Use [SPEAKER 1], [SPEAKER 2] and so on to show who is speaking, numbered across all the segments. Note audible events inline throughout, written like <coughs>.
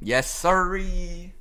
[SPEAKER 1] Yes, sorry.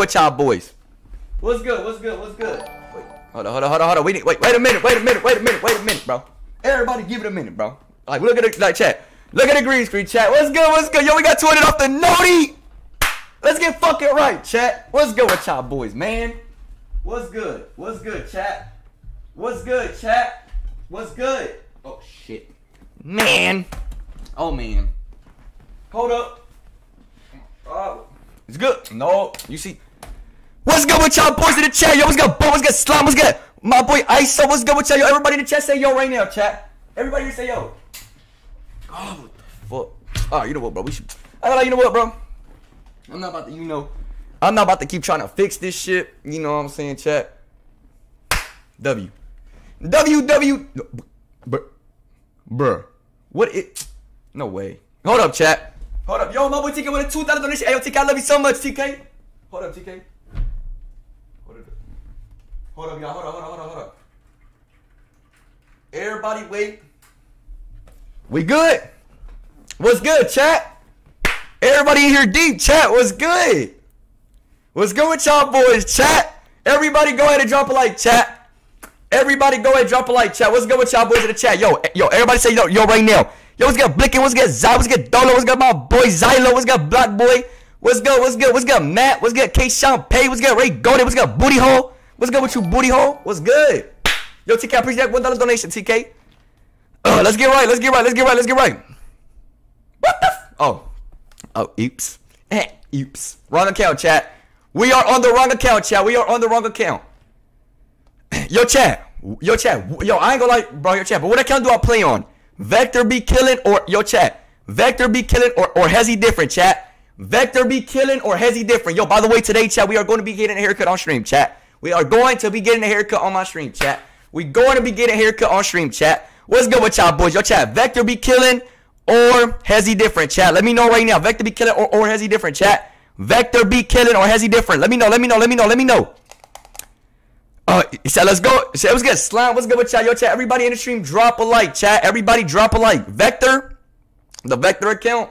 [SPEAKER 1] With y'all boys? What's good? What's good? What's good? Wait, hold on, hold on, hold on, hold on. We need, wait, wait a minute, wait a minute, wait a minute, wait a minute, bro. Everybody, give it a minute, bro. Like, look at it, like, chat. Look at the green screen, chat. What's good? What's good? Yo, we got 200 off the noti. Let's get fucking right, chat. What's good with y'all boys, man? What's good? What's good, chat? What's good, chat? What's good? Oh shit, man. Oh man. Hold up. Oh, it's good. No, you see. What's good with y'all boys in the chat? Yo, what's good? Bo, what's good? Slime, what's good? My boy ISO, what's good with y'all? Yo, everybody in the chat say yo right now, chat. Everybody say yo. Oh, what the fuck? Oh, you know what, bro? We should. I gotta, you know what, bro? I'm not about to, you know, I'm not about to keep trying to fix this shit. You know what I'm saying, chat? W. W, W. Bruh. Bruh. What it? No way. Hold up, chat. Hold up. Yo, my boy TK with a 2,000 donation. Yo, TK, I love you so much, TK. Hold up, TK. Hold up. Y'all. Hold up, hold up, hold up, hold up. Everybody wait. We good? What's good, chat? Everybody in here deep, chat. What's good? What's good with y'all boys, chat? Everybody go ahead and drop a like, chat. Everybody go ahead and drop a like, chat. What's good with y'all boys in the chat? Yo, eh, yo, everybody say yo, yo right now. Yo, what's good, Blickin? What's good, Zai? What's good, Dolo? What's good, my boy Zylo? What's good, Black Boy? What's good? What's good? What's good, Matt? What's good, K. Sean Pay? What's good, Ray Golden? What's good, Booty Hole? What's good with you, Booty Hole? What's good? Yo, TK, I appreciate that one dollar donation, TK. Uh, let's get right. Let's get right. Let's get right. Let's get right. What the? Oh, oh, oops. Eh, oops. Wrong account, chat. We are on the wrong account, chat. We are on the wrong account. <clears throat> Yo, chat. Yo, chat. Yo, I ain't gonna lie, bro. Yo, chat. But what account do I play on? Vector be killing or yo, chat. Vector be killing or or has he different, chat? Vector be killing or has he different? Yo, by the way, today, chat, we are going to be getting a haircut on stream, chat. We are going to be getting a haircut on my stream, chat. We going to be getting a haircut on stream, chat. What's good with y'all boys? Yo, chat. Vector be killing or has he different, chat? Let me know right now. Vector be killing or, or has he different, chat? Vector be killing or has he different? Let me know. Let me know. Let me know. Let me know. Uh, he said, let's go. He said, what's good? Slime, what's good with y'all? Yo, chat. Everybody in the stream, drop a like, chat. Everybody drop a like. Vector, the Vector account.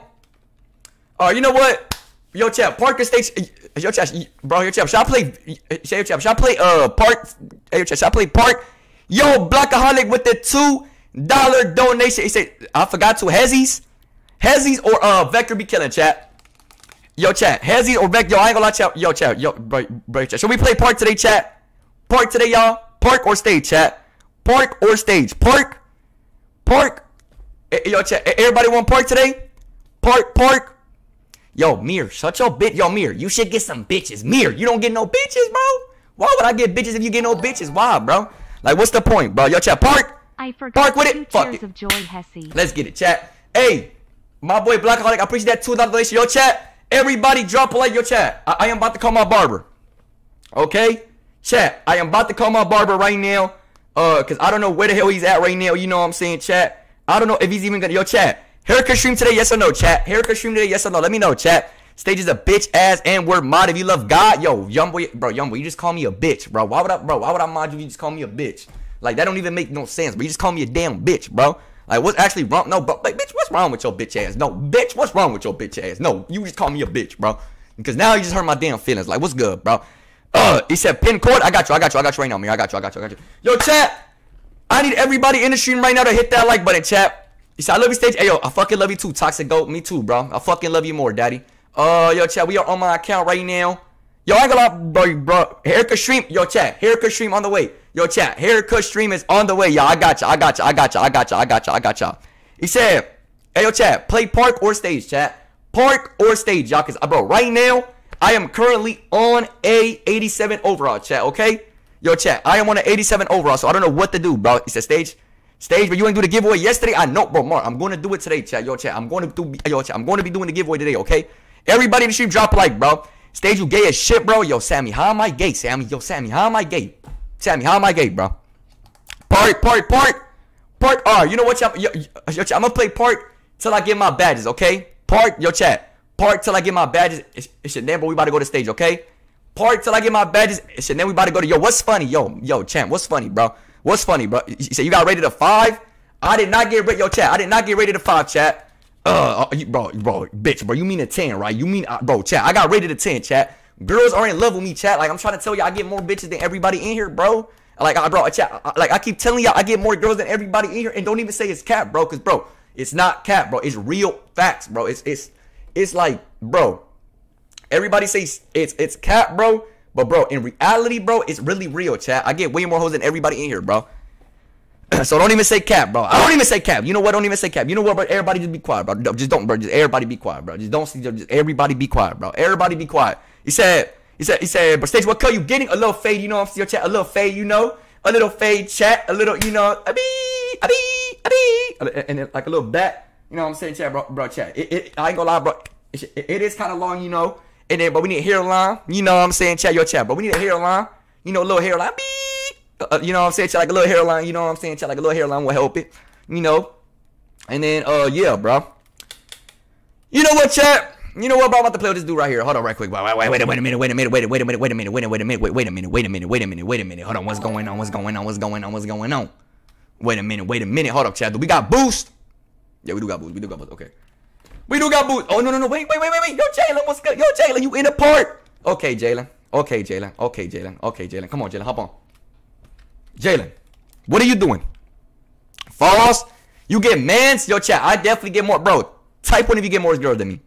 [SPEAKER 1] Uh, you know what? Yo, chat. Parker Stage. Yo, chat. Bro, yo, chat. Should I play? Yo, chat. Should I play? Uh, Park. Yo, chat. Should I play Park? Yo, Blackaholic with the two dollar donation. He said, I forgot to Hezzies, Hezzies or uh Vector be killing chat. Yo, chat. Hezzies or Vector. Yo, I ain't gonna lie, chat. Yo, chat. Yo, bro, bro, chat. Should we play Park today, chat? Park today, y'all. Park or stage, chat. Park or stage. Park. Park. Eh, Yo, chat. eh, Everybody want park today? Park, park. Yo, Mir, shut your bitch. Yo, Mir, you should get some bitches. Mir, you don't get no bitches, bro. Why would I get bitches if you get no bitches? Why, bro? Like, what's the point, bro? Yo, chat. Park.
[SPEAKER 2] I forgot
[SPEAKER 1] Park with it. Fuck it.
[SPEAKER 2] of joy, Hesse.
[SPEAKER 1] Let's get it, chat. Hey, my boy Blackaholic, I appreciate that two dollar donation. Yo, chat. Everybody drop a like, yo, chat. I, I am about to call my barber. Okay, chat. I am about to call my barber right now. Uh, cause I don't know where the hell he's at right now. You know what I'm saying, chat. I don't know if he's even gonna. Yo, chat. Haircut stream today, yes or no, chat. Haircut stream today, yes or no. Let me know, chat. Stage is a bitch ass and word mod. If you love God, yo, young boy, bro, young boy, you just call me a bitch, bro. Why would I, bro? Why would I mod you? if You just call me a bitch. Like that don't even make no sense. But you just call me a damn bitch, bro. Like what's actually wrong? No, bro. Like bitch, what's wrong with your bitch ass? No, bitch, what's wrong with your bitch ass? No, you just call me a bitch, bro. Because now you just hurt my damn feelings. Like what's good, bro? Uh, he said pin cord. I got you. I got you. I got you right now, man. I got you. I got you. I got you. Yo, chat. I need everybody in the stream right now to hit that like button, chat. He said, I love you, stage. Hey, yo, I fucking love you too, Toxic Goat. Me too, bro. I fucking love you more, daddy. Uh, yo, chat, we are on my account right now. Yo, I ain't gonna lie, bro, bro. Haircut stream. Yo, chat. Haircut stream on the way. Yo, chat. Haircut stream is on the way, y'all. I got you. I got you. I got you. I got you. I got you. I got you. He said, hey, yo, chat. Play park or stage, chat. Park or stage, y'all. Cause uh, bro, right now I am currently on a 87 overall, chat. Okay, yo, chat. I am on an 87 overall, so I don't know what to do, bro. It's a stage. Stage, but you ain't do the giveaway yesterday. I know, bro. Mark, I'm going to do it today, chat. Yo, chat. I'm going to do, yo, chat. I'm going to be doing the giveaway today, okay? Everybody in the stream, drop a like, bro. Stage, you gay as shit, bro. Yo, Sammy, how am I gay, Sammy? Yo, Sammy, how am I gay? Sammy, how am I gay, bro? Part, part, part. Part All right, you know what, yo, yo, chat. I'm gonna play part till I get my badges, okay? Part, yo, chat. Part till I get my badges. It's, it's your name, but we about to go to stage, okay? Part till I get my badges. It's your name. We about to go to yo. What's funny, yo, yo, champ? What's funny, bro? What's funny, bro? You say you got rated a five? I did not get rated. Yo, chat. I did not get rated a five, chat. Uh, uh you, bro, bro, bitch, bro. You mean a ten, right? You mean, uh, bro, chat. I got rated a ten, chat. Girls are in love with me, chat. Like I'm trying to tell you, I get more bitches than everybody in here, bro. Like, I, bro, chat. I, like I keep telling y'all, I get more girls than everybody in here, and don't even say it's cap, bro. Cause, bro, it's not cap, bro. It's real facts, bro. It's it's it's like, bro. Everybody says it's it's cap, bro. But bro, in reality, bro, it's really real, chat. I get way more hoes than everybody in here, bro. <clears throat> so don't even say cap, bro. I don't even say cap. You know what? Don't even say cap. You know what, bro? Everybody just be quiet, bro. Just don't, bro. Just everybody be quiet, bro. Just don't see. Just everybody be quiet, bro. Everybody be quiet. He said. He said. He said. But stage, what color you getting? A little fade. You know, I'm your chat. A little fade. You know, a little fade chat. A little. You know, a bee, a bee, a bee, and then like a little bat. You know what I'm saying, chat, bro, bro chat. It, it, I ain't gonna lie, bro. It, it is kind of long, you know. And then, but we need a hairline. You know what I'm saying? Chat your chat, but we need a hairline. You know, a little hairline. Beep. Uh, you know what I'm saying? Chat like a little hairline. You know what I'm saying? Chat like a little hairline will help it. You know. And then, uh, yeah, bro. You know what, chat? You know what, bro? I'm about to play with this dude right here. Hold on, right quick. Wait, wait, wait, wait a minute, wait a minute, wait a minute, wait a minute, wait a minute, wait a minute, wait, a minute, wait a minute, wait a minute, wait a minute, wait a minute. Hold on, what's going on? What's going on? What's going on? What's going on? Wait a minute, wait a minute. Hold up, chat. Do we got boost? Yeah, we do got boost. We do got boost. Okay. We do got boost. Oh no, no, no. Wait, wait, wait, wait, wait. Yo, Jalen, what's good? Yo, Jalen, you in the part? Okay, Jalen. Okay, Jalen. Okay, Jalen. Okay, Jalen. Come on, Jalen. Hop on. Jalen, what are you doing? False. You get mans. Yo, chat. I definitely get more. Bro, type one if you get more girls than me.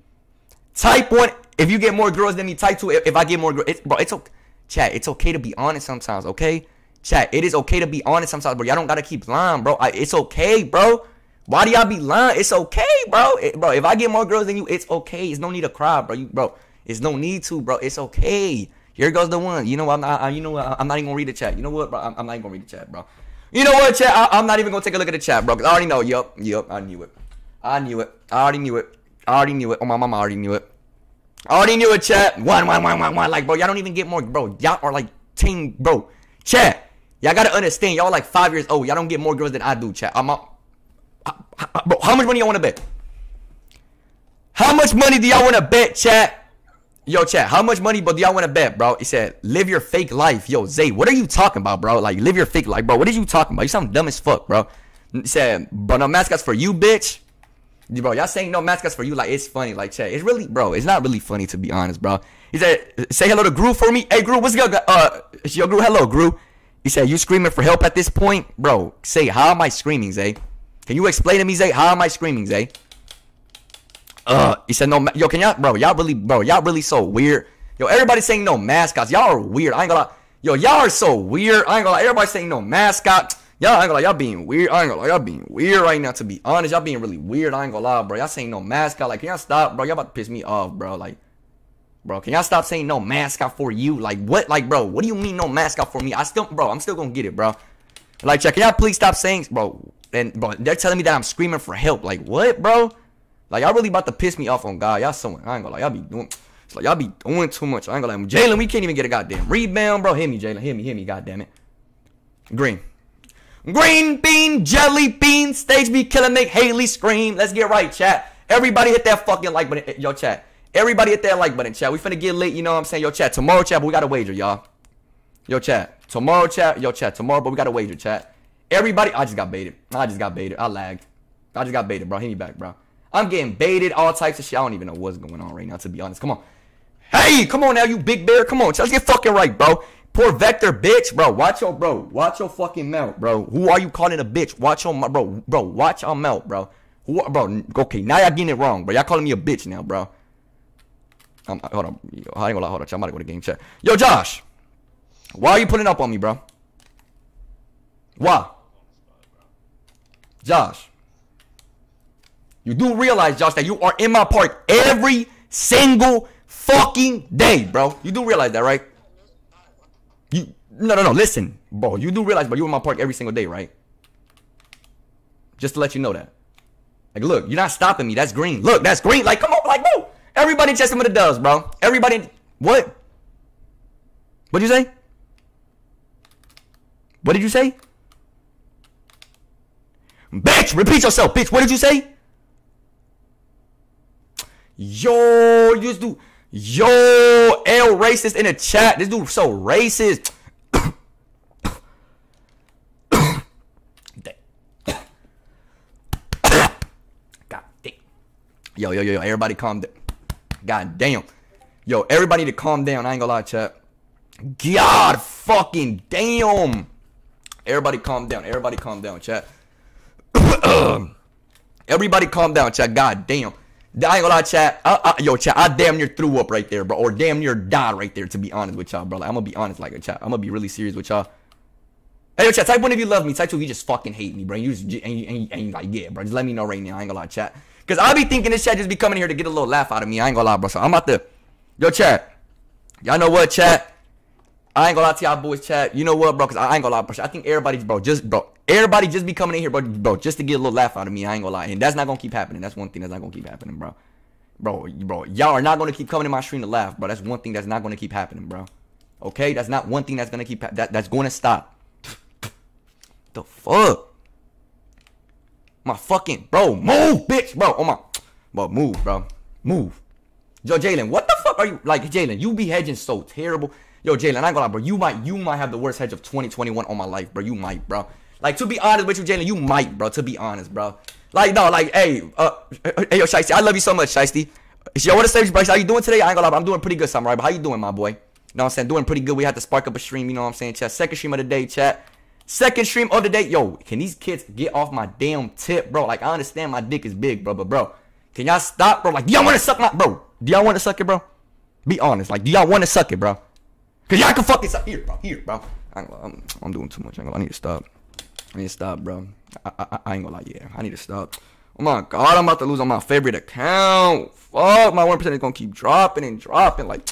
[SPEAKER 1] Type one if you get more girls than me. Type two if, if I get more girls. bro, it's okay. Chat, it's okay to be honest sometimes, okay? Chat, it is okay to be honest sometimes, bro. Y'all don't gotta keep lying, bro. I, it's okay, bro. Why do y'all be lying? It's okay, bro. It, bro, if I get more girls than you, it's okay. It's no need to cry, bro. You, bro, it's no need to, bro. It's okay. Here goes the one. You know I'm not. I, you know what? I'm not even gonna read the chat. You know what, bro? I'm, I'm not even gonna read the chat, bro. You know what, chat? I, am not even gonna take a look at the chat, bro. Cause I already know. Yup, yup. I knew it. I knew it. I already knew it. I already knew it. Oh my mama already knew it. I already knew it, chat. One, one, one, one, one. Like, bro, y'all don't even get more, bro. Y'all are like team, bro. Chat. Y'all gotta understand. Y'all like five years old. Y'all don't get more girls than I do, chat. I'm up. Bro, how much money y'all wanna bet? How much money do y'all wanna bet, chat? Yo, chat, how much money but do y'all want to bet, bro? He said, live your fake life. Yo, Zay, what are you talking about, bro? Like, live your fake life, bro. What are you talking about? You sound dumb as fuck, bro. He said, bro, no mascots for you, bitch. Bro, y'all saying no mascots for you, like, it's funny. Like, chat, it's really, bro, it's not really funny, to be honest, bro. He said, say hello to Gru for me. Hey, Gru, what's good? Uh, yo, Gru, hello, Gru. He said, you screaming for help at this point? Bro, say, how am I screaming, Zay? Can you explain to me, Zay? How am I screaming, Zay? Uh, he said no. Yo, can y'all, bro? Y'all really, bro? Y'all really so weird. Yo, everybody saying no mascots. Y'all are weird. I ain't gonna lie. Yo, y'all are so weird. I ain't gonna lie. Everybody saying no mascot. Y'all ain't gonna lie. Y'all being weird. I ain't gonna lie. Y'all being weird right now. To be honest, y'all being really weird. I ain't gonna lie, bro. Y'all saying no mascot. Like, can y'all stop, bro? Y'all about to piss me off, bro. Like, bro, can y'all stop saying no mascot for you? Like, what? Like, bro, what do you mean no mascot for me? I still, bro, I'm still gonna get it, bro. Like, check. Can y'all please stop saying, bro? And bro, they're telling me that I'm screaming for help. Like, what, bro? Like y'all really about to piss me off on God. Y'all someone. I ain't gonna lie. Y'all be doing. It's like y'all be doing too much. I ain't gonna lie. Jalen, we can't even get a goddamn rebound, bro. Hit me, Jalen. Hit me. Hit me. God damn it. Green. Green bean, jelly bean, stage be killing, make Haley scream. Let's get right, chat. Everybody hit that fucking like button. Yo, chat. Everybody hit that like button, chat. We finna get lit, you know what I'm saying? Yo, chat. Tomorrow, chat, but we got a wager, y'all. Yo, chat. Tomorrow, chat. Yo, chat. Tomorrow, but we got a wager, chat. Everybody, I just got baited. I just got baited. I lagged. I just got baited, bro. Hit me back, bro. I'm getting baited, all types of shit. I don't even know what's going on right now, to be honest. Come on. Hey, come on now, you big bear. Come on. Let's get fucking right, bro. Poor Vector, bitch, bro. Watch your, bro. Watch your fucking mouth, bro. Who are you calling a bitch? Watch your, bro. Bro, watch your mouth, bro. Who, bro, okay, now y'all getting it wrong, bro. Y'all calling me a bitch now, bro. Um, hold on. I ain't gonna lie. Hold on. I'm about to go to game chat. Yo, Josh. Why are you putting up on me, bro? Why? Josh. You do realize, Josh, that you are in my park every single fucking day, bro. You do realize that, right? You no no no listen, bro. You do realize, but you in my park every single day, right? Just to let you know that. Like, look, you're not stopping me. That's green. Look, that's green. Like, come on, like, bro. Everybody chasing with the doves, bro. Everybody, what? What'd you say? What did you say? Bitch, repeat yourself, bitch. What did you say? Yo, this dude, yo, L racist in the chat. This dude so racist. God damn. Yo, yo, yo, everybody calm down. God damn. Yo, everybody to calm down. I ain't gonna lie, chat. God fucking damn. Everybody calm down. Everybody calm down, chat. <clears throat> Everybody calm down, chat. God damn. I ain't gonna lie, chat. Yo, chat. I damn near threw up right there, bro. Or damn near died right there, to be honest with y'all, bro. Like, I'm gonna be honest, like a chat. I'm gonna be really serious with y'all. Hey, yo, chat. Type one if you love me. Type two if you just fucking hate me, bro. You just, and, you, and, you, like, yeah, bro. Just let me know right now. I ain't gonna lie, chat. Cause I be thinking this chat just be coming here to get a little laugh out of me. I ain't gonna lie, bro. So I'm about to, yo, chat. Y'all know what, chat? I ain't gonna lie to y'all boys, chat. You know what, bro? Cause I ain't gonna lie, bro. I think everybody's, bro, just, bro, everybody just be coming in here, bro, bro, just to get a little laugh out of me. I ain't gonna lie, and that's not gonna keep happening. That's one thing that's not gonna keep happening, bro. Bro, bro, y'all are not gonna keep coming in my stream to laugh, bro. That's one thing that's not gonna keep happening, bro. Okay, that's not one thing that's gonna keep that that's gonna stop. the fuck? My fucking bro, move, bitch, bro. Oh my, bro, move, bro, move. Yo, Jalen, what the fuck are you like, Jalen? You be hedging so terrible. Yo, Jalen, I ain't gonna lie, bro. You might, you might have the worst hedge of 2021 on my life, bro. You might, bro. Like to be honest with you, Jalen, you might, bro. To be honest, bro. Like no, like hey, uh, hey, yo, Shiesty, I love you so much, Shiesty. Yo, what a stage, Bryce? How you doing today? I ain't gonna lie, I'm doing pretty good, Samurai. But how you doing, my boy? You know what I'm saying? Doing pretty good. We had to spark up a stream. You know what I'm saying? Chat. Second stream of the day, chat. Second stream of the day. Yo, can these kids get off my damn tip, bro? Like I understand my dick is big, bro, but bro, can y'all stop, bro? Like, do y'all want to suck my, bro? Do y'all want to suck it, bro? Be honest. Like, do y'all want to suck it, bro? Cause y'all can fuck fucking suck here, bro. Here, bro. I'm, I'm, I'm doing too much. I need to stop. I need to stop, bro. I, I, I ain't gonna lie. Yeah, I need to stop. Oh my god, I'm about to lose on my favorite account. Fuck, my one percent is gonna keep dropping and dropping. Like,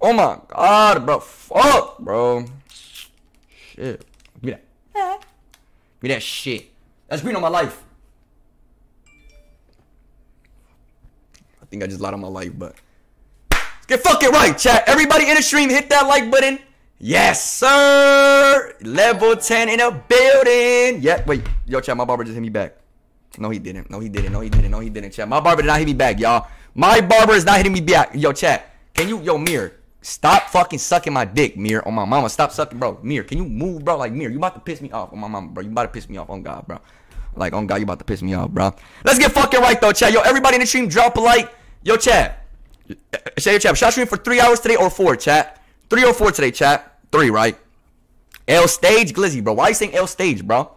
[SPEAKER 1] oh my god, bro. Fuck, bro. Shit. Give me that. Give me that shit. That's green on my life. I think I just lied on my life, but let's get fucking right, chat. Everybody in the stream, hit that like button. Yes, sir. Level 10 in a building. Yeah, wait. Yo, chat, my barber just hit me back. No, he didn't. No, he didn't. No, he didn't. No, he didn't. Chat. My barber did not hit me back, y'all. My barber is not hitting me back. Yo, chat. Can you, yo, Mir, stop fucking sucking my dick, Mir. On my mama, stop sucking, bro. Mir, can you move, bro? Like, Mir, you about to piss me off on my mama, bro. You about to piss me off on God, bro. Like, on God, you about to piss me off, bro. Let's get fucking right, though, chat. Yo, everybody in the stream, drop a like. Yo, chat. Say your chat. Shot stream for three hours today or four, chat. Three or four today, chat. Three, right? L stage, Glizzy, bro. Why you saying L stage, bro?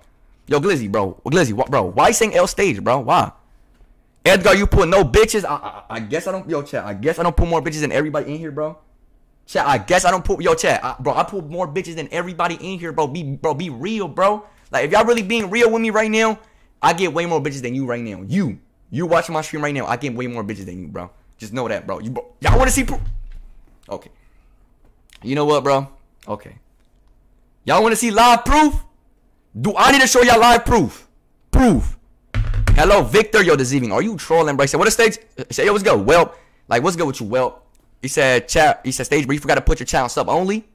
[SPEAKER 1] Yo, Glizzy, bro. Glizzy, what, bro? Why you saying L stage, bro? Why? Edgar, you put no bitches. I, I, I guess I don't. Yo, chat. I guess I don't put more bitches than everybody in here, bro. Chat. I guess I don't put. Yo, chat. I, bro, I put more bitches than everybody in here, bro. Be, bro, be real, bro. Like, if y'all really being real with me right now, I get way more bitches than you right now. You, you watching my stream right now. I get way more bitches than you, bro. Just know that, bro. You, bro, y'all want to see proof? Okay. You know what, bro? Okay. Y'all want to see live proof? Do I need to show y'all live proof? Proof. Hello, Victor. Yo, deceiving. Are you trolling, bro? He said, what a stage? He said, yo, what's good? Well, like, what's good with you? Well, he said, chat. He said, stage, bro, you forgot to put your channel sub only.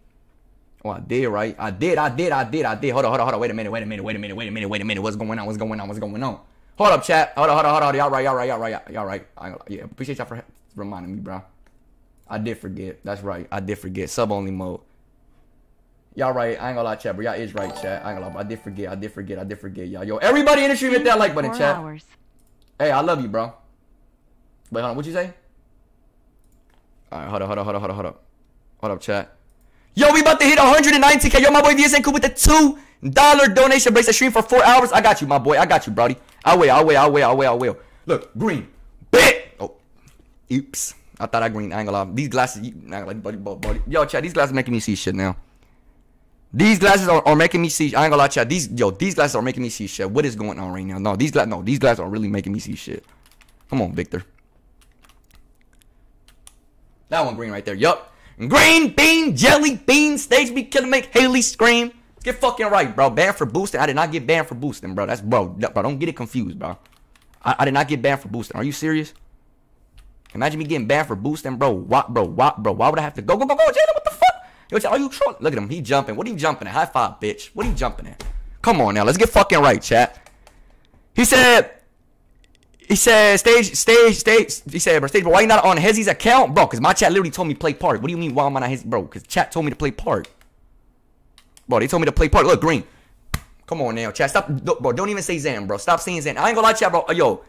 [SPEAKER 1] Oh, I did, right? I did, I did, I did, I did. Hold on, hold on, hold on. Wait a minute, wait a minute, wait a minute, wait a minute, wait a minute. What's going on? What's going on? What's going on? Hold up, chat. Hold on, hold on, hold on. Y'all right, y'all right, y'all right, y'all right. I, yeah, appreciate y'all for reminding me, bro. I did forget. That's right. I did forget. Sub only mode. Y'all right. I ain't gonna lie, chat, but Y'all is right, chat. I ain't gonna lie. I did forget. I did forget. I did forget, y'all. Yo, everybody in the stream hit that like button, chat.
[SPEAKER 2] Hours.
[SPEAKER 1] Hey, I love you, bro. Wait, hold on. What you say? All right, hold up, hold up, hold up, hold up, hold up. Hold up, chat. Yo, we about to hit 190k. Yo, my boy VSN cool with the two dollar donation breaks the stream for four hours. I got you, my boy. I got you, brody. I'll wait. I'll wait. I'll wait. I'll wait. I'll wait. Look, green. Bit. Oh, oops. I thought I green. I ain't gonna lie. These glasses, you, I ain't gonna lie, buddy, buddy, buddy. Yo, chat. These glasses making me see shit now. These glasses are, are making me see. I ain't gonna lie, chat. These yo, these glasses are making me see shit. What is going on right now? No, these glasses, no, these glasses are really making me see shit. Come on, Victor. That one green right there. Yup. Green bean, jelly bean, stage be killing, make Haley scream. Get fucking right, bro. Banned for boosting. I did not get banned for boosting, bro. That's bro. Bro, don't get it confused, bro. I, I did not get banned for boosting. Are you serious? Imagine me getting banned for boosting, bro. What, bro? What, bro? Why would I have to go, go, go, go, Jalen? Are you trolling? Look at him. He jumping. What are you jumping at? High five, bitch. What are you jumping at? Come on now. Let's get fucking right, chat. He said. He said, stage, stage, stage. He said, bro, stage, bro, why you not on Hezzy's account, bro? Because my chat literally told me play part. What do you mean, why am I not his, bro? Because chat told me to play part. Bro, they told me to play part. Look, green. Come on now, chat. Stop, bro. Don't even say Zan, bro. Stop saying Zan. I ain't gonna lie, chat, bro. Uh, yo,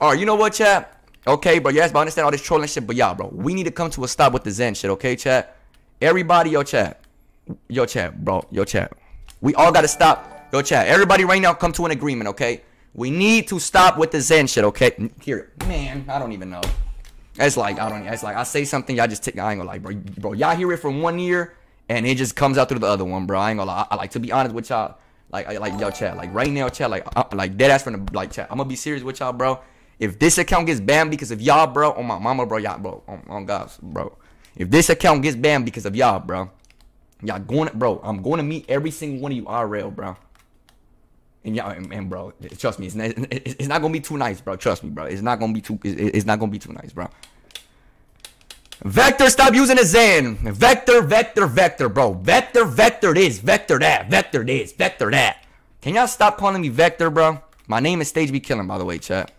[SPEAKER 1] all right, you know what, chat? Okay, bro. Yes, but I understand all this trolling shit. But yeah, bro, we need to come to a stop with the Zen shit. Okay, chat. Everybody, yo, chat. Yo, chat, bro. Yo, chat. We all gotta stop. Yo, chat. Everybody, right now, come to an agreement. Okay. We need to stop with the Zen shit, okay? Here, man, I don't even know. It's like I don't. It's like I say something, y'all just take. I ain't gonna lie, bro. Bro, y'all hear it from one ear, and it just comes out through the other one, bro. I ain't gonna lie. I, I like to be honest with y'all. Like, I, like y'all chat. Like right now, chat. Like, I, like dead ass from the like chat. I'm gonna be serious with y'all, bro. If this account gets banned because of y'all, bro, on my mama, bro, y'all, bro, on, on God's, bro. If this account gets banned because of y'all, bro, y'all going, bro. I'm going to meet every single one of you RL, bro. And yeah, and, bro, trust me, it's not, it's not gonna be too nice, bro. Trust me, bro. It's not gonna be too. It's not gonna be too nice, bro. Vector, stop using a Zen. Vector, vector, vector, bro. Vector, vector this, vector that, vector this, vector that. Can y'all stop calling me Vector, bro? My name is Stage B Killing, by the way, chat.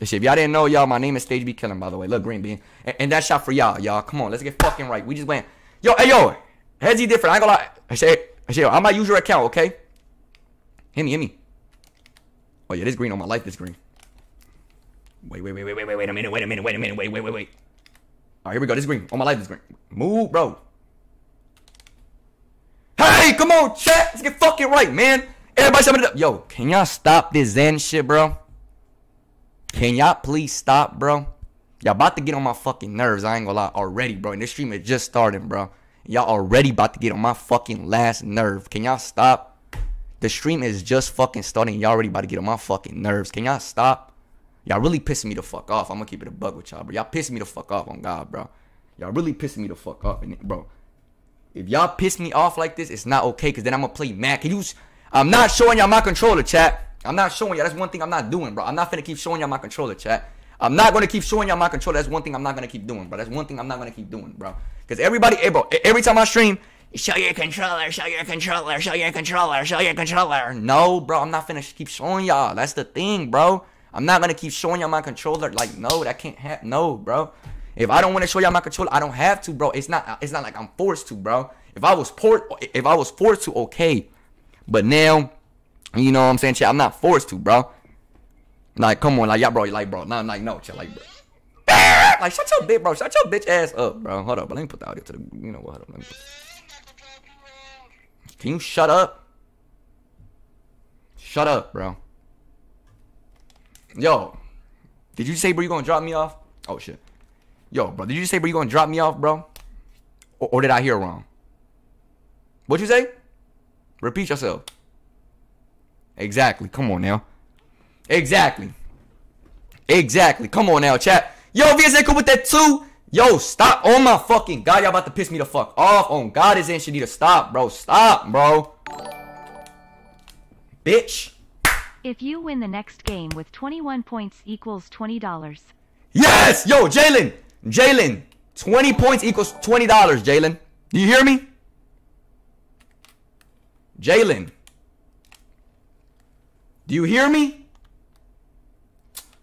[SPEAKER 1] If y'all didn't know, y'all, my name is Stage B Killing, by the way. Look, Green Bean. And, and that shot for y'all, y'all. Come on, let's get fucking right. We just went. Yo, hey, yo. Heads different. I ain't gonna lie. I say, I say, I might use your account, okay? Hit me, hit me. Oh yeah, this green on my life. This green. Wait, wait, wait, wait, wait, wait, wait a minute, wait a minute, wait a minute, wait, wait, wait, wait. All right, here we go. This green on my life. This green. Move, bro. Hey, come on, chat. Let's get fucking right, man. Everybody, it up. Yo, can y'all stop this Zen shit, bro? Can y'all please stop, bro? Y'all about to get on my fucking nerves. I ain't gonna lie already, bro. And this stream is just starting, bro. Y'all already about to get on my fucking last nerve. Can y'all stop? The stream is just fucking starting. Y'all already about to get on my fucking nerves. Can y'all stop? Y'all really pissing me the fuck off. I'm gonna keep it a bug with y'all, bro. Y'all pissing me the fuck off on God, bro. Y'all really pissing me the fuck off, bro. If y'all piss me off like this, it's not okay. Cause then I'm gonna play mad. Can you? I'm not showing y'all my controller, chat. I'm not showing y'all. That's one thing I'm not doing, bro. I'm not gonna keep showing y'all my controller, chat. I'm not gonna keep showing y'all my controller. That's one thing I'm not gonna keep doing, bro. That's one thing I'm not gonna keep doing, bro. Cause everybody, hey, bro, every time I stream, Show your controller, show your controller, show your controller, show your controller. No, bro, I'm not finna keep showing y'all. That's the thing, bro. I'm not gonna keep showing y'all my controller. Like, no, that can't happen. No, bro. If I don't want to show y'all my controller, I don't have to, bro. It's not. It's not like I'm forced to, bro. If I was port, if I was forced to, okay. But now, you know what I'm saying? Chat, I'm not forced to, bro. Like, come on, like, yeah, bro, like, bro, not like, no, chat, like, bro. Like, shut your bitch, bro. Shut your bitch ass up, bro. Hold up, but let me put the audio to the, you know what? Hold up, let me. Put... Can you shut up? Shut up, bro. Yo, did you say, bro, you gonna drop me off? Oh, shit. Yo, bro, did you say, bro, you gonna drop me off, bro? Or, or did I hear wrong? What'd you say? Repeat yourself. Exactly. Come on now. Exactly. Exactly. Come on now, chat. Yo, VSN with that two. Yo, stop. Oh my fucking God, y'all about to piss me the fuck off. On oh, God, is in to stop, bro. Stop, bro. Bitch.
[SPEAKER 2] If you win the next game with 21 points equals $20.
[SPEAKER 1] Yes! Yo, Jalen! Jalen! 20 points equals $20, Jalen. Do you hear me? Jalen. Do you hear me?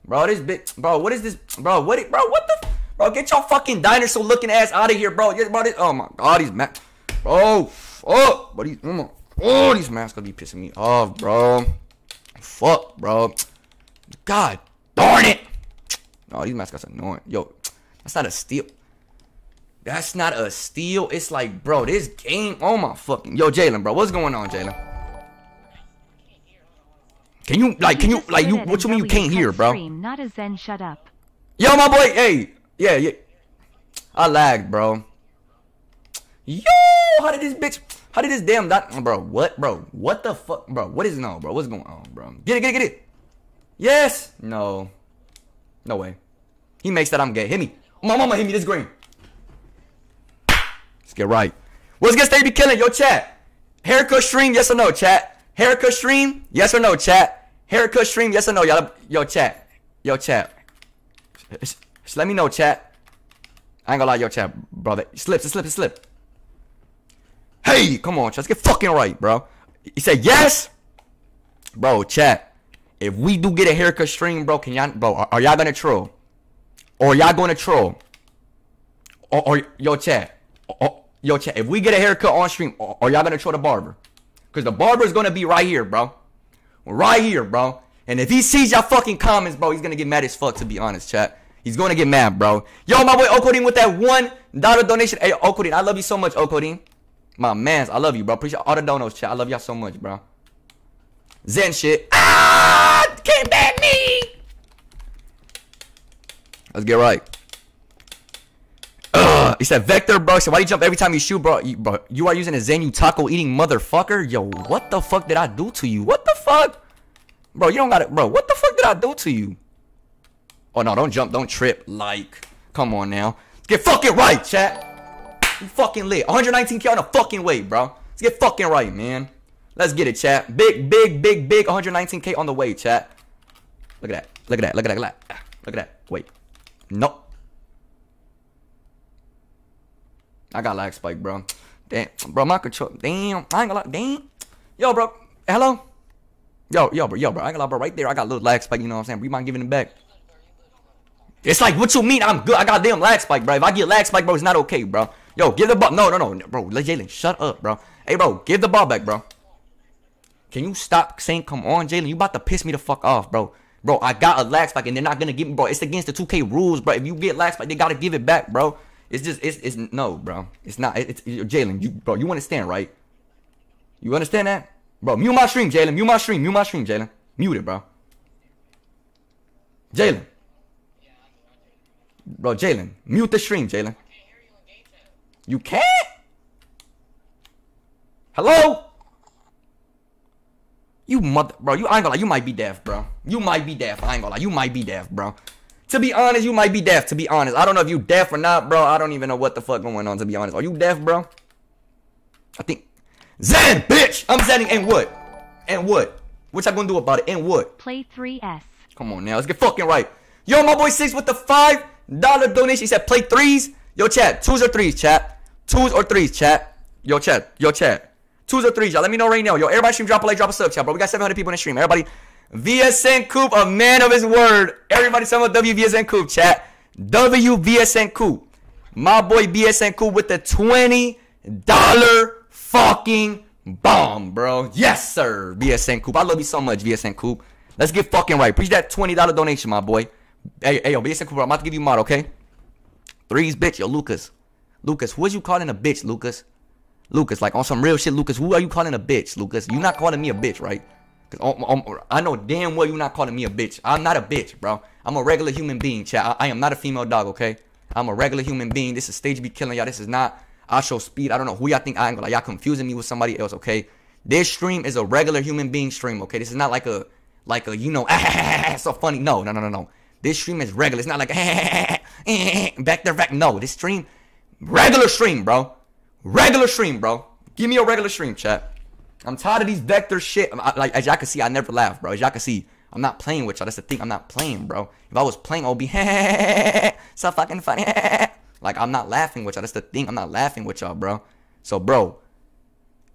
[SPEAKER 1] Bro, this bro, what is this? Bro, what, bro, what the? Bro, get your fucking dinosaur looking ass out of here, bro. Yeah, bro this, oh my god, these masks. Bro, fuck. But these, oh, oh, these masks gonna be pissing me off, bro. Fuck, bro. God darn it. Oh, these mascots annoying. Yo, that's not a steal. That's not a steal. It's like, bro, this game. Oh my fucking. Yo, Jalen, bro, what's going on, Jalen? Can you like? Can you like? You what you mean you can't hear, bro?
[SPEAKER 2] Not a Zen. Shut up.
[SPEAKER 1] Yo, my boy. Hey, yeah, yeah. I lagged, bro. Yo, how did this bitch? How did this damn dot? Bro, what, bro? What the fuck, bro? What is no, bro? What's going on, bro? Get it, get it, get it. Yes. No. No way. He makes that I'm gay. Hit me. My mama hit me this green. Let's get right. What's good, stay be killing? Yo, chat. Haircut stream, yes or no, chat? Haircut stream, yes or no, chat? Haircut stream, yes or no, y'all? Yo, chat. Yo, chat. Just, let me know, chat. I ain't gonna lie, yo, chat, brother. Slip, slip, slip. Hey, come on, chat. Let's get fucking right, bro. He said yes. Bro, chat. If we do get a haircut stream, bro, can y'all, bro, are, are y'all gonna troll? Or y'all gonna troll? Or, or yo, chat. Or, yo, chat. If we get a haircut on stream, are y'all gonna troll the barber? Cause the barber is gonna be right here, bro. Right here, bro. And if he sees y'all fucking comments, bro, he's gonna get mad as fuck. To be honest, chat. He's gonna get mad, bro. Yo, my boy Okodin with that one dollar donation. Hey, Okodin, I love you so much, Okodin. My mans, I love you, bro. Appreciate all the donos, chat. I love y'all so much, bro. Zen shit. Ah! Can't ban me! Let's get right. He said, Vector, bro. So why do you jump every time you shoot, bro? You, bro, you are using a Zen, you taco eating motherfucker. Yo, what the fuck did I do to you? What the fuck? Bro, you don't got it. Bro, what the fuck did I do to you? Oh, no, don't jump. Don't trip. Like, come on now. Let's get fucking right, chat. You fucking lit. 119k on the fucking way, bro. Let's get fucking right, man. Let's get it, chat. Big, big, big, big 119k on the way, chat. Look at that. Look at that. Look at that. Look at that. Look at that. Wait. Nope. I got lag spike, bro. Damn, bro, my control. Damn, I ain't gonna lie. Damn. Yo, bro. Hello? Yo, yo, bro, yo, bro. I ain't gonna lie, bro. Right there, I got a little lag spike, you know what I'm saying? We mind giving it back. It's like, what you mean? I'm good. I got damn lag spike, bro. If I get lag spike, bro, it's not okay, bro. Yo, give the ball. No, no, no, bro. Jalen shut up, bro. Hey, bro, give the ball back, bro. Can you stop saying, come on, Jalen? You about to piss me the fuck off, bro. Bro, I got a lag spike and they're not gonna give me, bro. It's against the 2K rules, bro. If you get lag spike, they gotta give it back, bro. It's just, it's, it's no, bro. It's not. It's, it's Jalen, you, bro. You understand, right? You understand that, bro? Mute my stream, Jalen. Mute my stream. Mute my stream, Jalen. Mute it, bro. Jalen. Bro, Jalen, mute the stream, Jalen. You can't? Hello? You mother, bro. You I ain't gonna lie. You might be deaf, bro. You might be deaf. I ain't gonna lie. You might be deaf, bro. To be honest, you might be deaf. To be honest, I don't know if you deaf or not, bro. I don't even know what the fuck going on. To be honest, are you deaf, bro? I think Zen, bitch. I'm Zenning and what? And what? What y'all gonna do about it? And what?
[SPEAKER 2] Play 3S.
[SPEAKER 1] Come on now, let's get fucking right. Yo, my boy Six with the five dollar donation. He said play threes. Yo, chat. Twos or threes, chat. Twos or threes, chat. Yo, chat. Yo, chat. Twos or threes, y'all. Let me know right now. Yo, everybody stream, drop a like, drop a sub, chat, bro. We got 700 people in the stream. Everybody, VSN Coop, a man of his word. Everybody, some of WVSN Coop, chat. WVSN Coop. My boy BSN Coop with the $20 fucking bomb, bro. Yes, sir. VSN Coop. I love you so much, VSN Coop. Let's get fucking right. Preach that $20 donation, my boy. Hey, hey, yo, BSN Coop, I'm about to give you mod, okay? Threes, bitch. Yo, Lucas. Lucas, who is you calling a bitch, Lucas? Lucas, like on some real shit, Lucas. Who are you calling a bitch, Lucas? You're not calling me a bitch, right? Cause um, um, I know damn well you're not calling me a bitch. I'm not a bitch, bro. I'm a regular human being, chat. I, I am not a female dog, okay? I'm a regular human being. This is stage be killing y'all. This is not IShowSpeed. I don't know who y'all think I am. Like y'all confusing me with somebody else, okay? This stream is a regular human being stream, okay? This is not like a like a you know <laughs> so funny. No, no, no, no, no. This stream is regular. It's not like <laughs> back there, back. No, this stream regular stream, bro. Regular stream, bro. Give me a regular stream, chat. I'm tired of these vector shit. I, like as y'all can see, I never laugh, bro. As y'all can see, I'm not playing with y'all. That's the thing. I'm not playing, bro. If I was playing, I'd be <laughs> so fucking funny. <laughs> like I'm not laughing with y'all. That's the thing. I'm not laughing with y'all, bro. So, bro,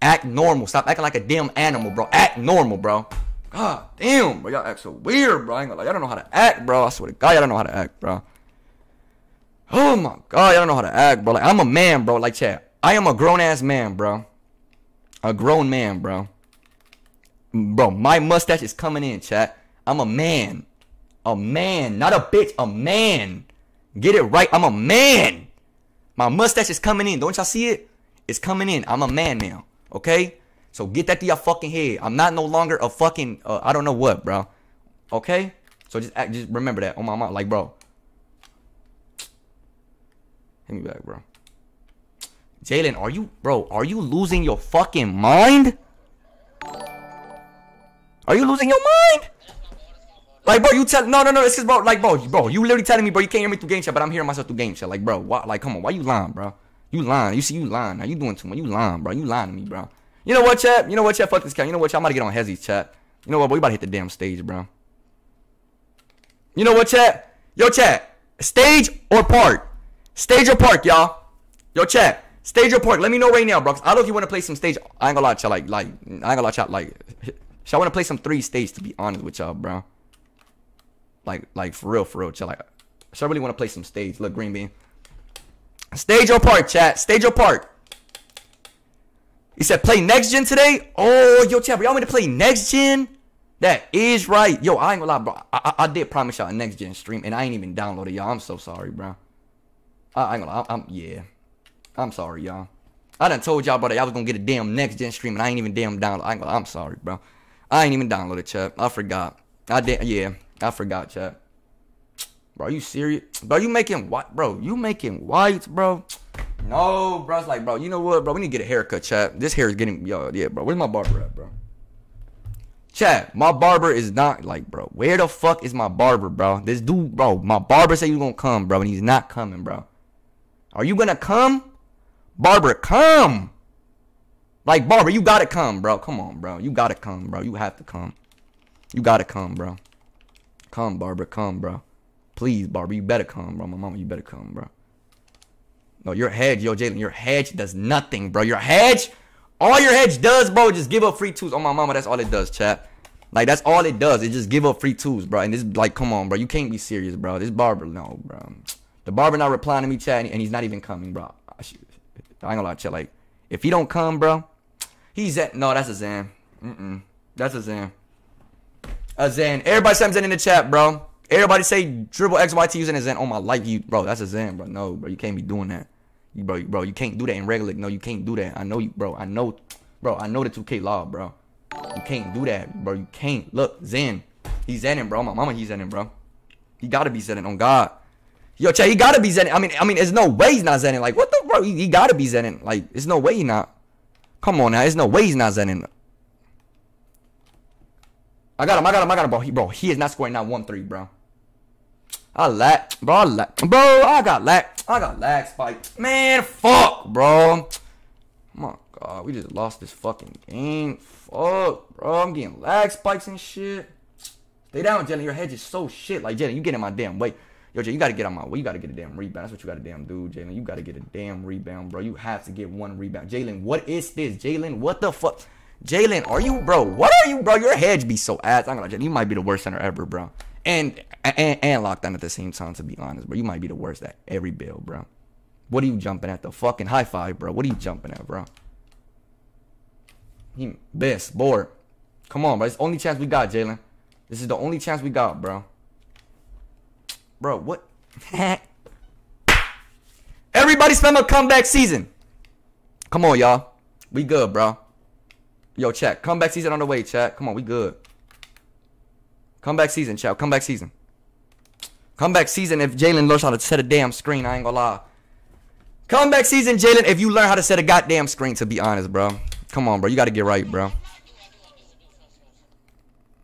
[SPEAKER 1] act normal. Stop acting like a damn animal, bro. Act normal, bro. God damn, bro. Y'all act so weird, bro. I lie. Y'all don't know how to act, bro. I swear to God, y'all don't know how to act, bro. Oh my God, y'all don't know how to act, bro. Like I'm a man, bro. Like chat. I am a grown ass man, bro. A grown man, bro. Bro, my mustache is coming in, chat. I'm a man. A man, not a bitch, a man. Get it right. I'm a man. My mustache is coming in. Don't y'all see it? It's coming in. I'm a man now. Okay? So get that to your fucking head. I'm not no longer a fucking uh, I don't know what, bro. Okay? So just act, just remember that on my mind. Like, bro. Hit me back, bro. Jalen, are you, bro, are you losing your fucking mind? Are you losing your mind? Like, bro, you tell no, no, no. it's just, bro, like, bro, bro, you literally telling me, bro, you can't hear me through game chat, but I'm hearing myself through game chat. Like, bro, why, like, come on, why you lying, bro? You lying. You see, you lying. Now you doing too much. You lying, bro. You lying to me, bro. You know what, chat? You know what, chat? Fuck this guy. You know what, chat? I'm about to get on Hezzy's chat. You know what, bro? We about to hit the damn stage, bro. You know what, chat? Yo, chat. Stage or park? Stage or park, y'all? Yo, chat. Stage or park? Let me know right now, bro. I don't know if you want to play some stage. I ain't gonna lie, chat. Like, like, I ain't gonna lie, chat. Like, so I want to play some three stage to be honest with y'all, bro. Like, like for real, for real, chat. Like, so I really want to play some stage. Look, Green Bean. Stage or park, chat. Stage or park. He said play next gen today. Oh, yo, chat, y'all want me to play next gen? That is right. Yo, I ain't gonna lie, bro. I, I, I did promise y'all a next gen stream, and I ain't even downloaded y'all. I'm so sorry, bro. I, I ain't gonna lie. I'm, I'm yeah. I'm sorry, y'all. I done told y'all, brother, y'all was gonna get a damn next gen stream, and I ain't even damn download. I I'm sorry, bro. I ain't even downloaded, chat. I forgot. I did. Yeah, I forgot, chat. Bro, you serious? Bro, you making what? Bro, you making whites, bro? No, bro. It's like, bro, you know what, bro? We need to get a haircut, chat. This hair is getting, yo, yeah, bro. Where's my barber at, bro? Chat, my barber is not like, bro. Where the fuck is my barber, bro? This dude, bro. My barber said he's gonna come, bro, and he's not coming, bro. Are you gonna come? Barber, come. Like, Barbara, you gotta come, bro. Come on, bro. You gotta come, bro. You have to come. You gotta come, bro. Come, Barbara. come, bro. Please, Barbara. you better come, bro. My mama, you better come, bro. No, your hedge, yo, Jalen, your hedge does nothing, bro. Your hedge, all your hedge does, bro, just give up free tools. On my mama, that's all it does, chat. Like that's all it does. It just give up free tools, bro. And this, like, come on, bro. You can't be serious, bro. This barber, no, bro. The barber not replying to me, chat, and he's not even coming, bro. I ain't gonna lie, to you. Like, if he don't come, bro, he's at no. That's a Zan. Mm-mm. That's a Zan. A Zan. Everybody say I'm Zan in the chat, bro. Everybody say dribble XYT using a Zan. Oh my life, you, bro. That's a Zan, bro. No, bro. You can't be doing that. You, bro, bro. You can't do that in regular. No, you can't do that. I know you, bro. I know, bro. I know the 2K law, bro. You can't do that, bro. You can't. Look, Zen. He's Zenin, bro. My mama, he's Zenin, bro. He gotta be Zenin on God. Yo, Chat, he gotta be Zenin. I mean, I mean, there's no way he's not Zenin. Like, what the bro? He, he gotta be Zenin. Like, there's no way he not. Come on now, there's no way he's not Zenin. I got him, I got him, I got him, bro. He, bro, he is not scoring not one three, bro. I lag, bro. I lag, bro. I got lag. I got lag spike. Man, fuck, bro. My God, we just lost this fucking game. Fuck, bro. I'm getting lag spikes and shit. Stay down, Jalen. Your head is so shit. Like, Jalen, you get in my damn way. Yo, Jalen, you gotta get on my way. You gotta get a damn rebound. That's what you gotta damn do, Jalen. You gotta get a damn rebound, bro. You have to get one rebound. Jalen, what is this? Jalen, what the fuck? Jalen, are you, bro? What are you, bro? Your hedge be so ass. I'm gonna, you might be the worst center ever, bro. And, and and lockdown at the same time, to be honest, bro. You might be the worst at every bill, bro. What are you jumping at? The fucking high five, bro. What are you jumping at, bro? He best board. Come on, bro. It's the only chance we got, Jalen. This is the only chance we got, bro. Bro, what? Heck! Everybody spend a comeback season. Come on, y'all. We good, bro. Yo, chat. Comeback season on the way, chat. Come on, we good. Comeback season, chat. Comeback season. Comeback season if Jalen learns how to set a damn screen. I ain't gonna lie. Comeback season, Jalen, if you learn how to set a goddamn screen, to be honest, bro. Come on, bro. You gotta get right, bro.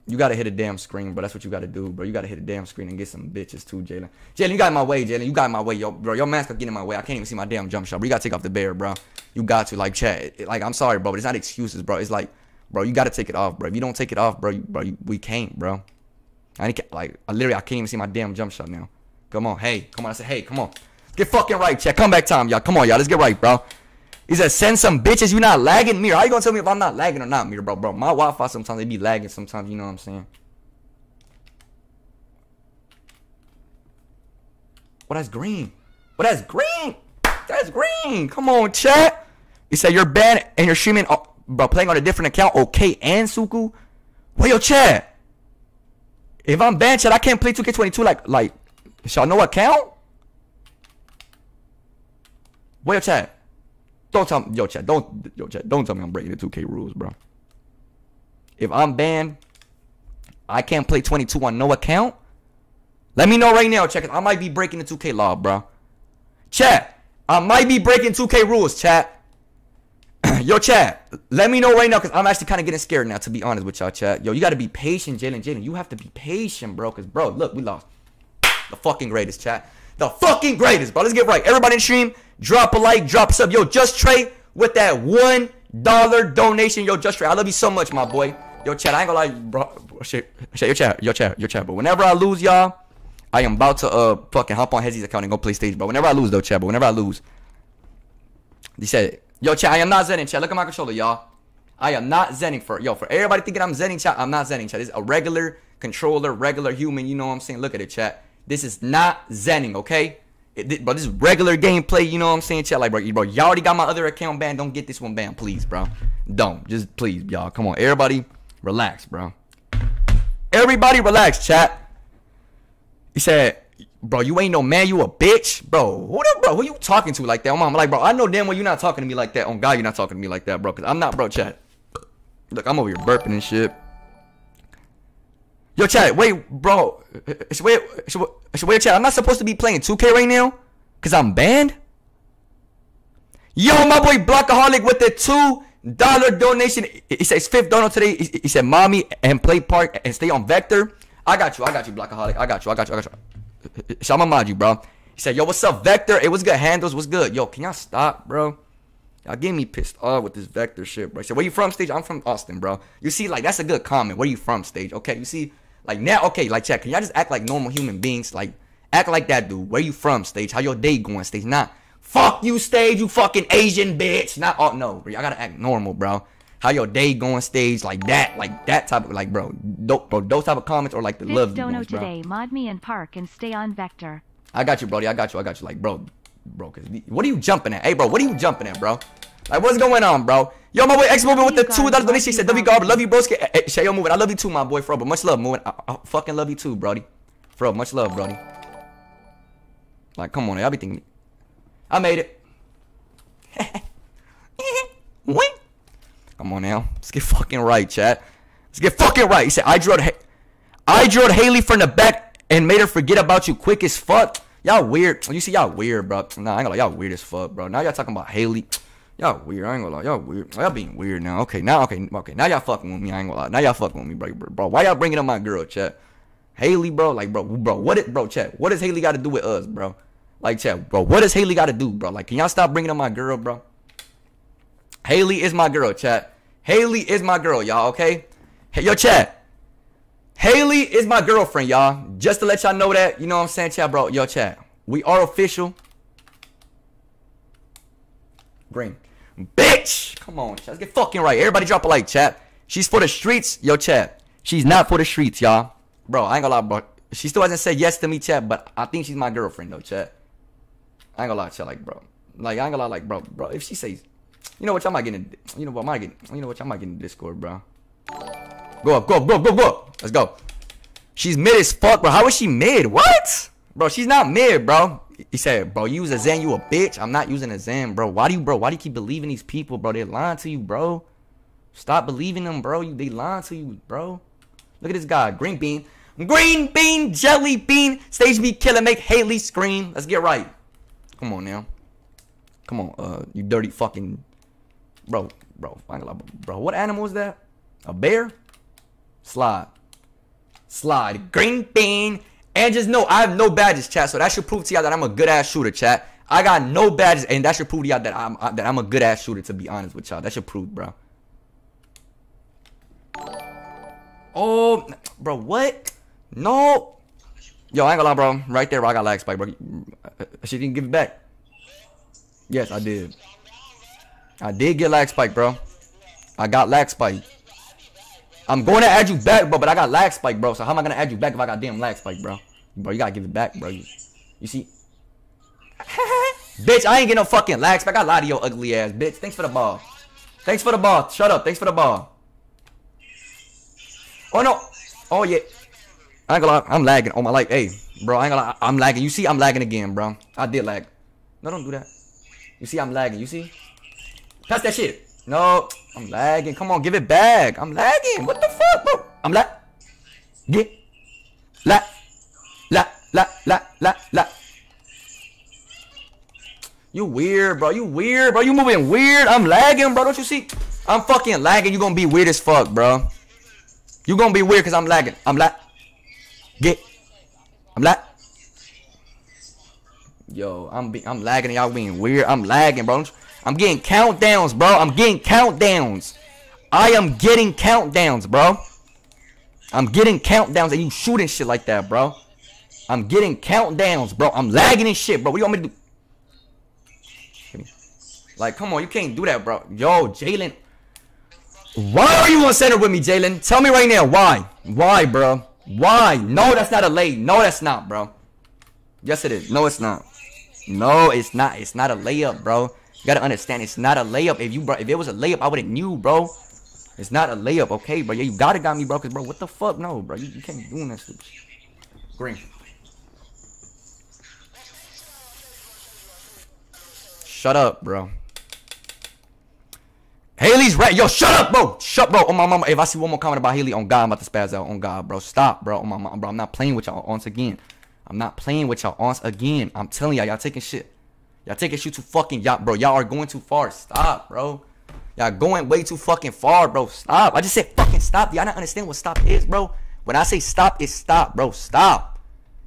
[SPEAKER 1] You gotta hit a damn screen, bro. That's what you gotta do, bro. You gotta hit a damn screen and get some bitches too, Jalen. Jalen, you got in my way, Jalen. You got in my way, yo, bro. Your mask getting in my way. I can't even see my damn jump shot, bro. You gotta take off the bear, bro. You got to, like, chat. Like, I'm sorry, bro, but it's not excuses, bro. It's like, bro, you gotta take it off, bro. If you don't take it off, bro, you, bro, you, we can't, bro. I ain't, like, I literally, I can't even see my damn jump shot now. Come on, hey, come on. I said, hey, come on. Get fucking right, chat. Come back time, y'all. Come on, y'all. Let's get right, bro. He said, send some bitches. You not lagging, Mirror. How you gonna tell me if I'm not lagging or not, Mirror, bro? Bro, my Wi-Fi sometimes they be lagging. Sometimes, you know what I'm saying. Well, that's green. Well, that's green. That's green. Come on, chat. He said you're banned and you're streaming, uh, bro, playing on a different account. Okay, and Suku. Well, yo, chat. If I'm banned, chat, I can't play 2K22 like, like, y'all know account? Well, yo, chat. Don't tell me, yo, chat. Don't, yo, chat. Don't tell me I'm breaking the 2K rules, bro. If I'm banned, I can't play 22 on no account. Let me know right now, it. I might be breaking the 2K law, bro. Chat, I might be breaking 2K rules, chat. <clears throat> Yo, chat. Let me know right now, cause I'm actually kind of getting scared now. To be honest with y'all, chat. Yo, you gotta be patient, Jalen. Jalen, you have to be patient, bro. Cause bro, look, we lost. The fucking greatest, chat. The fucking greatest, bro. Let's get right. Everybody in stream, drop a like, drop a sub. Yo, just Trey with that one dollar donation. Yo, just Trey. I love you so much, my boy. Yo, chat. I ain't gonna lie, bro. Shit, shit, your chat, your chat, your chat. But whenever I lose, y'all, I am about to uh fucking hop on Hezzy's account and go play stage, But Whenever I lose, though, chat. But whenever I lose, he said, "Yo, chat. I am not zenning, chat. Look at my controller, y'all. I am not zenning for yo for everybody thinking I'm zenning, chat. I'm not zenning, chat. This is a regular controller, regular human. You know what I'm saying? Look at it, chat. This is not zenning, okay? It, but this is regular gameplay. You know what I'm saying, chat? Like, bro, bro, y'all already got my other account banned. Don't get this one banned, please, bro. Don't. Just please, y'all. Come on, everybody, relax, bro. Everybody, relax, chat. He said, bro, you ain't no man, you a bitch, bro. Who the bro? Who you talking to like that? Mom, like, bro, I know damn well you're not talking to me like that. On God, you're not talking to me like that, bro. Cause I'm not, bro. Chat. Look, I'm over here burping and shit. Yo, chat, wait, bro. It's wait, it's chat. I'm not supposed to be playing 2K right now, cause I'm banned. Yo, my boy Blockaholic with the two dollar donation. He says fifth donor today. He, said, "Mommy and play park and stay on vector." I got you. I got you, Blockaholic. I got you. I got you. I got you. So I'm mod you, bro. He said, "Yo, what's up, Vector? It was good. Handles was good. Yo, can y'all stop, bro? Y'all getting me pissed off with this Vector shit, bro." He said, "Where you from, Stage? I'm from Austin, bro. You see, like that's a good comment. Where you from, Stage? Okay, you see, like now, okay, like check. Can y'all just act like normal human beings? Like act like that, dude. Where you from, Stage? How your day going, Stage? Not fuck you, Stage. You fucking Asian bitch. Not oh no, bro. Y'all gotta act normal, bro." How your day going stage like that, like that type of like bro, do, bro, those type of comments or like the
[SPEAKER 2] Fifth
[SPEAKER 1] love
[SPEAKER 2] dono
[SPEAKER 1] ones, bro.
[SPEAKER 2] today. Mod me and park and stay on vector.
[SPEAKER 1] I got you, Brody. I got you. I got you. Like, bro, bro, cause what are you jumping at? Hey, bro, what are you jumping at, bro? Like, what's going on, bro? Yo, my boy X moving with the two
[SPEAKER 2] God.
[SPEAKER 1] dollars donation. He
[SPEAKER 2] Love
[SPEAKER 1] said,
[SPEAKER 2] you,
[SPEAKER 1] "W
[SPEAKER 2] God.
[SPEAKER 1] Garber, love you, bro. Hey, Shay, yo, moving. I love you too, my boy, bro. But much love, moving. I, I fucking love you too, Brody. Bro, much love, Brody. Like, come on, y'all be thinking. I made it. <laughs> Wink. Come on now. Let's get fucking right, chat. Let's get fucking right. He said, I drilled, I drilled Haley from the back and made her forget about you quick as fuck. Y'all weird. You see, y'all weird, bro. Nah, I ain't gonna lie. Y'all weird as fuck, bro. Now y'all talking about Haley. Y'all weird. I ain't gonna lie. Y'all weird. Y'all being weird now. Okay, now, okay, okay. Now y'all fucking with me. I ain't gonna lie. Now y'all fucking with me, bro. Bro, bro, why y'all bringing up my girl, chat? Haley, bro. Like, bro, bro. What it, bro, chat? What does Haley got to do with us, bro? Like, chat, bro. What does Haley got to do, bro? Like, can y'all stop bringing up my girl, bro? Haley is my girl, chat. Haley is my girl, y'all, okay? Hey, yo, chat. Haley is my girlfriend, y'all. Just to let y'all know that, you know what I'm saying, chat, bro. Yo, chat. We are official. Green. Bitch! Come on, chat. Let's get fucking right. Everybody drop a like, chat. She's for the streets. Yo, chat. She's not for the streets, y'all. Bro, I ain't gonna lie, bro. She still hasn't said yes to me, chat, but I think she's my girlfriend, though, chat. I ain't gonna lie, chat, like, bro. Like, I ain't gonna lie, like, bro, bro. If she says, you know what, I might get in, you know what, I might get, you know what, I might get in Discord, bro. Go up, go up, go up, go up, go up. Let's go. She's mid as fuck, bro. How is she mid? What? Bro, she's not mid, bro. He said, bro, you use a Zen, you a bitch. I'm not using a Zen, bro. Why do you, bro? Why do you keep believing these people, bro? They're lying to you, bro. Stop believing them, bro. You, they lying to you, bro. Look at this guy, Green Bean. Green Bean, Jelly Bean, Stage B killer, make Haley scream. Let's get right. Come on now. Come on, uh, you dirty fucking, bro, bro, bro. What animal is that? A bear? Slide. Slide. Green bean. And just know I have no badges, chat. So that should prove to y'all that I'm a good ass shooter, chat. I got no badges, and that should prove to y'all that I'm uh, that I'm a good ass shooter. To be honest with y'all, that should prove, bro. Oh, bro, what? No. Yo, I ain't gonna lie, bro. Right there, bro, I got lag spike, bro. Uh, she didn't give it back. Yes, I did. I did get lag spike, bro. I got lag spike. I'm going to add you back, bro, but I got lag spike, bro. So how am I gonna add you back if I got damn lag spike, bro? Bro, you gotta give it back, bro. You, you see? bitch, I ain't get no fucking lag spike. I lie to your ugly ass, bitch. Thanks for the ball. Thanks for the ball. Shut up. Thanks for the ball. Oh no. Oh yeah. I ain't gonna lie. I'm lagging on my life. Hey, bro, I ain't gonna lie. I'm lagging. You see, I'm lagging again, bro. I did lag. No, don't do that. You see, I'm lagging. You see? Pass that shit. No, I'm lagging. Come on, give it back. I'm lagging. What the fuck, bro? I'm lag. Get. La. La. La. La. La. La. You weird, bro. You weird, bro. You moving weird. I'm lagging, bro. Don't you see? I'm fucking lagging. You gonna be weird as fuck, bro. You gonna be weird because I'm lagging. I'm lag. Get. I'm lag. Yo, I'm be I'm lagging. Y'all being weird. I'm lagging, bro. I'm getting countdowns, bro. I'm getting countdowns. I am getting countdowns, bro. I'm getting countdowns and you shooting shit like that, bro. I'm getting countdowns, bro. I'm lagging and shit, bro. What do you want me to do? Like, come on, you can't do that, bro. Yo, Jalen. Why are you on center with me, Jalen? Tell me right now, why? Why, bro? Why? No, that's not a lay. No, that's not, bro. Yes, it is. No, it's not. No, it's not. It's not a layup, bro. You gotta understand, it's not a layup. If you, bro, if it was a layup, I would've knew, bro. It's not a layup, okay, bro. Yeah, you gotta got me, bro. Cause, bro, what the fuck? No, bro. You, you can't be doing that stupid. Green. Shut up, bro. Haley's right. Yo, shut up, bro. Shut, bro. Oh, my mama. If I see one more comment about Haley, on God, I'm about to spaz out. On God, bro. Stop, bro. Oh, my mama, bro. I'm not playing with y'all once again. I'm not playing with y'all once again. I'm telling y'all, y'all taking shit. Y'all taking shit too fucking, y'all, bro. Y'all are going too far. Stop, bro. Y'all going way too fucking far, bro. Stop. I just said fucking stop. Y'all not understand what stop is, bro. When I say stop, it's stop, bro. Stop.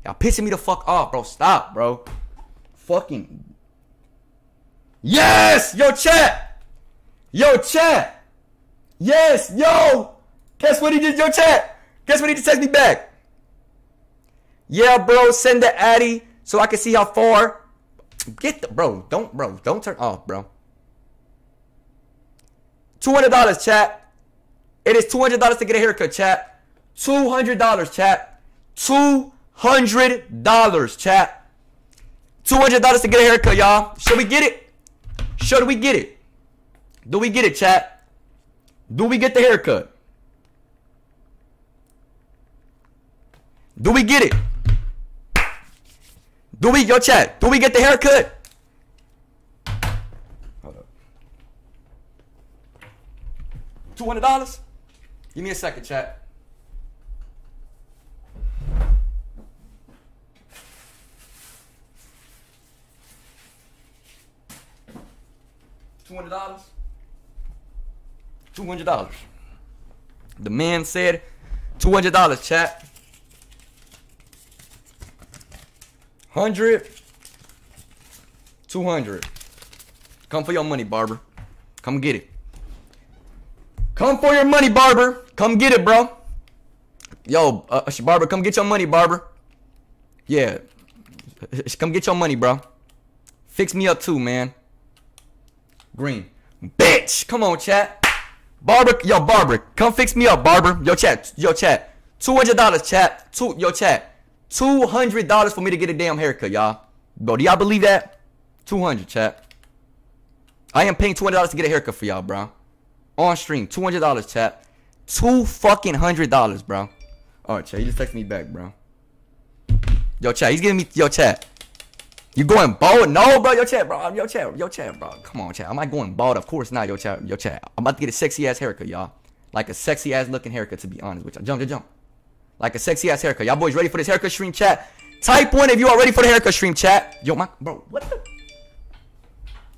[SPEAKER 1] Y'all pissing me the fuck off, bro. Stop, bro. Fucking. Yes! Yo, chat! Yo, chat! Yes! Yo! Guess what he did? Yo, chat! Guess what he just text me back? Yeah, bro. Send the Addy so I can see how far. Get the bro. Don't bro. Don't turn off, bro. Two hundred dollars, chat. It is two hundred dollars to get a haircut, chat. Two hundred dollars, chat. Two hundred dollars, chat. Two hundred dollars to get a haircut, y'all. Should we get it? Should we get it? Do we get it, chat? Do we get the haircut? Do we get it? Do we, yo, chat? Do we get the haircut? Hold up. Two hundred dollars. Give me a second, chat. Two hundred dollars. Two hundred dollars. The man said, two hundred dollars, chat. Hundred. Two hundred. Come for your money, barber. Come get it. Come for your money, barber. Come get it, bro. Yo, uh, barber, come get your money, barber. Yeah. <laughs> Come get your money, bro. Fix me up too, man. Green. Bitch. Come on, chat. Barber, yo, barber. Come fix me up, barber. Yo, chat. Yo, chat. $200, chat. Two, yo, chat. $200 for me to get a damn haircut, y'all. Bro, do y'all believe that? 200, chat. I am paying $200 to get a haircut for y'all, bro. On stream. $200, chat. Two fucking hundred dollars, bro. Alright, chat. He just texted me back, bro. Yo, chat. He's giving me. Yo, chat. You going bald? No, bro. Yo, chat, bro. Yo, chat. Yo, chat, bro. Come on, chat. Am I going bald? Of course not. Yo, chat. Yo, chat. I'm about to get a sexy ass haircut, y'all. Like a sexy ass looking haircut, to be honest with you. Jump, jump, jump. Like a sexy ass haircut. Y'all boys ready for this haircut stream, chat? Type one if you are ready for the haircut stream, chat. Yo, my bro, what the?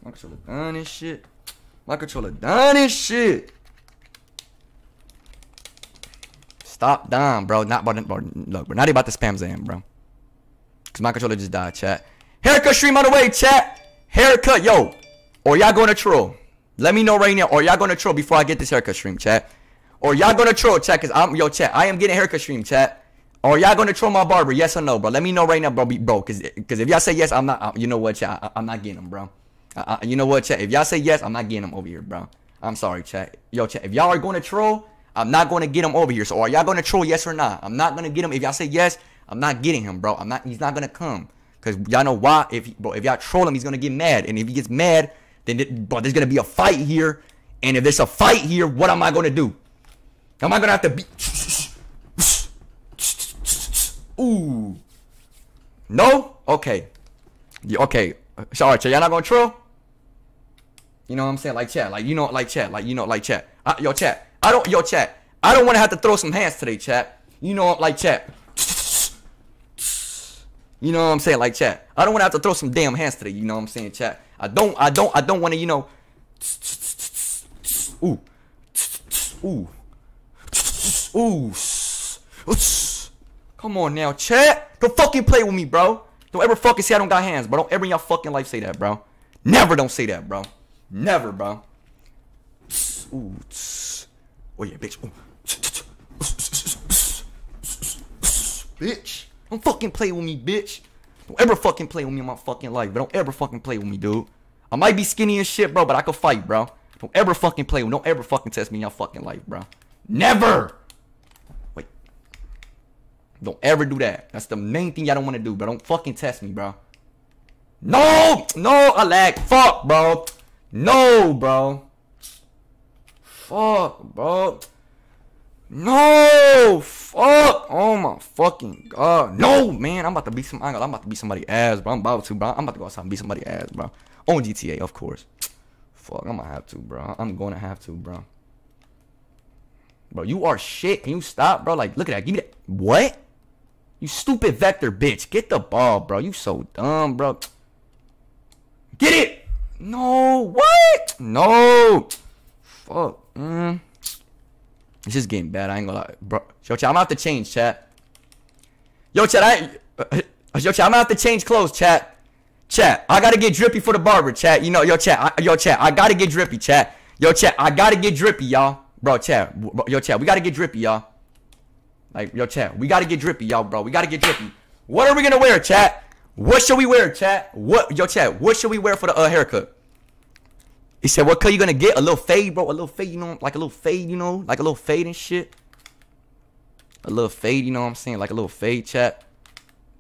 [SPEAKER 1] My controller done this shit. My controller done this shit. Stop down, bro. Not about bro, look, we're not about to spam Zam, bro. Cause my controller just died, chat. Haircut stream on the way, chat. Haircut, yo. Or y'all going to troll. Let me know right now. Or y'all going to troll before I get this haircut stream, chat. Or y'all going to troll, chat. Cause I'm, yo, chat. I am getting haircut stream, chat. Or y'all going to troll my barber? Yes or no, bro? Let me know right now, bro. Be, bro, cause, cause if y'all say yes, I'm not. Uh, you know what, chat? I, am not getting them, bro. I, I, you know what, chat? If y'all say yes, I'm not getting them over here, bro. I'm sorry, chat. Yo, chat. If y'all are going to troll, I'm not to get him over here. So are y'all going to troll yes or not? I'm not going to get him. If y'all say yes, I'm not getting him, bro. I'm not. He's not to come. Cause y'all know why? If bro, if y'all troll him, he's gonna get mad. And if he gets mad, then bro, there's gonna be a fight here. And if there's a fight here, what am I gonna do? Am I gonna have to be? Ooh. No? Okay. Yeah, okay. Sorry, chat. Y'all not gonna troll? You know what I'm saying? Like chat. Like you know, like chat. Like you know, like chat. Uh, yo, chat. I don't. Yo, chat. I don't want to have to throw some hands today, chat. You know, like chat. You know what I'm saying? Like chat. I don't want to have to throw some damn hands today. You know what I'm saying, chat. I don't, I don't, I don't want to, you know. Ooh, ooh, ooh. Ooh. Come on now, chat. Don't fucking play with me, bro. Don't ever fucking say I don't got hands, bro. Don't ever in your fucking life say that, bro. Never don't say that, bro. Never, bro. Ooh. Oh yeah, bitch. Bitch. Don't fucking play with me, bitch. Don't ever fucking play with me in my fucking life, but don't ever fucking play with me, dude. I might be skinny as shit, bro, but I can fight, bro. Don't ever fucking play with me. Don't ever fucking test me in your fucking life, bro. Never. Wait. Don't ever do that. That's the main thing y'all don't want to do, bro. Don't fucking test me, bro. No! No, I lag. Fuck, bro. No, bro. Fuck, bro. No, fuck. Oh my fucking god. No, man. I'm about to beat some. I'm about to beat somebody ass, bro. I'm about to, bro. I'm about to go outside and beat somebody ass, bro. On GTA, of course. Fuck, I'm gonna have to, bro. I'm gonna have to, bro. Bro, you are shit. Can you stop, bro? Like, look at that. Give me that. What? You stupid vector bitch. Get the ball, bro. You so dumb, bro. Get it. No. What? No. Fuck. Mm. It's just getting bad. I ain't gonna lie, bro. Yo, chat, I'm gonna have to change, chat. Yo, chat, I. Uh, yo, chat, I'm gonna have to change clothes, chat. Chat, I gotta get drippy for the barber, chat. You know, yo, chat, I, yo, chat, I gotta get drippy, chat. Yo, chat, I gotta get drippy, y'all. Bro, chat, bro, yo, chat, we gotta get drippy, y'all. Like, yo, chat, we gotta get drippy, y'all, bro. We gotta get drippy. What are we gonna wear, chat? What should we wear, chat? What, yo, chat, what should we wear for the uh, haircut? He said, what cut you gonna get? A little fade, bro. A little fade, you know, like a little fade, you know, like a little fade and shit. A little fade, you know what I'm saying? Like a little fade, chat.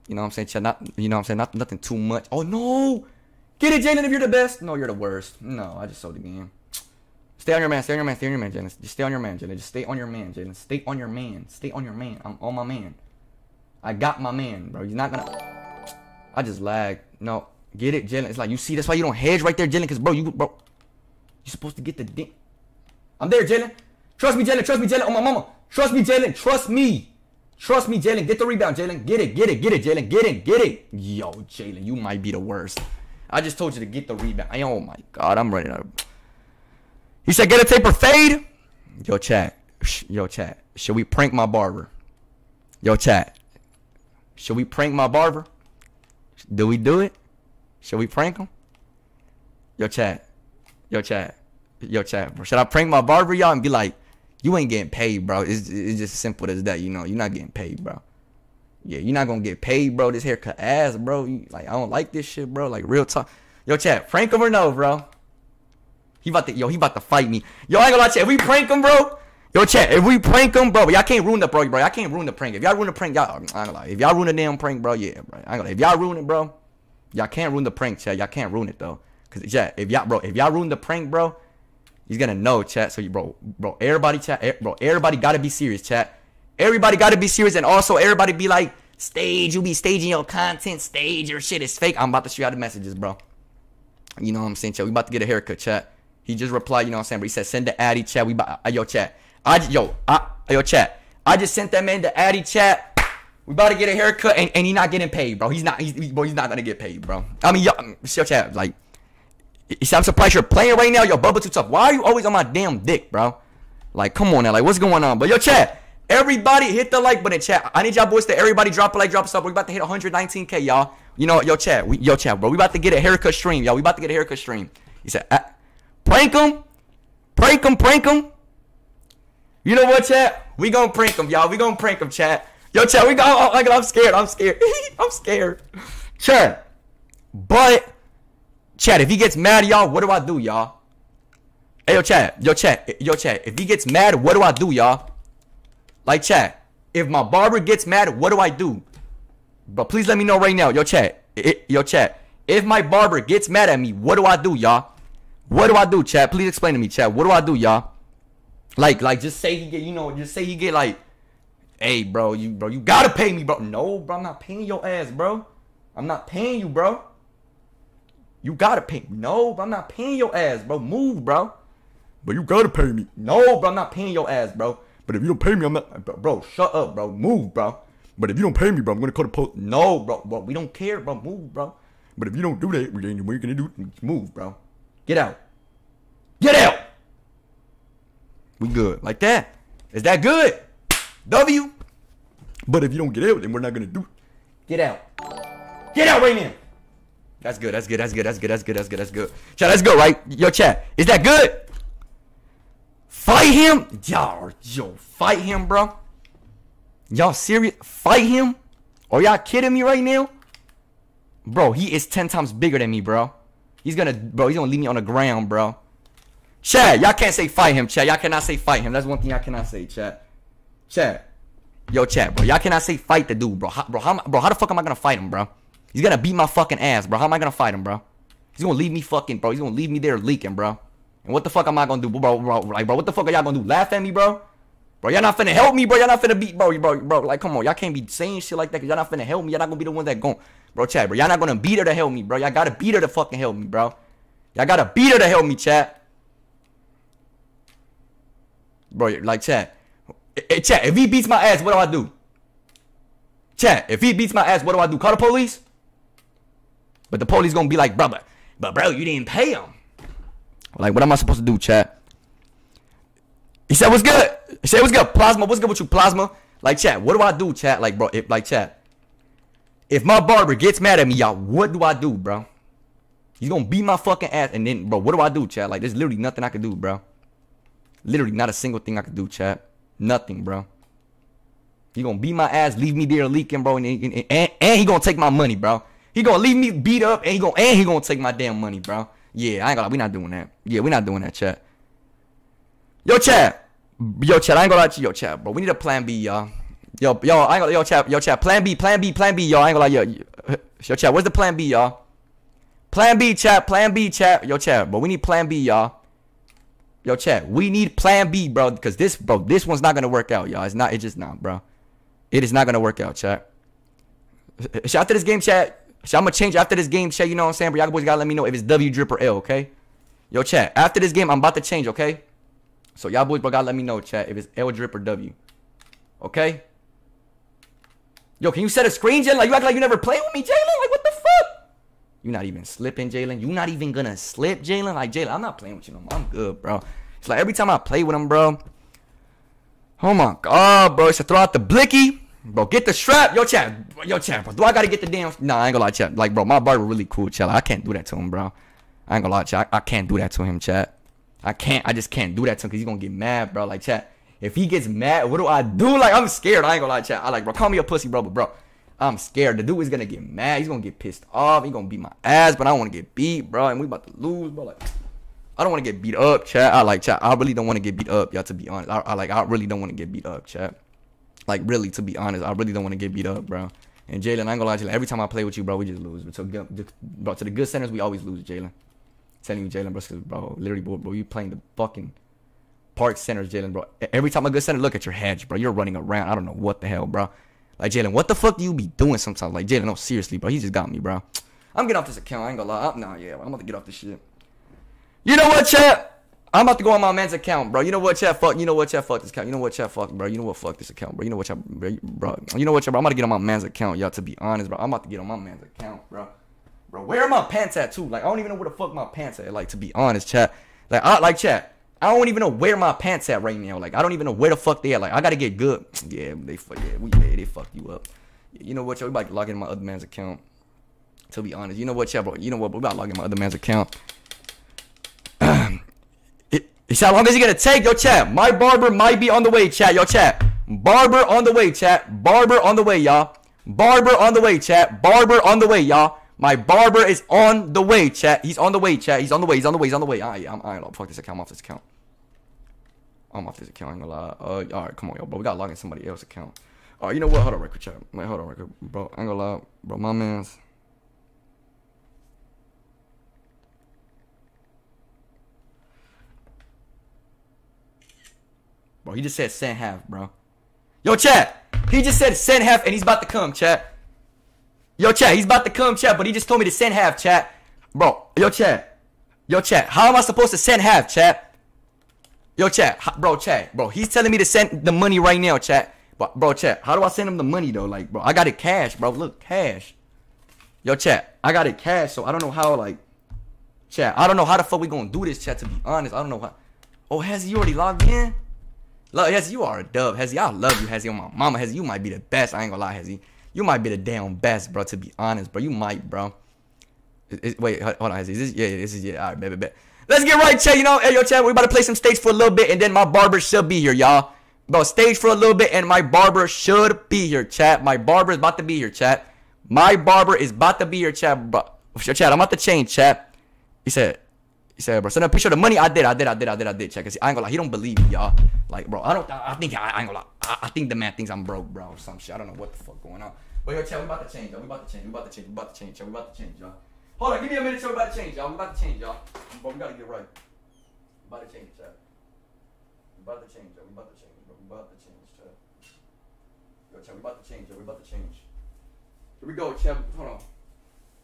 [SPEAKER 1] You know what I'm saying, chat? Not, you know what I'm saying? Not nothing too much. Oh no! Get it, Jalen. If you're the best, no, you're the worst. No, I just sold the game. Stay on your man. Stay on your man. Stay on your man, Jalen. Just stay on your man, Jalen. Just stay on your man, Jalen. Stay on your man. Stay on your man. I'm on my man. I got my man, bro. You're not gonna. I just lag. No, get it, Jalen. It's like you see. That's why you don't hedge right there, Jalen. Cause bro, you bro. You're supposed to get the dink. I'm there, Jalen. Trust me, Jalen. Trust me, Jalen. Oh, my mama. Trust me, Jalen. Trust me. Trust me, Jalen. Get the rebound, Jalen. Get it. Get it. Get it, Jalen. Get it. Get it. Yo, Jalen, you might be the worst. I just told you to get the rebound. Oh, my God. I'm running out of... <sniffs> He said, get a taper fade. Yo, chat. Yo, chat. Should we prank my barber? Yo, chat. Should we prank my barber? Do we do it? Should we prank him? Yo, chat. Yo, chat. Yo, chat, bro. Should I prank my barber, y'all, and be like, you ain't getting paid, bro. It's, it's just simple as that, you know. You're not getting paid, bro. Yeah, you're not gonna get paid, bro. This haircut ass, bro. You, like, I don't like this shit, bro. Like, real talk. Yo, chat, prank him or no, bro? He about to, yo, he about to fight me. Yo, I ain't gonna lie, chat. If we prank him, bro, yo, chat, if we prank him, bro, y'all can't ruin the bro, bro. Y'all can't ruin the prank. If y'all ruin the prank, y'all, I ain't gonna lie. If y'all ruin the damn prank, bro, yeah, bro. I ain't gonna lie. If y'all ruin it, bro, y'all can't ruin the prank, chat. Y'all can't ruin it, though. Cause, chat, if y'all, bro, if y'all ruin the prank, bro, he's gonna know, chat. So, you, bro, bro, everybody, chat, bro, everybody gotta be serious, chat. Everybody gotta be serious, and also everybody be like, stage, you be staging your content, stage, your shit is fake. I'm about to show y'all the messages, bro. You know what I'm saying, chat? We about to get a haircut, chat. He just replied, you know what I'm saying? But he said, send the Addy chat. We about, uh, yo, chat. I, yo, I, yo, chat. I just sent that man the Addy chat. We about to get a haircut, and, and he not getting paid, bro. He's not, he's, he, bro, he's not gonna get paid, bro. I mean, yo, yo, chat, like, he said, I'm surprised you're playing right now. Yo, Bubba too tough. Why are you always on my damn dick, bro? Like, come on now. Like, what's going on? But yo, chat. Everybody hit the like button, chat. I need y'all boys to everybody drop a like, drop a sub. We about to hit 119k, y'all. You know, yo, chat. We, yo, chat, bro. We about to get a haircut stream, y'all. We about to get a haircut stream. He said, ah, prank him, prank him, prank him. You know what, chat? We gonna prank him, y'all. We gonna prank him, chat. Yo, chat. We go. Oh, I'm scared. I'm scared. <laughs> I'm scared. Chat. But, chat. If he gets mad, y'all, what do I do, y'all? Hey, yo, chat. Yo, chat. Yo, chat. If he gets mad, what do I do, y'all? Like, chat. If my barber gets mad, what do I do? But please let me know right now. Yo, chat. Yo, chat. If my barber gets mad at me, what do I do, y'all? What do I do, chat? Please explain to me, chat. What do I do, y'all? Like, like, just say he get, you know, just say he get like, hey, bro, you, bro, you gotta pay me, bro. No, bro, I'm not paying your ass, bro. I'm not paying you, bro. You gotta pay me. No, bro, I'm not paying your ass, bro. Move, bro. But you gotta pay me. No, bro, I'm not paying your ass, bro. But if you don't pay me, I'm not, bro. bro shut up, bro. Move, bro. But if you don't pay me, bro, I'm gonna call the post. No, bro, bro, we don't care, bro. Move, bro. But if you don't do that, then we're gonna do move, bro. Get out. Get out. We good like that. Is that good? W. But if you don't get out, then we're not gonna do. it. Get out. Get out right now. That's good. That's good. That's good. That's good. That's good. That's good. That's good. Chat, that's good, right? Yo, chat. Is that good? Fight him? Y'all, yo, fight him, bro. Y'all serious? Fight him? Are y'all kidding me right now? Bro, he is 10 times bigger than me, bro. He's gonna, bro, he's gonna leave me on the ground, bro. chat, y'all can't say fight him, chat. Y'all cannot say fight him. That's one thing I cannot say, chat. chat. Yo, chat, bro. Y'all cannot say fight the dude, bro. How, bro, how, bro, how the fuck am I gonna fight him, bro? He's gonna beat my fucking ass, bro. How am I gonna fight him, bro? He's gonna leave me fucking, bro. He's gonna leave me there leaking, bro. And what the fuck am I gonna do, bro? bro like, bro, what the fuck are y'all gonna do? Laugh at me, bro? Bro, y'all not finna help me, bro. Y'all not finna beat, bro, bro, bro. Like, come on, y'all can't be saying shit like that, cause y'all not finna help me. Y'all not gonna be the ones that gon' bro, chat, bro. Y'all not gonna beat her to help me, bro. Y'all gotta beat her to fucking help me, bro. Y'all gotta beat her to help me, chat. Bro, like, chat. Hey, if he beats my ass, what do I do? chat, if he beats my ass, what do I do? Call the police? But the police gonna be like, bro, but, but bro, you didn't pay him. Like, what am I supposed to do, chat? He said, what's good? He said, what's good? Plasma, what's good with you, Plasma? Like, chat, what do I do, chat? Like, bro, if, like, chat. If my barber gets mad at me, y'all, what do I do, bro? He's gonna beat my fucking ass, and then, bro, what do I do, chat? Like, there's literally nothing I can do, bro. Literally, not a single thing I can do, chat. Nothing, bro. He gonna beat my ass, leave me there leaking, bro, and, and, and, and he gonna take my money, bro. He gonna leave me beat up, and he gonna and he gonna take my damn money, bro. Yeah, I ain't gonna we not doing that. Yeah, we not doing that, chat. Yo, chat. Yo, chat, I ain't gonna lie to you, yo, chat, bro. We need a plan B, y'all. Yo, yo, I ain't gonna, yo, chat, yo, chat, plan B, plan B, plan B, y'all. I ain't gonna lie, yo, yo, <laughs> chat, what's the plan B, y'all? Plan B, chat, plan B, chat, yo, chat, but we need plan B, y'all. Yo, chat, we need plan B, bro, because this, bro, this one's not gonna work out, y'all. It's not, it's just not, bro. It is not gonna work out, chat. <laughs> Shout out to this game, chat. So I'm gonna change after this game, chat. You know what I'm saying, bro? Y'all boys gotta let me know if it's W drip or L, okay? Yo, chat. After this game, I'm about to change, okay? So y'all boys, bro, gotta let me know, chat, if it's L drip or W. Okay? Yo, can you set a screen, Jalen? Like you act like you never played with me, Jalen. Like what the fuck? You're not even slipping, Jalen. You're not even gonna slip, Jalen. Like Jalen, I'm not playing with you no more. I'm good, bro. It's like every time I play with him, bro. Oh my god, bro. It's to throw out the blicky. Bro, get the strap. Yo, chat. Yo, chat, bro. Do I gotta get the damn. Nah, I ain't gonna lie, chat. Like, bro, my barber really cool, chat. I can't do that to him, bro. I ain't gonna lie, chat. I, I can't do that to him, chat. I can't. I just can't do that to him because he's gonna get mad, bro. Like, chat. If he gets mad, what do I do? <laughs> Like, I'm scared. I ain't gonna lie, chat. I like, bro, call me a pussy, bro, but bro, I'm scared. The dude is gonna get mad. He's gonna get pissed off. He's gonna beat my ass, but I don't wanna get beat, bro. And we about to lose, bro. Like, I don't wanna get beat up, chat. I like, chat. I really don't wanna get beat up, y'all. To be honest, I, I like, I really don't wanna get beat up, chat. Like really, to be honest, I really don't want to get beat up, bro. And Jalen, I ain't gonna lie to you. Every time I play with you, bro, we just lose. So, bro, to the good centers, we always lose, Jalen. Telling you, Jalen, bro, bro, literally, bro, bro, you playing the fucking park centers, Jalen, bro. Every time a good center look at your hedge, bro, you're running around. I don't know what the hell, bro. Like Jalen, what the fuck do you be doing sometimes? Like Jalen, no, seriously, bro, he just got me, bro. I'm getting off this account. I ain't gonna lie. I'm, nah, yeah, I'm about to get off this shit. You know what, chat? I'm about to go on my man's account, bro. You know what, chat? Fuck. You know what, chat? Fuck this account. You know what, chat? Fuck, bro. You know what? Fuck this account, bro. You know what, chat? Bro. You know what, chat? Bro. I'm about to get on my man's account, y'all. To be honest, bro. I'm about to get on my man's account, bro. Bro, where are my pants at too? Like, I don't even know where the fuck my pants at. Like, to be honest, chat. Like, I like chat. I don't even know where my pants at right now. Like, I don't even know where the fuck they at. Like, I gotta get good. <sniffs> Yeah, they fuck. Yeah, we yeah, they fuck you up. You know what, chat? We about to log in my other man's account. To be honest, you know what, chat, bro? You know what? We about to log in my other man's account. <clears throat> It's how long is it gonna take? Yo, chat. My barber might be on the way, chat. Yo, chat. Barber on the way, chat. Barber on the way, y'all. Barber on the way, chat. Barber on the way, y'all. My barber is on the way, chat. He's on the way, chat. He's on the way. He's on the way. He's on the way. Alright, I'm, I fuck this account. I'm off this account. I'm off this account. I ain't gonna lie. Uh, all right, come on, yo, bro. We gotta log in somebody else's account. All right, you know what? Hold on, record chat. Wait, hold on, record, bro. I ain't gonna lie, bro. My man's. Bro, he just said send half, bro. Yo, chat. He just said send half and he's about to come, chat. Yo, chat. He's about to come, chat, but he just told me to send half, chat. Bro, yo, chat. Yo, chat. How am I supposed to send half, chat? Yo, chat. Bro, chat. Bro, he's telling me to send the money right now, chat. But, bro, chat. How do I send him the money, though? Like, bro, I got it cash, bro. Look, cash. Yo, chat, I got it cash, so I don't know how, like, chat, I don't know how the fuck we gonna do this, chat, to be honest. I don't know how. Oh, has he already logged in? Love, Hezzy, you are a dub. Hezzy, I love you, Hezzy. Oh, my mama, Hezzy, you might be the best. I ain't gonna lie, Hezzy. You might be the damn best, bro, to be honest, bro. You might, bro. Wait, hold on, Hezzy. Is this, yeah, yeah, this is, yeah, all right, bet, bet. Let's get right, chat. You know, hey, yo, chat, we about to play some stage for a little bit, and then my barber should be here, y'all. Bro, stage for a little bit, and my barber should be here, chat. My barber is about to be here, chat. My barber is about to be here, chat, bro. Chat, I'm about to change, chat. He said, he said, bro, send a picture of the money. I did, I did, I did, I did, I did. Check it. I ain't gonna lie, he don't believe me, y'all. Like, bro, I don't. I think I, I ain't gonna lie. I, I think the man thinks I'm broke, bro, or some shit. I don't know what the fuck going on. But yo, chat, we about to change, y'all. We about to change. We about to change. We about to change, y'all. We about to change, y'all. Hold on, give me a minute, chat. We about to change, y'all. We about to change, y'all. But we gotta get right. We about to change, chat. We about to change, y'all. We about to change, bro. We about to change, chat. Yo, chat, we about to change, y'all. We about to change. Here we go, chat. Hold on.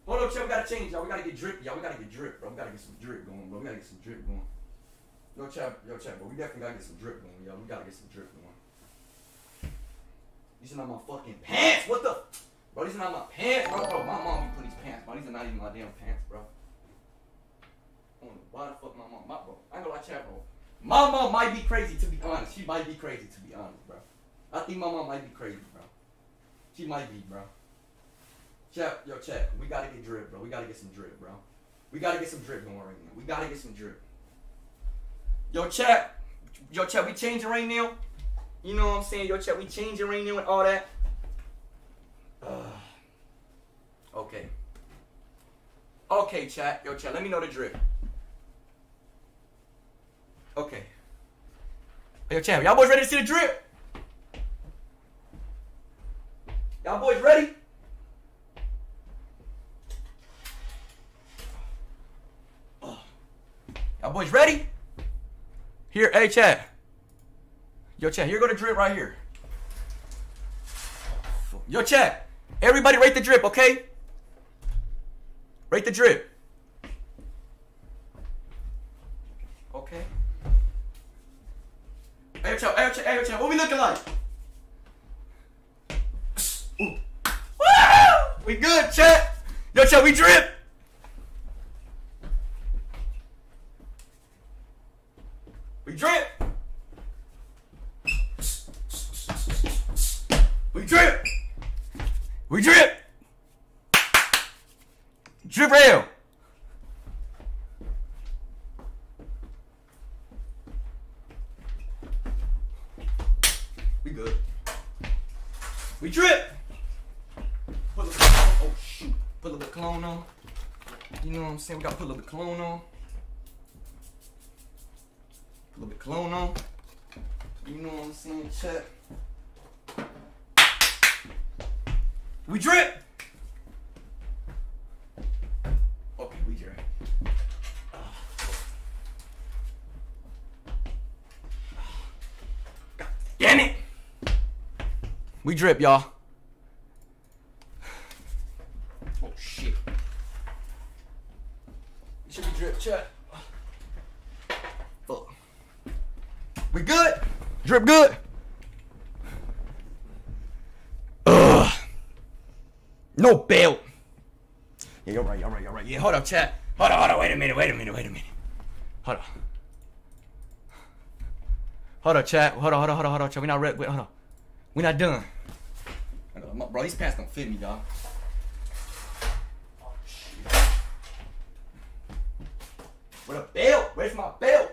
[SPEAKER 1] Hold on, chat. We gotta change, y'all. We gotta get drip, y'all. We gotta get drip, bro. We gotta get some drip going, bro. We gotta get some drip going. Yo, chat, yo, chat, bro. We definitely gotta get some drip going, y'all. We gotta get some drip going. These are not my fucking pants. What the? Bro, these are not my pants, bro. Bro, my mom be putting these pants, bro. These are not even my damn pants, bro. I why the fuck my mom, my bro. I ain't gonna lie, chat, bro. My mom might be crazy, to be honest. She might be crazy, to be honest, bro. I think my mom might be crazy, bro. She might be, bro. Yo, check. We gotta get drip, bro. We gotta get some drip, bro. We gotta get some drip going right now. We gotta get some drip. Yo, check. Yo, check. We changing right now. You know what I'm saying? Yo, check. We changing right now and all that. Uh, <sighs> okay. Okay, chat. Yo, chat. Let me know the drip. Okay. Yo, chat. Y'all boys ready to see the drip? Y'all boys ready? Y'all boys ready? Here, hey, chat. Yo, chat. Here go the drip right here. Yo, chat. Everybody rate the drip, okay? Rate the drip. Okay. Hey, chat. Hey, chat. Hey, chat. What we looking like? Ooh. We good, chat. Yo, chat. We drip. We drip. We drip. We drip. Drip rail. We good. We drip. Put a oh shoot. Put a little cologne on. You know what I'm saying? We gotta put a little cologne on. Little bit cologne on. You know what I'm saying? Check. We drip. Okay, we drip. God damn it. We drip, y'all. Oh shit. It should be drip check. Fuck. We good? Drip good? Ugh. No belt. Yeah, you're right, you're right, you're right. Yeah, hold up, chat. Hold on, hold on, wait a minute, wait a minute, wait a minute. Hold on. Hold on, chat. Hold on, hold on, hold on, hold on, chat. We're not ready. Hold on. We not done. Bro, these pants don't fit me. Oh, shit. Where the belt? Where's my belt?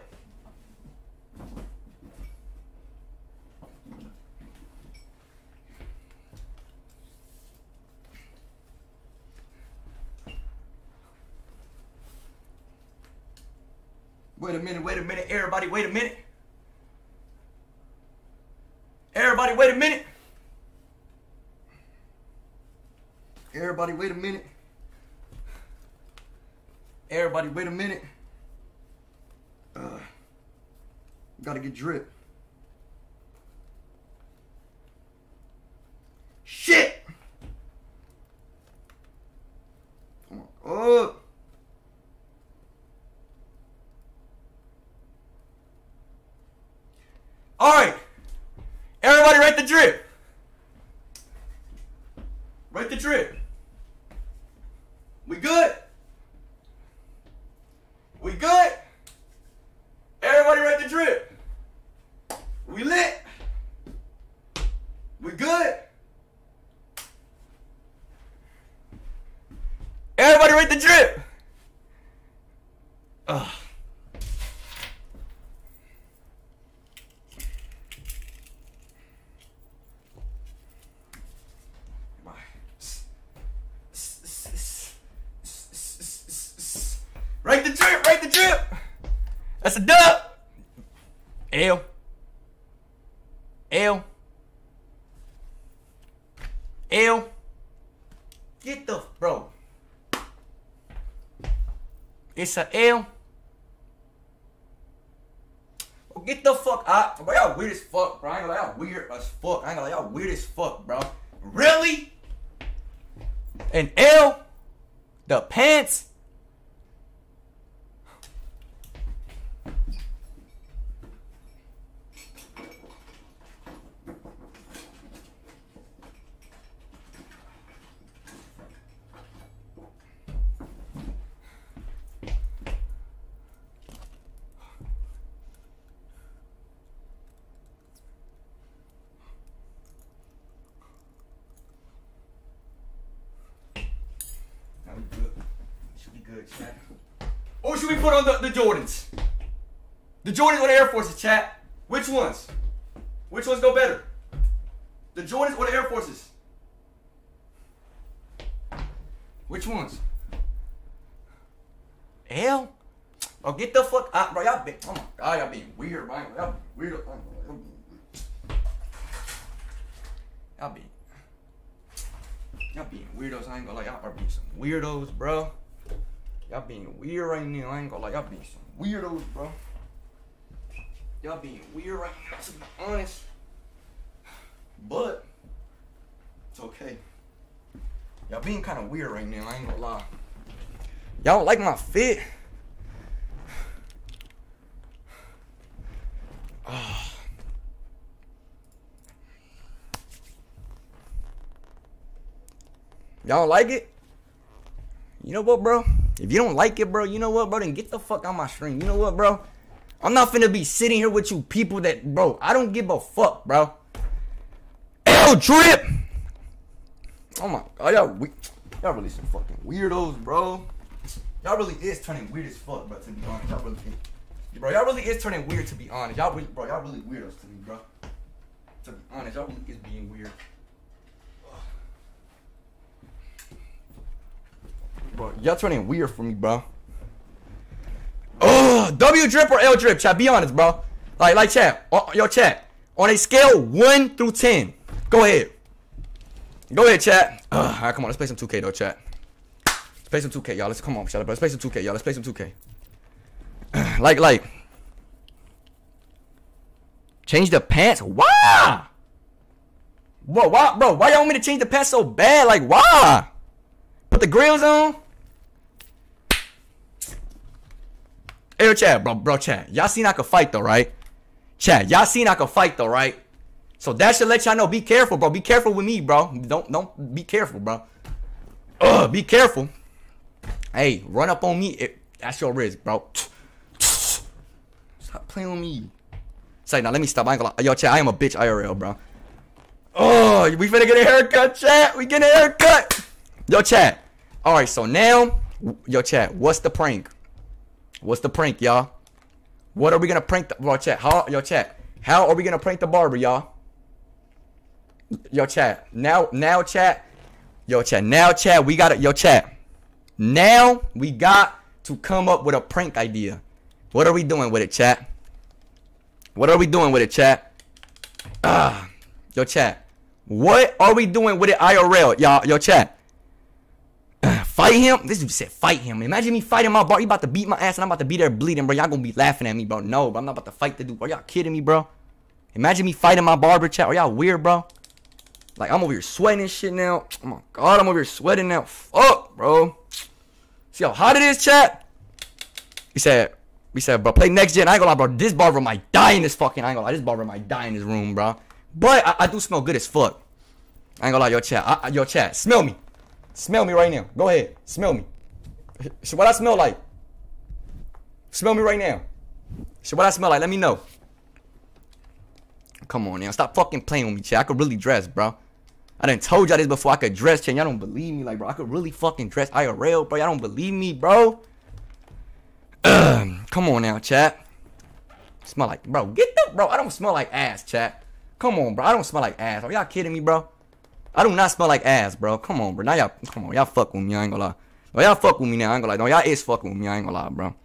[SPEAKER 1] Wait a minute, wait a minute, everybody, wait a minute. Everybody, wait a minute. Everybody, wait a minute. Everybody, wait a minute. Uh, gotta get drip. Shit! Come on. Oh! Alright! Everybody write the drip! Write the drip. We good? We good? Everybody ready to drip? We lit? We good? Everybody ready to drip? Ugh. Right the drip, right the drip. That's a dub. L. L. L. Get the bro. It's L. Oh, get the fuck out. Bro, y'all weird as fuck, bro. I ain't gonna lie, y'all weird as fuck. I ain't gonna lie, y'all weird as fuck, bro. Really? An L? The pants? Now we good. Should be good, chat. Or should we put on the, the Jordans? The Jordans or the Air Forces, chat? Which ones? Which ones go better? The Jordans or the Air Forces? Which ones? L? Oh, get the fuck out, bro. Y'all been, oh my god, y'all being weird, bro. Y'all being weird. Y'all being Y'all being weirdos. I ain't gonna lie. Y'all are being some weirdos, bro. Y'all being weird right now. I ain't gonna lie. Y'all being some weirdos, bro. Y'all being weird right now, to be honest. But it's okay. Y'all being kind of weird right now. I ain't gonna lie. Y'all don't like my fit. <sighs> Y'all don't like it? You know what, bro? If you don't like it, bro, you know what, bro? Then get the fuck out my stream. You know what, bro? I'm not finna be sitting here with you people that, bro, I don't give a fuck, bro. L drip! Oh my god, y'all, we- y'all really some fucking weirdos, bro. Y'all really is turning weird as fuck, bro, to be honest. Y'all really is. Bro, y'all really is turning weird, to be honest. Y'all really, bro, y'all really weirdos to me, bro. To be honest, y'all really is being weird. Bro, y'all turning weird for me, bro. W drip or L drip, chat. Be honest, bro. Like, like, chat. Oh, yo, chat. On a scale one through ten, go ahead. Go ahead, chat. Uh, all right, come on. Let's play some 2K though, chat. Let's play some 2K, y'all. Let's come on, chat. Let's play some 2K, y'all. Let's play some 2K. like, like. Change the pants. Why? Bro, why, bro? Why y'all want me to change the pants so bad? Like, why? Put the grills on. Hey, yo, chat, bro, bro, chat. Y'all seen I could fight though, right? Chat, y'all seen I could fight though, right? So that should let y'all know. Be careful, bro. Be careful with me, bro. Don't, don't. Be careful, bro. Ugh, be careful. Hey, run up on me. It, that's your risk, bro. Stop playing with me. Say, now let me stop. I ain't gonna lie. Yo, chat, I am a bitch IRL, bro. Oh, we finna get a haircut, chat. We getting a haircut. Yo, chat. All right, so now, yo, chat. What's the prank? What's the prank, y'all? What are we gonna prank the bro, chat? How yo chat? How are we gonna prank the barber, y'all? Yo chat. Now now chat. Yo chat. Now chat. We got it. Yo chat. Now we got to come up with a prank idea. What are we doing with it, chat? What are we doing with it, chat? Ah, yo chat. What are we doing with it IRL, y'all? Yo chat. Fight him? This dude said fight him. Imagine me fighting my bar. You about to beat my ass and I'm about to be there bleeding, bro. Y'all gonna be laughing at me, bro. No, bro. I'm not about to fight the dude. Are y'all kidding me, bro? Imagine me fighting my barber chat. Are y'all weird, bro? Like, I'm over here sweating shit now. Oh my god, I'm over here sweating now. Fuck, bro. See how hot it is, chat? He said, we said, bro, play next gen. I ain't gonna lie, bro. This barber might die in this fucking. I ain't gonna lie. This barber might die in this room, bro. But I, I do smell good as fuck. I ain't gonna lie, yo, chat. I, I- yo, chat. Smell me. Smell me right now. Go ahead. Smell me. So what I smell like? Smell me right now. So what I smell like? Let me know. Come on now, stop fucking playing with me, chat. I could really dress, bro. I done told y'all this before. I could dress, chat. Y'all don't believe me, like, bro. I could really fucking dress IRL, bro. Y'all don't believe me, bro. <clears throat> Come on now, chat. Smell like, bro. Get the, bro. I don't smell like ass, chat. Come on, bro. I don't smell like ass. Are y'all kidding me, bro? I do not smell like ass, bro. Come on, bro. Now y'all, come on, y'all fuck with me. I ain't gonna lie. No, y'all fuck with me now. I ain't gonna lie. No, y'all is fuck with me. I ain't gonna lie, bro.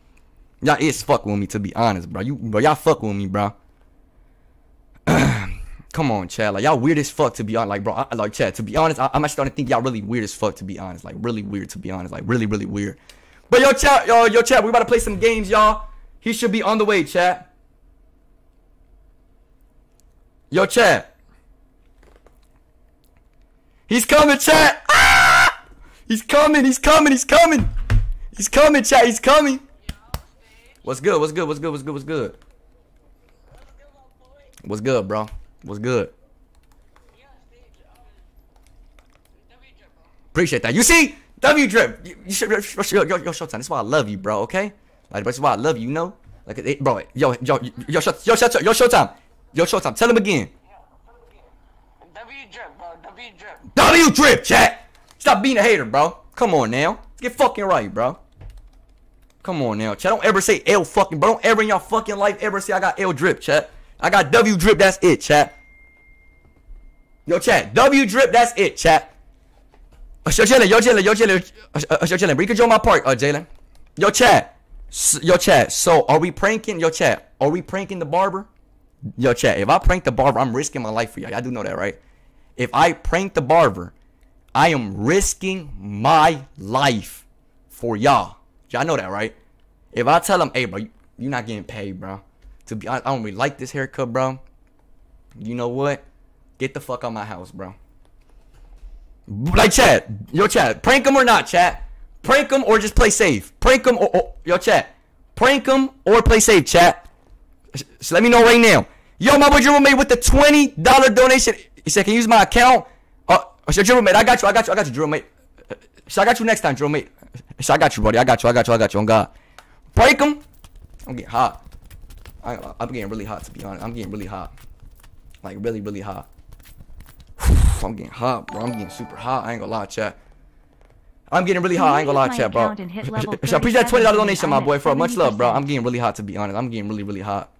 [SPEAKER 1] Y'all is fuck with me, to be honest, bro. You, bro, y'all fuck with me, bro. <clears throat> Come on, chat. Like y'all weird as fuck to be honest. Like, bro, I, like chat. To be honest, I, am actually starting to think y'all really weird as fuck. To be honest, like really weird. To be honest, like really, really weird. But yo, chat, yo, yo, chat, we about to play some games, y'all. He should be on the way, chat. Yo, chat. He's coming, chat. Ah! He's coming. He's coming. He's coming. He's coming, chat. He's coming. What's good? What's good? What's good? What's good? What's good? What's good, bro? What's good? Appreciate that. You see, W drip. You, you should, yo, yo, yo, Showtime. This is why I love you, bro. Okay, like this is why I love you. You know, like, it, bro. Yo, yo, yo, yo, shut, yo, shut, yo, Showtime. Yo, Showtime. Tell him again.
[SPEAKER 3] W drip, bro. W drip.
[SPEAKER 1] W drip, chat. Stop being a hater, bro. Come on now. Get fucking right, bro. Come on now, chat. Don't ever say L fucking, bro. Don't ever in your fucking life ever say I got L drip, chat. I got W drip. That's it, chat. Yo, chat. W drip. That's it, chat. Uh, Yo, Jalen. Yo, Jalen. Yo, Jalen. Uh, uh, Yo, Jalen. You join my park, uh, Jalen. Yo, chat. Yo, chat. So, are we pranking? Yo, chat. Are we pranking the barber? Yo, chat. If I prank the barber, I'm risking my life for y'all. Y'all do know that, right? If I prank the barber, I am risking my life for y'all. Y'all know that, right? If I tell him, hey, bro, you, you're not getting paid, bro. To be honest, I don't really like this haircut, bro. You know what? Get the fuck out of my house, bro. Like chat, yo chat, prank him or not, chat. Prank him or just play safe. Prank him or, or yo chat. Prank him or play safe, chat. So let me know right now. Yo, my boy roommate with the twenty dollar donation. He said, "Can you use my account?" Uh, so roommate, I got you. I got you. I got you, roommate. So I got you next time, roommate. So I got you, buddy. I got you. I got you. I got you. On God, break him. I'm getting hot. I, I'm getting really hot to be honest. I'm getting really hot, like really, really hot. I'm getting hot, bro. I'm getting super hot. I ain't gonna lie, chat. I'm getting really hot. I ain't gonna lie, chat, bro.
[SPEAKER 2] account and hit <laughs> level
[SPEAKER 1] So I appreciate that twenty dollar donation, my boy. For much love, bro. I'm getting really hot to be honest. I'm getting really, really hot.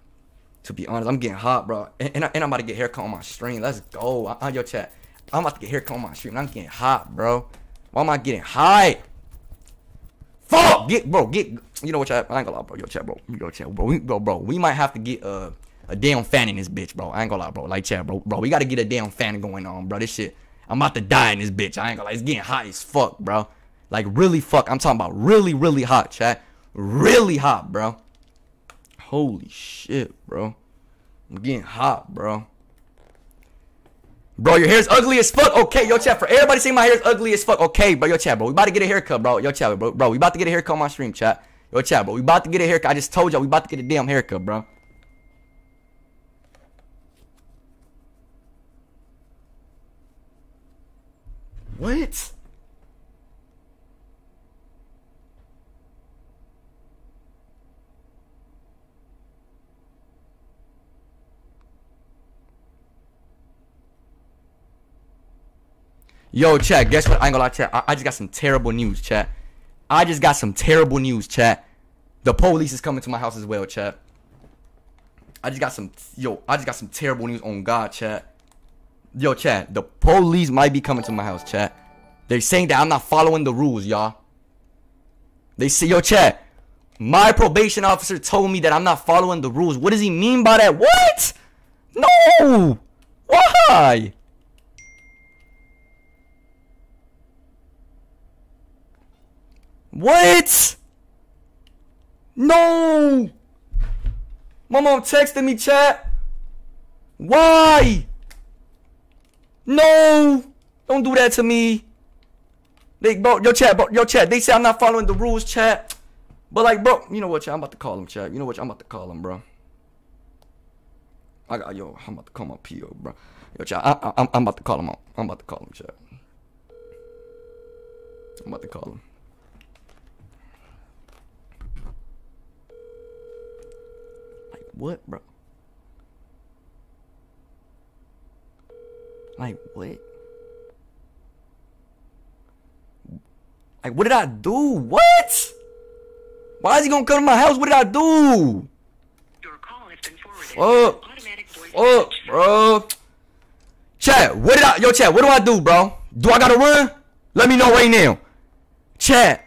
[SPEAKER 1] To be honest, I'm getting hot, bro. And, and, I, I'm about to get haircut on my stream. Let's go. I, I, yo, chat. I'm about to get haircut on my stream. I'm getting hot, bro. Why am I getting hot? Fuck! Get, bro, get. You know what, chat? I ain't gonna lie, bro. Yo, chat, bro. Yo, chat, bro. We, bro, bro. We might have to get uh, a damn fan in this bitch, bro. I ain't gonna lie, bro. Like, chat, bro. Bro, we gotta get a damn fan going on, bro. This shit. I'm about to die in this bitch. I ain't gonna lie. It's getting hot as fuck, bro. Like, really fuck. I'm talking about really, really hot, chat. Really hot, bro. Holy shit, bro. I'm getting hot, bro. Bro, your hair's ugly as fuck. Okay, yo, chat. For everybody saying my hair's ugly as fuck. Okay, bro, yo, chat, bro. We about to get a haircut, bro. Yo, chat, bro. Bro, we about to get a haircut on my stream, chat. Yo, chat, bro. We about to get a haircut. I just told y'all we about to get a damn haircut, bro. What? Yo, chat, guess what? I ain't gonna lie, chat. I, I just got some terrible news, chat. I just got some terrible news, chat. The police is coming to my house as well, chat. I just got some, yo, I just got some terrible news on God, chat. Yo, chat, the police might be coming to my house, chat. They're saying that I'm not following the rules, y'all. They say, yo, chat, my probation officer told me that I'm not following the rules. What does he mean by that? What? No! Why? What? No! My mom texted me, chat. Why? No! Don't do that to me. They, bro, yo, chat, bro, yo, chat. They say I'm not following the rules, chat. But like, bro, you know what, chat? I'm about to call him, chat. You know what? I'm about to call him, bro. I got, yo, I'm about to call my PO, bro. Yo, chat, I, I, I'm, I'm about to call him. out. I'm about to call him, chat. I'm about to call him. What, bro? Like what? Like what did I do? What? Why is he gonna come to my house? What did I do?
[SPEAKER 4] Your call has been forwarded.
[SPEAKER 1] Fuck. Fuck, bro. Chat, what did I yo chat, what do I do, bro? Do I gotta run? Let me know right now. Chat.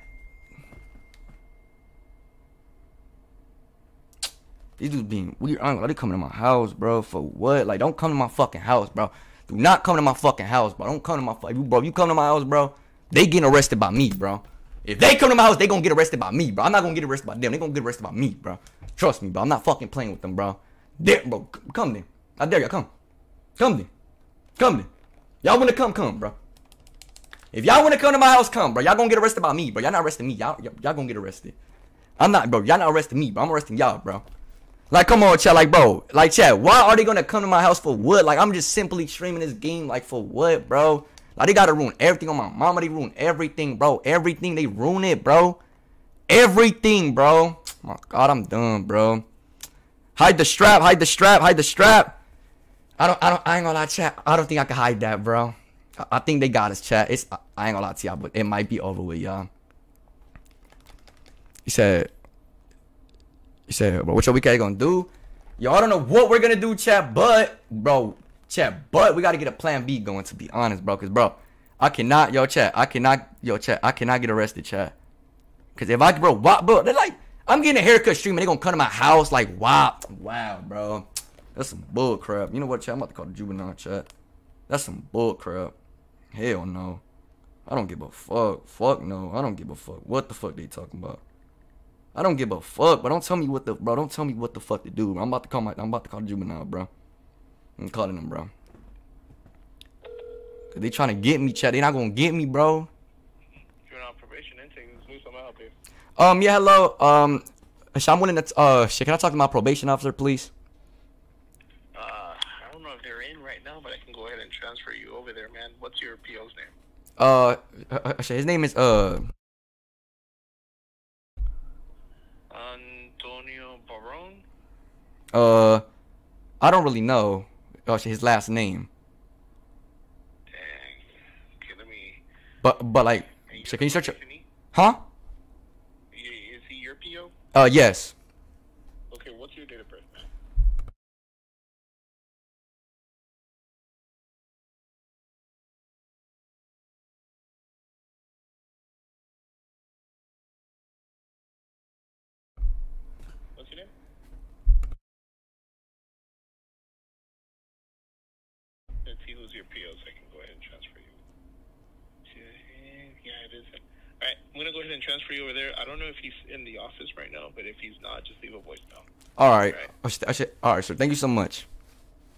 [SPEAKER 1] These dudes being weird. I ain't gonna- they coming to my house, bro. For what? Like, don't come to my fucking house, bro. Do not come to my fucking house, bro. Don't come to my fucking bro. You come to my house, bro. They getting arrested by me, bro. If they come to my house, they gonna get arrested by me, bro. I'm not gonna get arrested by them. They gonna get arrested by me, bro. Trust me, bro. I'm not fucking playing with them, bro. There, bro. Come then. I dare y'all. Come. Come then. Come then. Y'all wanna come, come, bro. If y'all wanna come to my house, come, bro. Y'all gonna get arrested by me, bro. Y'all not arresting me. Y'all, y'all, y'all gonna get arrested. I'm not, bro. Y'all not arresting me, bro. I'm arresting y'all, bro. Like, come on, chat. Like, bro. Like, chat. Why are they gonna come to my house for what? Like, I'm just simply streaming this game. Like, for what, bro? Like, they gotta ruin everything on my mama. They ruin everything, bro. Everything. They ruin it, bro. Everything, bro. My God, I'm done, bro. Hide the strap. Hide the strap. Hide the strap. I don't. I don't. I ain't gonna lie, chat. I don't think I can hide that, bro. I, I think they got us, chat. It's. I, I ain't gonna lie to y'all, but it might be over with, y'all. He said. He said, bro, what your weekend gonna do? Y'all don't know what we're gonna do, chat, but bro, chat, but we gotta get a plan B going to be honest, bro. Cause bro, I cannot, yo, chat, I cannot, yo, chat, I cannot get arrested, chat. Cause if I, bro, wow, bro, they're like, I'm getting a haircut stream and they gonna come to my house like, wow, wow, bro, that's some bull crap. You know what, chat? I'm about to call the juvenile chat. That's some bull crap. Hell no. I don't give a fuck. Fuck no. I don't give a fuck. What the fuck they talking about? I don't give a fuck, but don't tell me what the bro. Don't tell me what the fuck to do. I'm about to call my. I'm about to call juvenile, bro. I'm calling them, bro. Cause they trying to get me, chat. They not gonna get me, bro.
[SPEAKER 5] You're on probation intake. This is I'm help you.
[SPEAKER 1] Um, yeah, hello. Um, I'm willing to. Uh, shit, can I talk to my probation officer, please?
[SPEAKER 5] Uh, I don't know if they're in right now, but I can go ahead and transfer you over there, man. What's your PO's name?
[SPEAKER 1] Uh, his name is uh. Uh, I don't really know. Oh, his last name.
[SPEAKER 5] Dang. Okay, me.
[SPEAKER 1] But but like,
[SPEAKER 5] and
[SPEAKER 1] can you search it?
[SPEAKER 5] Isn't he?
[SPEAKER 1] Huh?
[SPEAKER 5] Is he your PO?
[SPEAKER 1] Uh, yes.
[SPEAKER 5] Your PO so I can go ahead and transfer you. Yeah, it is. All right, I'm gonna go ahead and transfer you over there. I don't know if he's in the office right now, but if he's not, just leave a voicemail.
[SPEAKER 1] All right.
[SPEAKER 5] Right.
[SPEAKER 1] Oh, shit, I should, all right, sir. Thank you so much.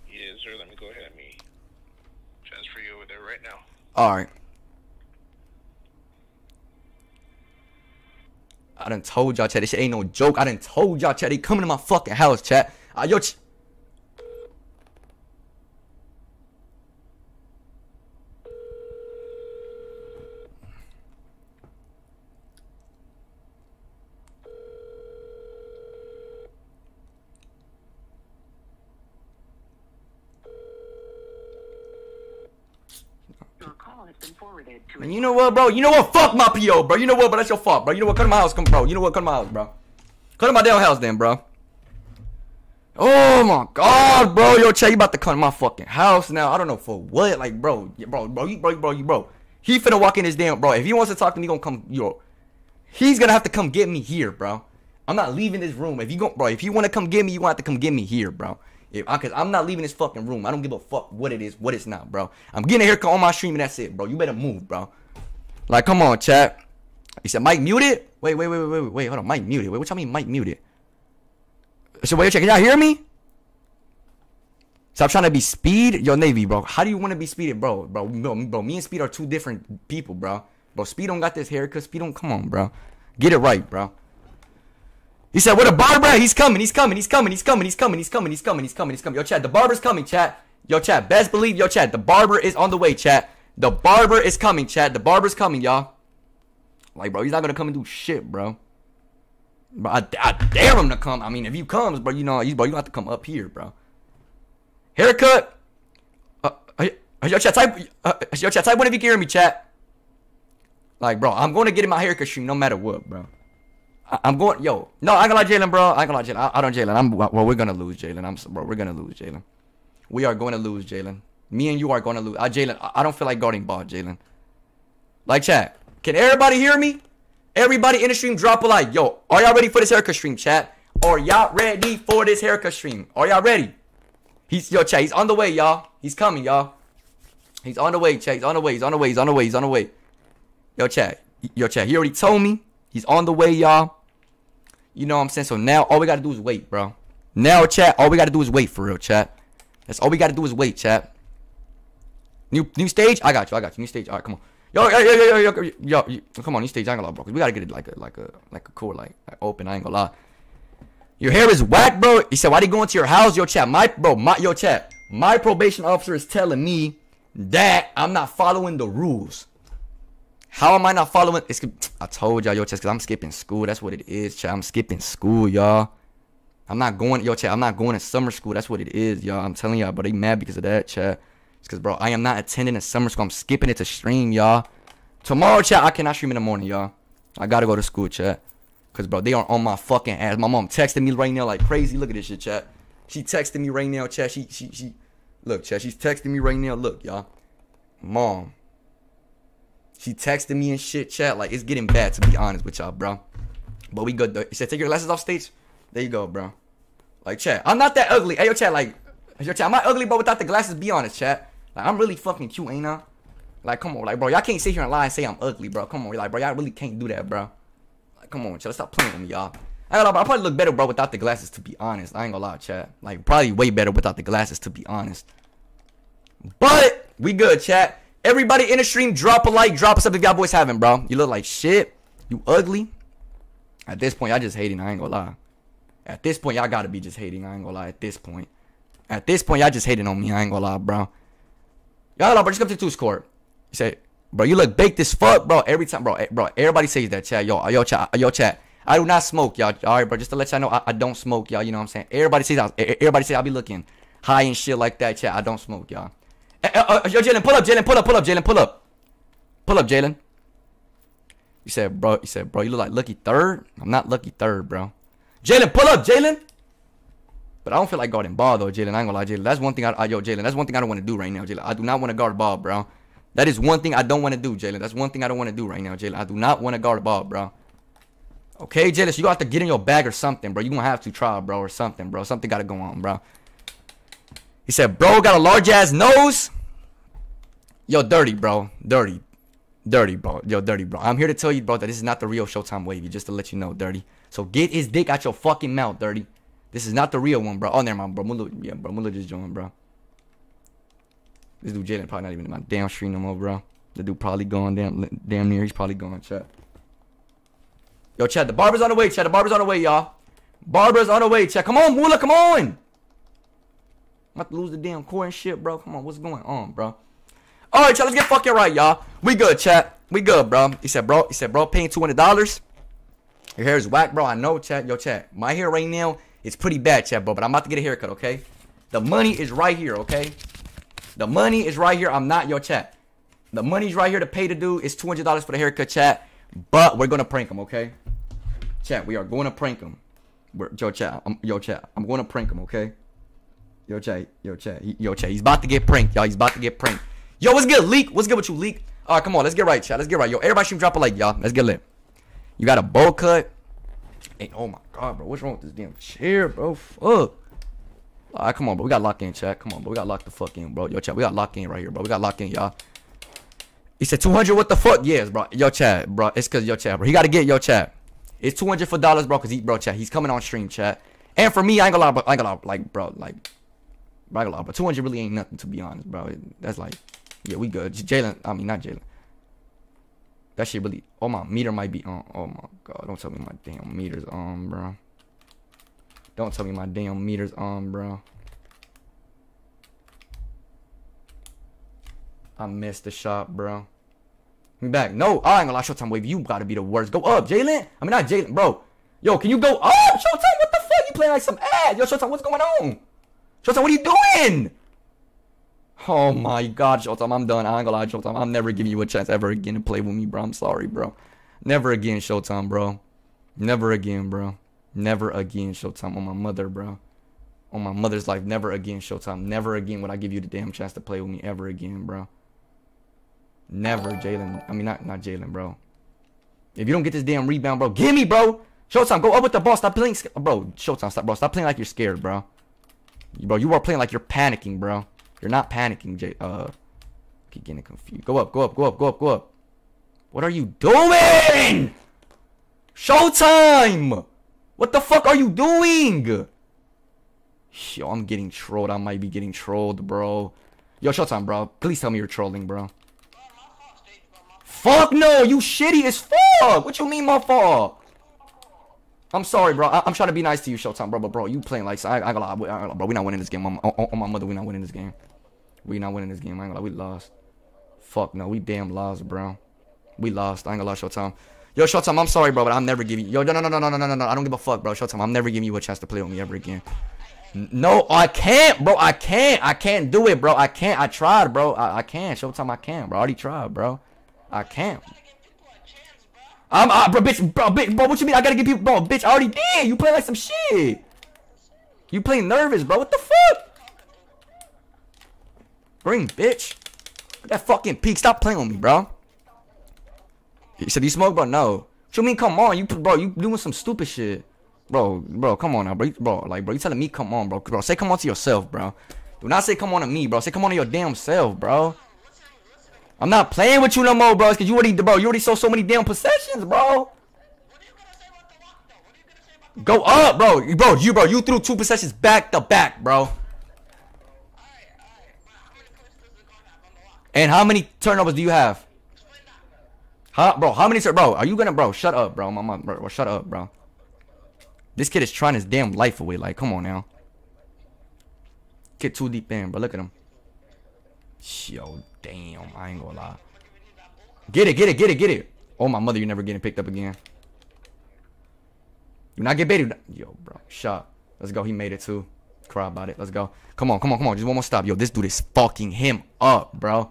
[SPEAKER 5] Yes, sir. Let me go ahead and me transfer you over there right now.
[SPEAKER 1] All right. I done told y'all, chat. This shit ain't no joke. I done told y'all, chat. They coming to my fucking house, chat. Uh, yo, ch-
[SPEAKER 4] Your call has been forwarded to
[SPEAKER 1] And you know what, bro? You know what? Fuck my PO, bro. You know what, bro? That's your fault, bro. You know what? Come to my house, come, bro. You know what? Come to my house, bro. Come to my damn house, then, bro. Oh my god, bro. Yo, Chat, you about to come to my fucking house now. I don't know for what. Like, bro, bro, bro, you, bro, bro, you, bro. He finna walk in his damn, bro. If he wants to talk to me, he gonna come, yo. He's gonna have to come get me here, bro. I'm not leaving this room. If you go, bro, if you wanna come get me, you have to come get me here, bro. If I, cause I'm not leaving this fucking room. I don't give a fuck what it is, what it's not, bro. I'm getting a haircut on my stream and that's it, bro. You better move, bro. Like, come on, chat. He said, Mike muted? Wait, wait, wait, wait, wait, wait, hold on. Mike muted. Wait, what y'all mean Mike muted? So, wait, check. Can y'all hear me? Stop trying to be speed. Yo, Navy, bro. How do you want to be speeded, bro? Bro, bro, bro, me and Speed are two different people, bro. Bro, Speed don't got this haircut. Speed don't, come on, bro. Get it right, bro. He said, where the barber? He's coming, he's coming, he's coming, he's coming, he's coming, he's coming, he's coming, he's coming, he's coming. Yo, chat, the barber's coming, chat. Yo, chat, best believe, yo, chat, the barber is on the way, chat. The barber is coming, chat. The barber's coming, y'all. Like, bro, he's not gonna come and do shit, bro. Bro, I, I dare him to come. I mean, if he comes, bro, you know, you, bro, you have to come up here, bro. Haircut. Uh, uh, yo, chat, type, uh, yo, chat, type whenever you hear me, chat. Like, bro, I'm to get in my haircut stream no matter what, bro. I, I'm going, yo, no, I ain't gonna Jalen, bro. I ain't gonna Jalen. I, I don't, Jalen. I'm, well, we're gonna lose, Jalen. I'm, bro, we're gonna lose, Jalen. We are going to lose, Jalen. Me and you are going to lose. Uh, Jalen, I, I don't feel like guarding ball, Jalen. Like, chat, can everybody hear me? Everybody in the stream, drop a like. Yo, are y'all ready for this haircut stream, chat? Are y'all ready for this haircut stream? Are y'all ready? He's yo, chat. He's on the way, y'all. He's coming, y'all. He's on the way, chat. He's on the way. He's on the way. He's on the way. He's on the way. Yo, chat. Yo, chat. He already told me. He's on the way, y'all. You know what I'm saying? So now all we gotta do is wait, bro. Now, chat. All we gotta do is wait for real, chat. That's all we gotta do is wait, chat. New new stage. I got you. I got you. New stage. All right, come on. Yo, yo, yo, yo, yo, yo, yo, yo, come on, new stage. I ain't gonna lie, bro. 'cause We gotta get it like a, like a, like a cool, like, like open. I ain't gonna lie. Your hair is whack, bro. He said, why they going to your house? Yo, chat. My, bro, my, yo, chat. My probation officer is telling me that I'm not following the rules. How am I not following? It's, <tsk> I told y'all, yo, chat, because I'm skipping school. That's what it is, chat. I'm skipping school, y'all. I'm not going, yo, chat. I'm not going to summer school. That's what it is, y'all. I'm telling y'all, but they mad because of that, chat. It's because, bro, I am not attending a summer school. I'm skipping it to stream, y'all. Tomorrow, chat, I cannot stream in the morning, y'all. I gotta go to school, chat. Cause bro, they are on my fucking ass. My mom texting me right now like crazy. Look at this shit, chat. She texting me right now, chat. She she she look, chat. She's texting me right now. Look, y'all. Mom. She texting me and shit, chat. Like it's getting bad to be honest with y'all, bro. But we good though. She said take your glasses off stage. There you go, bro. Like chat. I'm not that ugly. Hey yo, chat. Like yo, chat. I'm not ugly, bro. Without the glasses, be honest, chat. Like I'm really fucking cute, ain't I? Like come on, like bro, y'all can't sit here and lie and say I'm ugly, bro. Come on, like bro, y'all really can't do that, bro. Like, come on, chat. Stop playing with me, y'all. I gonna lie, bro. I probably look better, bro, without the glasses. To be honest, I ain't gonna lie, chat. Like probably way better without the glasses, to be honest. But we good, chat. Everybody in the stream, drop a like, drop if y'all boys haven't, bro. You look like shit. You ugly. At this point, y'all just hating. I ain't gonna lie. At this point, y'all gotta be just hating. I ain't gonna lie. At this point, at this point, y'all just hating on me. I ain't gonna lie, bro. Y'all lie, bro. Just come to two score. You say, bro, you look baked as fuck, bro. Every time, bro, eh, bro. Everybody says that, chat. Yo, yo, chat, yo, chat. I do not smoke, y'all. All right, bro. Just to let y'all know, I, I don't smoke, y'all. You know what I'm saying? Everybody says, I, everybody say I'll be looking high and shit like that, chat. I don't smoke, y'all. Eh, uh, yo, Jalen, pull up, Jalen, pull up, pull up, Jalen, pull up, pull up, Jalen. You said, bro. You said, bro. You look like lucky third. I'm not lucky third, bro. Jalen, pull up, Jalen. But I don't feel like guarding ball though, Jalen. I ain't gonna lie, Jalen. That's one thing I, I yo, Jalen. That's one thing I don't want to do right now, Jalen. I do not want to guard ball, bro. That is one thing I don't want to do, Jalen. That's one thing I don't want to do right now, Jalen. I do not want to guard ball, bro. Okay, Jalen. So you got to get in your bag or something, bro. You gonna have to try, bro, or something, bro. Something gotta go on, bro. He said, bro, got a large ass nose. Yo, dirty, bro. Dirty. Dirty, bro. Yo, dirty, bro. I'm here to tell you, bro, that this is not the real Showtime Wavy, just to let you know, dirty. So get his dick out your fucking mouth, dirty. This is not the real one, bro. Oh, never mind, bro. Mula, yeah, bro. Mula just joined, bro. This dude Jalen probably not even in my damn stream no more, bro. The dude probably gone damn, damn near. He's probably gone, chat. Yo, chat. The barber's on the way, chat. The barber's on the way, y'all. Barber's on the way, chat. Come on, Mula. Come on. I'm about to lose the damn core and shit, bro. Come on, what's going on, bro? All right, chat. Let's get fucking right, y'all. We good, chat. We good, bro. He said, bro. He said, bro, paying two hundred dollars. Your hair is whack, bro. I know, chat. Yo, chat. My hair right now is pretty bad, chat, bro. But I'm about to get a haircut, okay? The money is right here, okay? The money is right here. I'm not your chat. The money's right here to pay the dude. It's two hundred dollars for the haircut, chat. But we're gonna prank him, okay? Chat. We are going to prank him. We're, yo, chat. I'm, yo, chat. I'm going to prank him, okay? Yo, chat. Yo, chat. He- Yo, chat. He's about to get pranked, y'all. He's about to get pranked. Yo, what's good, leak? What's good with you, leak? All right, come on. Let's get right, chat. Let's get right. Yo, everybody should drop a like, y'all. Let's get lit. You got a bowl cut. Hey, oh my god, bro. What's wrong with this damn chair, bro? Fuck. Alright, come on, bro. We got locked in, chat. Come on, bro. We got locked the fuck in, bro. Yo, chat. We got locked in right here, bro. We got locked in, y'all. He said 200. What the fuck? Yes, bro. Yo, chat, bro. It's cause yo, chat, bro. He got to get yo, chat. It's 200 for dollars, bro. Cause he, bro, chat. He's coming on stream, chat. And for me, I ain't gonna lie, bro. I ain't gonna lie, like, bro, like, I ain't but 200 really ain't nothing to be honest, bro. That's like, yeah, we good. Jalen, I mean, not Jalen. That shit really. Oh my meter might be on. Oh my god! Don't tell me my damn meter's on, bro. Don't tell me my damn meter's on, bro. I missed the shot, bro. Me back. No, I ain't gonna lie. Showtime wave. You gotta be the worst. Go up, Jalen. I mean, not Jalen, bro. Yo, can you go up? Showtime, what the fuck? You playing like some ass. Yo, Showtime, what's going on? Showtime, what are you doing? Oh my god, Showtime, I'm done. I ain't gonna lie, Showtime. I'm never giving you a chance ever again to play with me, bro. I'm sorry, bro. Never again, Showtime, bro. Never again, bro. Never again, Showtime on my mother, bro. On my mother's life, never again, Showtime. Never again would I give you the damn chance to play with me ever again, bro. Never, Jalen. I mean, not not Jalen, bro. If you don't get this damn rebound, bro, give me, bro. Showtime, go up with the ball. Stop playing, bro. Showtime, stop, bro. Stop playing like you're scared, bro. Bro, you are playing like you're panicking, bro. You're not panicking, J. Uh, keep getting confused. Go up, go up, go up, go up, go up. What are you doing? Showtime! What the fuck are you doing? Yo, I'm getting trolled. I might be getting trolled, bro. Yo, Showtime, bro. Please tell me you're trolling, bro. Fuck no, you shitty as fuck. What you mean my fault? I'm sorry, bro. I- am trying to be nice to you, Showtime, bro. But bro, you playing like I, I gonna lie, I lie, bro. We not winning this game. On, on, on my mother, we not winning this game. We not winning this game. I ain't gonna lie, we lost. Fuck no, we damn lost, bro. We lost. I ain't gonna lie, Showtime. Yo, Showtime, I'm sorry, bro, but I'm never giving. You. Yo, no, no, no, no, no, no, no, no. I don't give a fuck, bro. Showtime, I'm never giving you a chance to play with me ever again. No, I can't, bro. I can't. I can't do it, bro. I can't. I tried, bro. I, I can't. Showtime, I can't, bro. I already tried, bro. I can't. I'm, uh, bro, bitch, bro, bitch, bro. What you mean? I gotta give people, bro, bitch. I already did. You play like some shit. You playing nervous, bro. What the fuck? Bring, bitch. That fucking peak. Stop playing with me, bro. He said, "You smoke, bro? No. What you mean? Come on, you, bro. You doing some stupid shit, bro. Bro, come on now, bro. Bro, like, bro, you telling me, come on, bro. Bro, say come on to yourself, bro. Do not say come on to me, bro. Say come on to your damn self, bro. I'm not playing with you no more, bro. It's cause you already, bro. You already sold so many damn possessions, bro. Go up, bro. Bro, you, bro. You threw two possessions back to back, bro. And how many turnovers do you have? Huh, bro? How many, bro? Are you gonna, bro? Shut up, bro. My bro. bro, Shut up, bro. This kid is trying his damn life away. Like, come on now. Get too deep in, bro. Look at him. Yo, damn. I ain't gonna lie. Get it, get it, get it, get it. Oh, my mother, you're never getting picked up again. Do not get baited. Yo, bro. Shot. Let's go. He made it too. Cry about it. Let's go. Come on, come on, come on. Just one more stop. Yo, this dude is fucking him up, bro.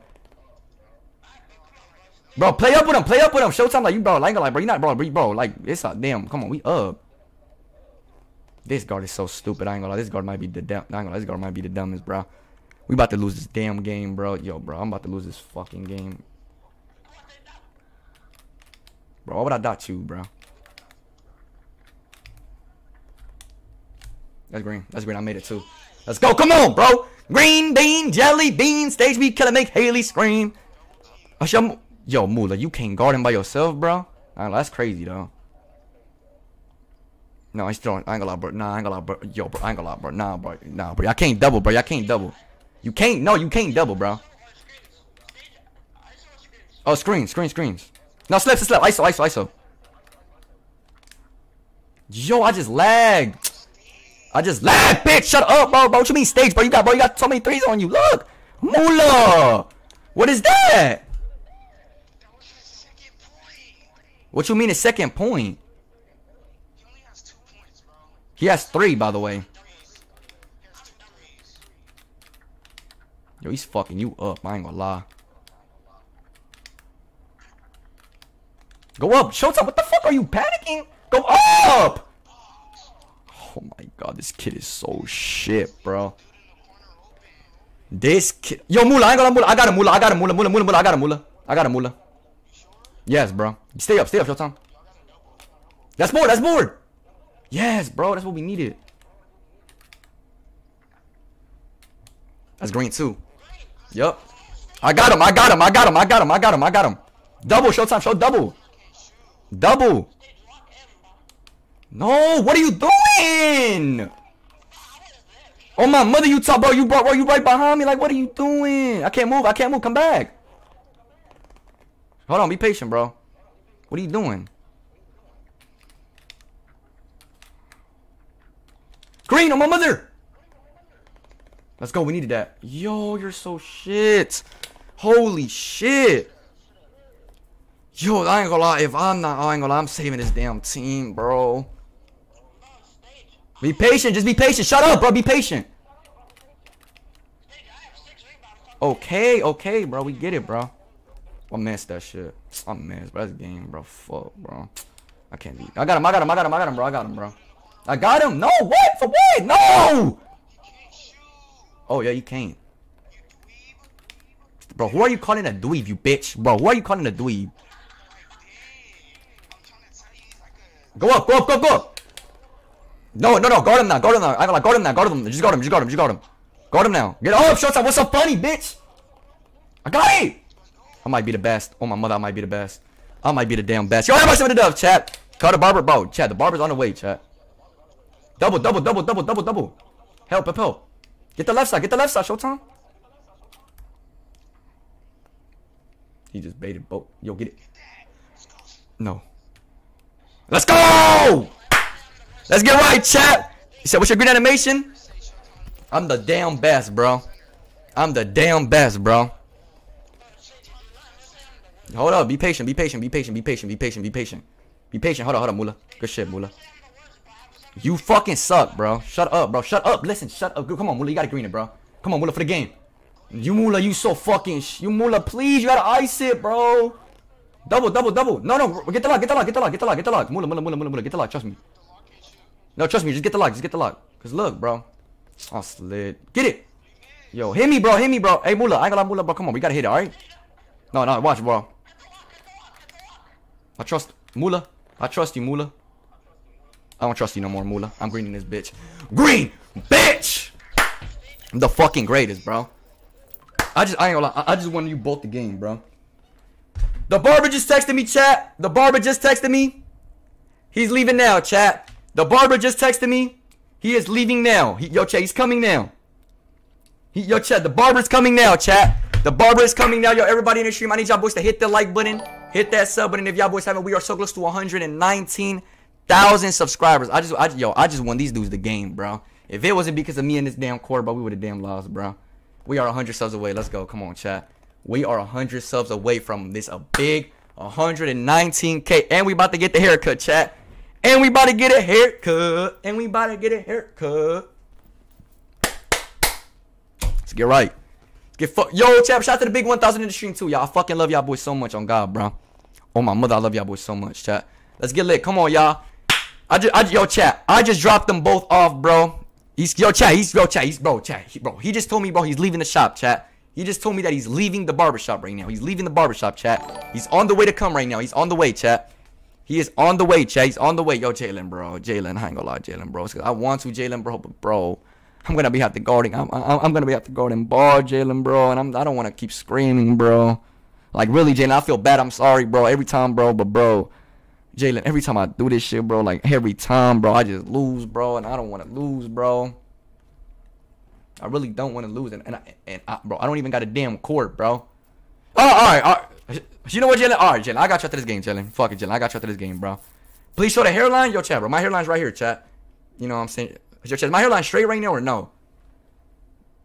[SPEAKER 1] Bro, play up with him. Play up with him. Showtime, like you, bro. Like, I ain't gonna lie, bro. You not, bro. Bro, bro, like it's a damn. Come on, we up. This guard is so stupid. I ain't gonna lie. This guard might be the dumb. I ain't gonna lie. This guard might be the dumbest, bro. We about to lose this damn game, bro. Yo, bro. I'm about to lose this fucking game. Bro, why would I dot you, bro? That's green. That's green. I made it too. Let's go. Come on, bro. Green bean, jelly bean, stage B killer make Haley scream. Should, yo, Mula, you can't guard him by yourself, bro. Nah, that's crazy though. No, I still, I ain't gonna lie, bro. Nah, I ain't gonna lie, bro. Yo, bro, I ain't gonna lie, bro. Nah, bro. Nah, bro. I can't double, bro. I can't double. You can't. No, you can't double, bro. Oh, screen, screen, screens. No, slip, slip, ISO, ISO, ISO. Yo, I just lagged. I just lagged, bitch. Shut up, bro. Bro, what you mean stage, bro? You got, bro, you got so many threes on you. Look, Mula. What is that? What you mean a second point? He has three, by the way. Yo, he's fucking you up. I ain't gonna lie. Go up, Showtime. What the fuck are you panicking? Go up! Oh my god, this kid is so shit, bro. This kid. Yo, Mula, I ain't gonna Mula. I got a Mula. I got a Mula. Mula, Mula, Mula. I got a Mula. I got a Mula. Yes, bro. Stay up, stay up, Showtime. That's board. That's board. Yes, bro. That's what we needed. That's green too. Yup. I got him. I got him. I got him. I got him. I got him. I got him. Double. Showtime. Show double. Double. No. What are you doing? Oh my mother, you talk, bro. You brought, bro. You right behind me. Like, what are you doing? I can't move. I can't move. Come back. Hold on. Be patient, bro. What are you doing? Green on my mother. Let's go. We needed that. Yo, you're so shit. Holy shit. Yo, I ain't gonna lie. If I'm not, I ain't gonna lie. I'm saving this damn team, bro. Be patient. Just be patient. Shut up, bro. Be patient. Okay, okay, bro. We get it, bro. I missed that shit. I missed, bro. That's game, bro. Fuck, bro. I can't be. I got him. I got him. I got him. I got him, bro. I got him, bro. I got him. No, what? For what? No. Oh yeah, you can't. Bro, who are you calling a dweeb, you bitch? Bro, who are you calling a dweeb? Go up, go up, go up, go up. No, no, no, guard him now, guard him now. I got like guard him now, guard him. Just guard him, just guard him, just guard him. Guard him now. Get up, oh, Showtime. What's so funny, bitch? I got it. I might be the best. Oh my mother, I might be the best. I might be the damn best. Yo, everybody some of the dove, chat. Call the barber, bro. Chat, the barber's on the way, chat. Double, double, double, double, double, double. Help, help, help. Get the left side, get the left side, Showtime. He just baited both. Yo, get it. No. Let's go! Let's get right, chat. You said, what's your green animation? I'm the damn best, bro. I'm the damn best, bro. Hold up. Be patient. Be patient. Be patient. Be patient. Be patient. Be patient. Be patient. Hold on. Hold on, Mula. Good shit, Mula. You fucking suck, bro. Shut up, bro. Shut up. Listen, shut up. Come on, Mula. You gotta green it, bro. Come on, Mula, for the game. You Mula, you so fucking. you Mula, please. You gotta ice it, bro. Double, double, double. No, no. Get the lock. Get the lock. Get the lock. Get the lock. Get the lock. Mula, Mula, Mula, Mula, Mula. Get the lock. Trust me. No, trust me. Just get the lock. Just get the lock. Cause look, bro. Oh, I slid. Get it. Yo, hit me, bro. Hit me, bro. Hey, Mula. I got gonna Mula, bro. Come on. We gotta hit it, alright? No, no. Watch, bro. I trust Mula. I trust you, Mula. I don't trust you no more, Mula. I'm greening this bitch. Green, bitch. I'm the fucking greatest, bro. I just, I ain't gonna lie. I, I just wanted you both the game, bro. The barber just texted me, chat. The barber just texted me. He's leaving now, chat. The barber just texted me. He is leaving now. He, yo, chat, he's coming now. He, yo, chat, the barber's coming now, chat. The barber is coming now. Yo, everybody in the stream, I need y'all boys to hit the like button. Hit that sub button if y'all boys haven't. We are so close to 119,000 subscribers. I just, I, yo, I just won these dudes the game, bro. If it wasn't because of me and this damn bro, we would have damn lost, bro. We are 100 subs away. Let's go. Come on, chat. We are 100 subs away from this a big 119k, and we about to get the haircut, chat. And we about to get a haircut. And we about to get a haircut. Let's get right. Let's get fuck. Yo, chat. Shout out to the big 1,000 in the stream too, y'all. I fucking love y'all boys so much on God, bro. Oh my mother, I love y'all boys so much, chat. Let's get lit. Come on, y'all. I just, I, yo, chat. I just dropped them both off, bro. He's, yo, chat. He's, yo, chat. He's, bro, chat. He, bro, he just told me, bro, he's leaving the shop, chat. He just told me that he's leaving the barbershop right now. He's leaving the barbershop, chat. He's on the way to come right now. He's on the way, chat. He is on the way, chat. He's on the way. Yo, Jalen, bro. Jalen, I ain't gonna lie, Jalen, bro. I want to, Jalen, bro, but bro, I'm gonna be out the guarding. I'm, I'm, I'm gonna be out the guarding ball, Jalen, bro, and I'm, I don't want to keep screaming, bro. Like really, Jalen, I feel bad. I'm sorry, bro. Every time, bro, but bro, Jalen, every time I do this shit, bro, like every time, bro, I just lose, bro, and I don't want to lose, bro. I really don't want to lose, and and, I, and I, bro, I don't even got a damn court, bro. Oh, all right, all right. You know what, Jalen? All right, Jalen, I got you after this game, Jalen. Fuck it, Jalen, I got you after this game, bro. Please show the hairline, yo, chat, bro. My hairline's right here, chat. You know what I'm saying? Your chat, my hairline straight right now or no?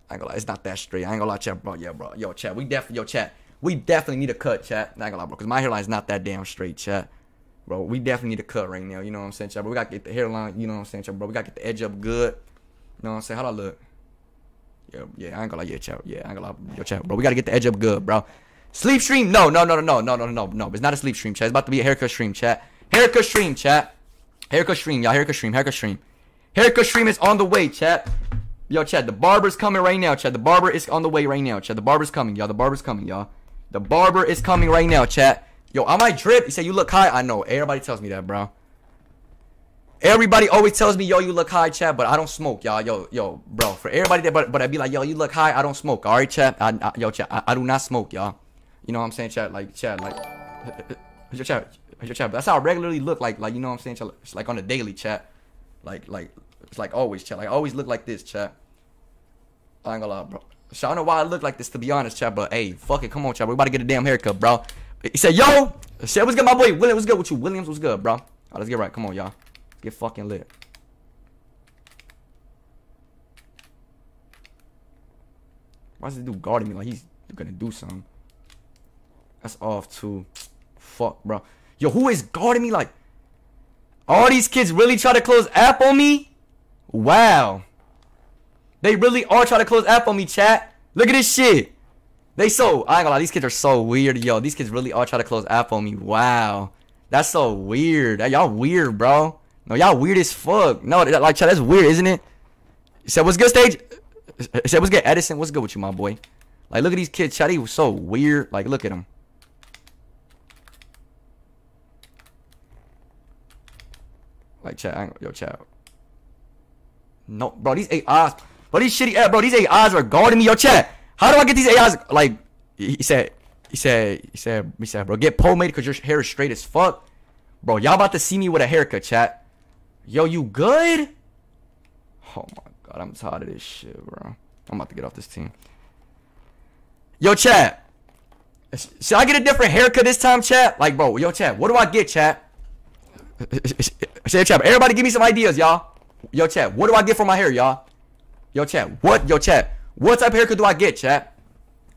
[SPEAKER 1] I ain't gonna lie, it's not that straight. I ain't gonna lie, chat, bro. Yeah, bro. Yo, chat, we definitely, yo, chat, we definitely need a cut, chat. I ain't gonna lie, bro, because my hairline's not that damn straight, chat. Bro, we definitely need a cut right now. You know what I'm saying, chat? Bro, we gotta get the hairline. You know what I'm saying, chat? Bro, we gotta get the edge up good. You know what I'm saying? How do I look? Yeah, yeah, I ain't gonna lie, yeah, chat. Yeah, I ain't gonna lie, yo, chat, bro. We gotta get the edge up good, bro. Sleep stream? No, no, no, no, no, no, no, no, no. It's not a sleep stream, chat. It's about to be a haircut stream, chat. Haircut stream, chat. Haircut stream, y'all. Haircut stream, haircut stream. Haircut stream is on the way, chat. Yo, chat. The barber's coming right now, chat. The barber is on the way right now, chat. The barber's coming, y'all. The barber's coming, y'all. The barber is coming right now, chat. Yo, I might drip. He say you look high. I know. Everybody tells me that, bro. Everybody always tells me, yo, you look high, chat, but I don't smoke, y'all. Yo, yo, bro. For everybody that, but, but I'd be like, yo, you look high. I don't smoke. All right, chat. I, I, yo, chat. I, I do not smoke, y'all. You know what I'm saying, chat? Like, chat, like, <laughs> your chat, your chat. That's how I regularly look, like, like you know what I'm saying, chat? It's like on a daily chat, like, like, it's like always, chat. Like, I always look like this, chat. I ain't gonna lie, bro. So I don't know why I look like this, to be honest, chat. But hey, fuck it, come on, chat. We about to get a damn haircut, bro. He said, yo, shit, what's good, my boy? Williams, what's good with you? Williams, what's good, bro? All right, let's get right. Come on, y'all. Get fucking lit. Why is this dude guarding me like he's gonna do something? That's off too. Fuck, bro. Yo, who is guarding me like? All these kids really try to close app on me? Wow. They really are trying to close app on me, chat. Look at this shit. They so I ain't gonna lie, these kids are so weird, yo. These kids really all try to close app on me. Wow. That's so weird. Y'all weird, bro. No, y'all weird as fuck. No, like that's weird, isn't it? He said, what's good, stage? He said, what's good, Edison? What's good with you, my boy? Like, look at these kids, chat. He was so weird. Like, look at him. Like, chat, yo, chat. No, bro, these AIs, bro, these shitty, eh, bro, these AIs are guarding me. Yo, chat, how do I get these AIs? Like, he said, he said, he said, he said, bro, get pomade because your hair is straight as fuck. Bro, y'all about to see me with a haircut, chat. Yo, you good? Oh my god, I'm tired of this shit, bro. I'm about to get off this team. Yo, chat. Should I get a different haircut this time, chat? Like, bro, yo, chat, what do I get, chat? Say, chat, everybody give me some ideas, y'all. Yo, chat, what do I get for my hair, y'all? Yo, chat, what? Yo, chat, what type of haircut do I get, chat?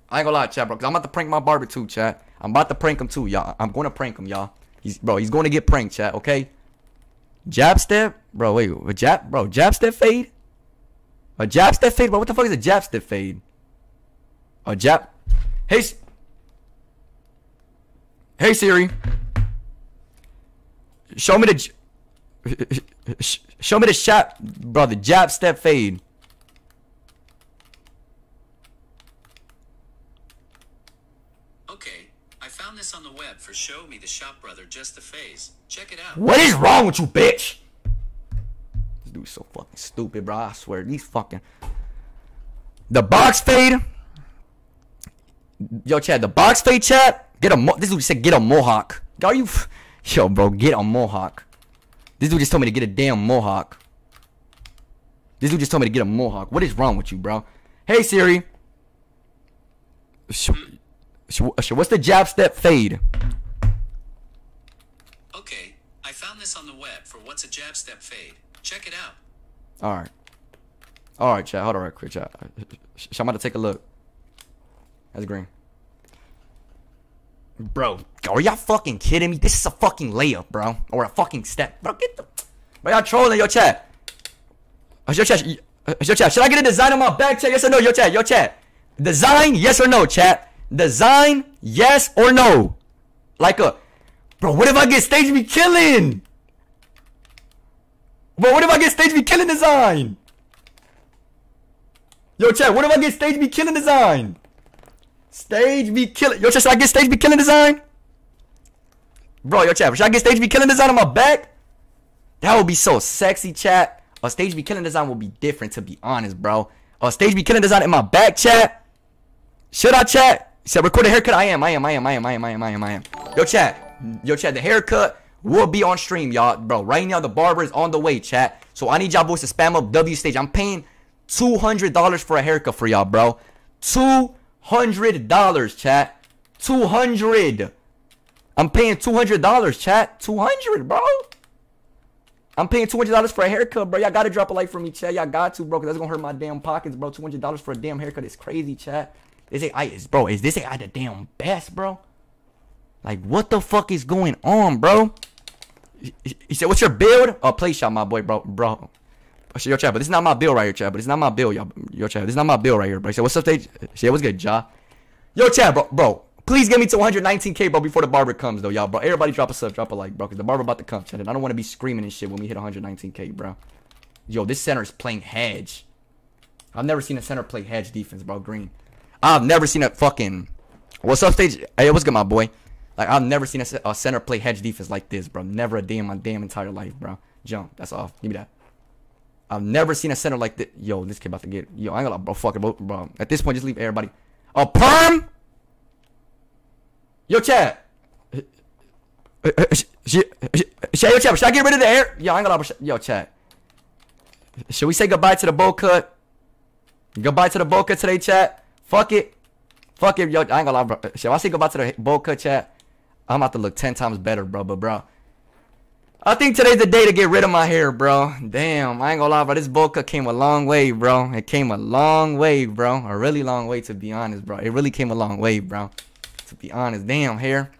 [SPEAKER 1] I ain't gonna lie, chat, bro, because I'm about to prank my barber too, chat. I'm about to prank him too, y'all. I'm to prank him, y'all. He's, bro, he's going to get pranked, chat, okay? Jab step? Bro, wait, a jab, bro, jab step fade? A jab step fade? Bro, what the fuck is a jab step fade? A jab? Hey, hey Siri. Show me the, <laughs> show me the shot, bro. The jab step fade.
[SPEAKER 6] Okay, I found this on the web for Show Me the Shop Brother Just the Phase. Check it out.
[SPEAKER 1] What is wrong with you, bitch? This dude's so fucking stupid, bro. I swear, these fucking. The box fade. Yo, chat, the box fade, chat. Get a mo- this dude said get a mohawk. Are you? f- <laughs> Yo, bro, get a mohawk. This dude just told me to get a damn mohawk. This dude just told me to get a mohawk. What is wrong with you, bro? Hey Siri. What's the jab step fade?
[SPEAKER 6] Okay, I found this on the web for What's a Jab Step Fade. Check it out.
[SPEAKER 1] All right. All right, chat. Hold on, right quick, chat. Sh- sh- I'm about to take a look. That's green. Bro, are y'all fucking kidding me? This is a fucking layup, bro. Or a fucking step. Bro, get the. Bro, y'all trolling, yo, chat. Uh, Yo, chat. uh, Yo, chat. Should I get a design on my back, chat? Yes or no? Yo, chat. Yo, chat. Design, yes or no, chat? Design, yes or no? Like a. Bro, what if I get stage me killing? Bro, what if I get stage me killing design? Yo, chat, what if I get stage me killing design? Stage me killing. Yo, chat, should I get stage me killing design? Bro, yo, chat, should I get stage me killing design on my back? That would be so sexy, chat. A stage be killing design will be different, to be honest, bro. A stage be killing design in my back, chat. Should I, chat? He said, record a haircut. I am, I am, I am, I am, I am, I am, I am, I am. Yo, chat. Yo, chat, the haircut will be on stream, y'all. Bro, right now, the barber is on the way, chat. So I need y'all boys to spam up W stage. I'm paying $200 for a haircut for y'all, bro. $200, chat. 200 I'm paying $200, chat. 200 bro. I'm paying $200 for a haircut, bro. Y'all gotta drop a like for me, chat. Y'all got to, bro, because that's gonna hurt my damn pockets, bro. $200 for a damn haircut is crazy, chat. Is it, bro, is this AI the damn best, bro? Like, what the fuck is going on, bro? He, he- said, what's your build? Oh, play shot, my boy, bro, bro. Oh, I said, Yo, chat, but this is not my build right here, chat. But it's not my build, y'all. Yo, chat, this is not my build right here, bro. He said, what's up, stage? He what's good, Ja? Yo, chat, bro, bro. Please get me to 119k, bro, before the barber comes, though, y'all, bro. Everybody drop a sub, drop a like, bro, because the barber about to come, chat. And I don't want to be screaming and shit when we hit 119k, bro. Yo, this center is playing hedge. I've never seen a center play hedge defense, bro. Green. I've never seen a fucking. What's up, stage? Hey, what's good, my boy? Like I've never seen a, a center play hedge defense like this, bro. Never a day in my damn entire life, bro. Jump. That's off. Give me that. I've never seen a center like this. Yo, this kid about to get. Yo, I ain't gonna bro. Fuck it, bro. bro. At this point, just leave everybody. A perm. Yo, chat. Sh- sh- sh- sh- Yo, chat. Should I get rid of the hair? Yo, I ain't gonna. Yo, chat. Should we say goodbye to the bowl cut? Goodbye to the bowl cut today, chat. Fuck it. Fuck it, yo. I ain't gonna lie, bro. Shit, I say goodbye to the bowl cut, chat, I'm about to look 10 times better, bro. But, bro, I think today's the day to get rid of my hair, bro. Damn, I ain't gonna lie, bro. This bowl cut came a long way, bro. It came a long way, bro. A really long way, to be honest, bro. It really came a long way, bro. To be honest. Damn, hair.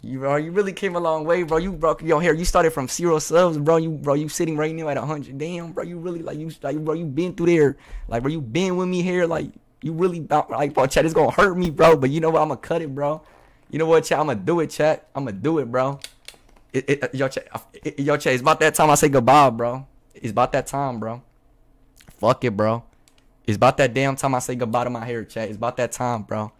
[SPEAKER 1] You bro, you really came a long way, bro. You bro, your hair. You started from zero subs, bro. You bro, you sitting right now at hundred. Damn, bro. You really like you like bro. You been through there, like bro. You been with me here, like you really about like bro. Chat, it's gonna hurt me, bro. But you know what? I'm gonna cut it, bro. You know what, chat? I'm gonna do it, chat. I'm gonna do it, bro. It, it, uh, yo, chat, it, yo, chat. It's about that time I say goodbye, bro. It's about that time, bro. Fuck it, bro. It's about that damn time I say goodbye to my hair, chat. It's about that time, bro.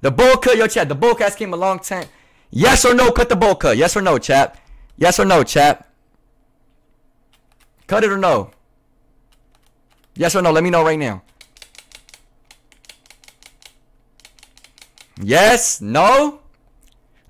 [SPEAKER 1] The bowl cut, yo, chat. The bowl cast came a long time. Yes or no, cut the bowl cut. Yes or no, chat. Yes or no, chat. Cut it or no. Yes or no, let me know right now. Yes, no.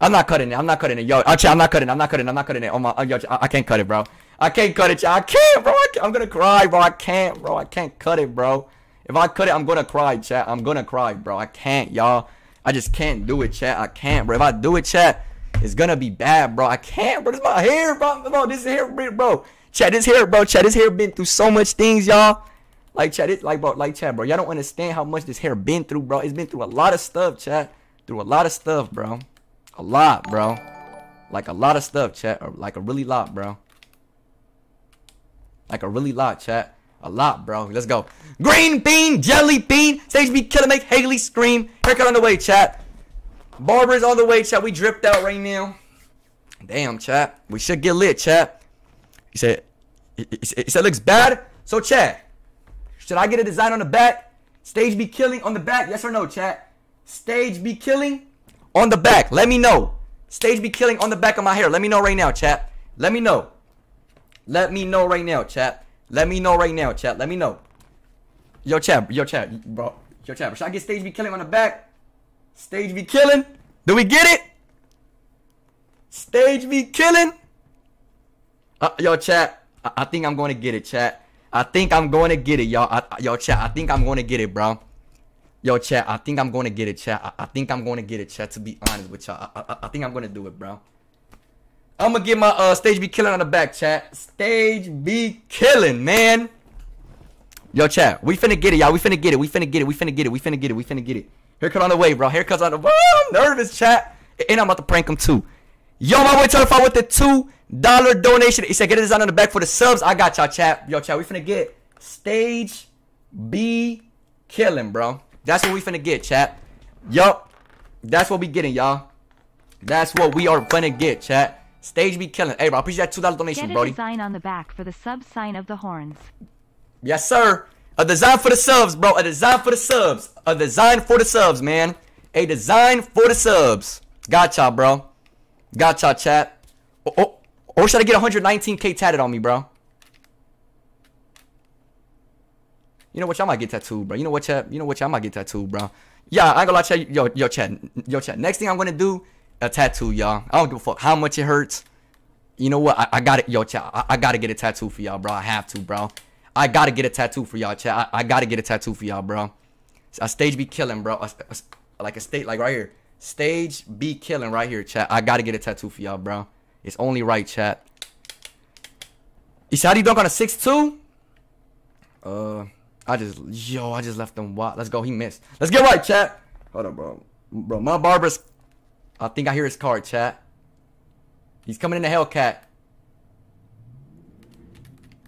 [SPEAKER 1] I'm not cutting it. I'm not cutting it. Yo, actually, I'm not cutting. it. I'm not cutting. it. I'm not cutting it. Oh my, oh, yo, I I can't cut it, bro. I can't cut it. I can't, bro. I I'm gonna cry, bro. I can't, bro. I can't cut it, bro. If I cut it, I'm gonna cry, chat. I'm gonna cry, bro. I can't, y'all. I just can't do it, chat. I can't, bro. If I do it, chat, it's gonna be bad, bro. I can't, bro. This is my hair, bro. Bro, this is hair, bro. Chat, this hair, bro. Chat, this hair been through so much things, y'all. Like, chat, it, like, bro, like, chat, bro. Y'all don't understand how much this hair been through, bro. It's been through a lot of stuff, chat. Through a lot of stuff, bro. A lot, bro. Like a lot of stuff, chat. Or like a really lot, bro. Like a really lot, chat. A lot, bro. Let's go. Green bean, jelly bean. Stage be killer, make Haley scream. Haircut on the way, chat. Barber's on the way, chat. We dripped out right now. Damn, chat. We should get lit, chat. He said, he, he said, he said looks bad. So, chat. Should I get a design on the back? Stage be killing on the back? Yes or no, chat? Stage be killing on the back. Let me know. Stage be killing on the back of my hair. Let me know right now, chat. Let me know. Let me know right now, chat. Let me know right now, chat. Let me know. Yo, chat. Yo, chat. Bro. Yo, chat. Should I get stage be killing on the back? Stage be killing? Do we get it? Stage be killing? Uh, yo, chat. I, I think I'm going to get it, chat. I think I'm going to get it, y'all. I, yo, chat. I think I'm going to get it, bro. Yo, chat. I think I'm going to get it, chat. I, I think I'm going to get it, chat. To be honest with y'all, I, I, I think I'm going to do it, bro. I'm gonna get my uh stage be killing on the back, chat. Stage be killing, man. Yo, chat. We finna get it, y'all. We finna get it. We finna get it. We finna get it. We finna get it. We finna get it. Haircut on the way, bro. Haircut's on the way. I'm nervous, chat. And I'm about to prank him too. Yo, my boy Terrified with the two dollar donation. He said get a design on the back for the subs. I got y'all, chat. Yo, chat. We finna get stage B killing, bro. That's what we finna get, chat. Yup. That's what we getting, y'all. That's what we are finna get, chat. Stage B killing. Hey, bro, I appreciate that two dollar donation,
[SPEAKER 2] Get a
[SPEAKER 1] Brody.
[SPEAKER 2] design on the back for the sub sign of the horns.
[SPEAKER 1] Yes, sir. A design for the subs, bro. A design for the subs. A design for the subs, man. A design for the subs. Gotcha, bro. Gotcha, chat. Or, or, or should I get 119k tatted on me, bro? You know what? Y'all might get tattooed, bro. You know what, chat? You know what? I might get tattooed, bro. Yeah, I ain't gonna lie, chat. Yo, yo, chat. Yo, chat. Next thing I'm gonna do, a tattoo, y'all. I don't give a fuck how much it hurts. You know what? I, I got it, yo, chat. I, I gotta get a tattoo for y'all, bro. I have to, bro. I gotta get a tattoo for y'all, chat. I, I gotta get a tattoo for y'all, bro. A stage be killing, bro. A- a- like a state, like right here. Stage be killing right here, chat. I gotta get a tattoo for y'all, bro. It's only right, chat. You said how do you dunk on a six two? Uh, I just yo, I just left him wide. Let's go. He missed. Let's get right, chat. Hold on, bro. Bro, my barber's. I think I hear his card, chat. He's coming in the Hellcat.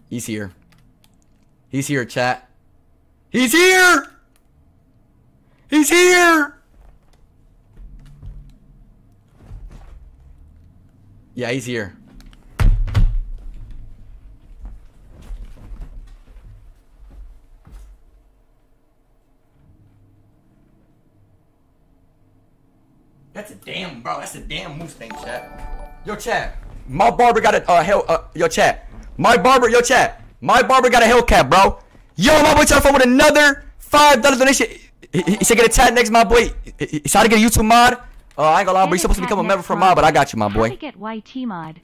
[SPEAKER 1] He's here. He's here, chat. He's here! He's here! Yeah, he's here. That's a damn, bro. That's a damn Mustang, chat. Yo, chat. My barber got a uh, hell. Uh, yo, chat. My barber, yo, chat. My barber got a Hellcat, bro. Yo, my boy, telephone with another five dollar donation. He, he, he said get a chat next, my boy. He, he, he said to get a YouTube mod. Uh, I ain't gonna lie, bro. He's supposed to become a member for mod, but I got you, my boy.
[SPEAKER 2] get YT mod.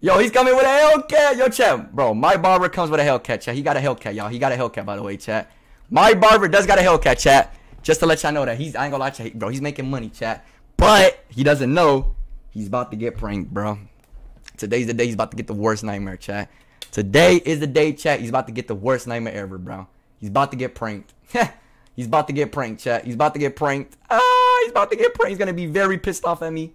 [SPEAKER 1] Yo, he's coming with a Hellcat. Yo, chat. Bro, my barber comes with a Hellcat, chat. He got a Hellcat, y'all. He got a Hellcat, by the way, chat. My barber does got a Hellcat, chat. Just to let y'all know that he's, I ain't gonna lie, chat. Bro, he's making money, chat. But he doesn't know he's about to get pranked, bro. Today's the day he's about to get the worst nightmare, chat. Today is the day, chat. He's about to get the worst nightmare ever, bro. He's about to get pranked. <laughs> he's about to get pranked, chat. He's about to get pranked. Ah, he's about to get pranked. He's gonna be very pissed off at me.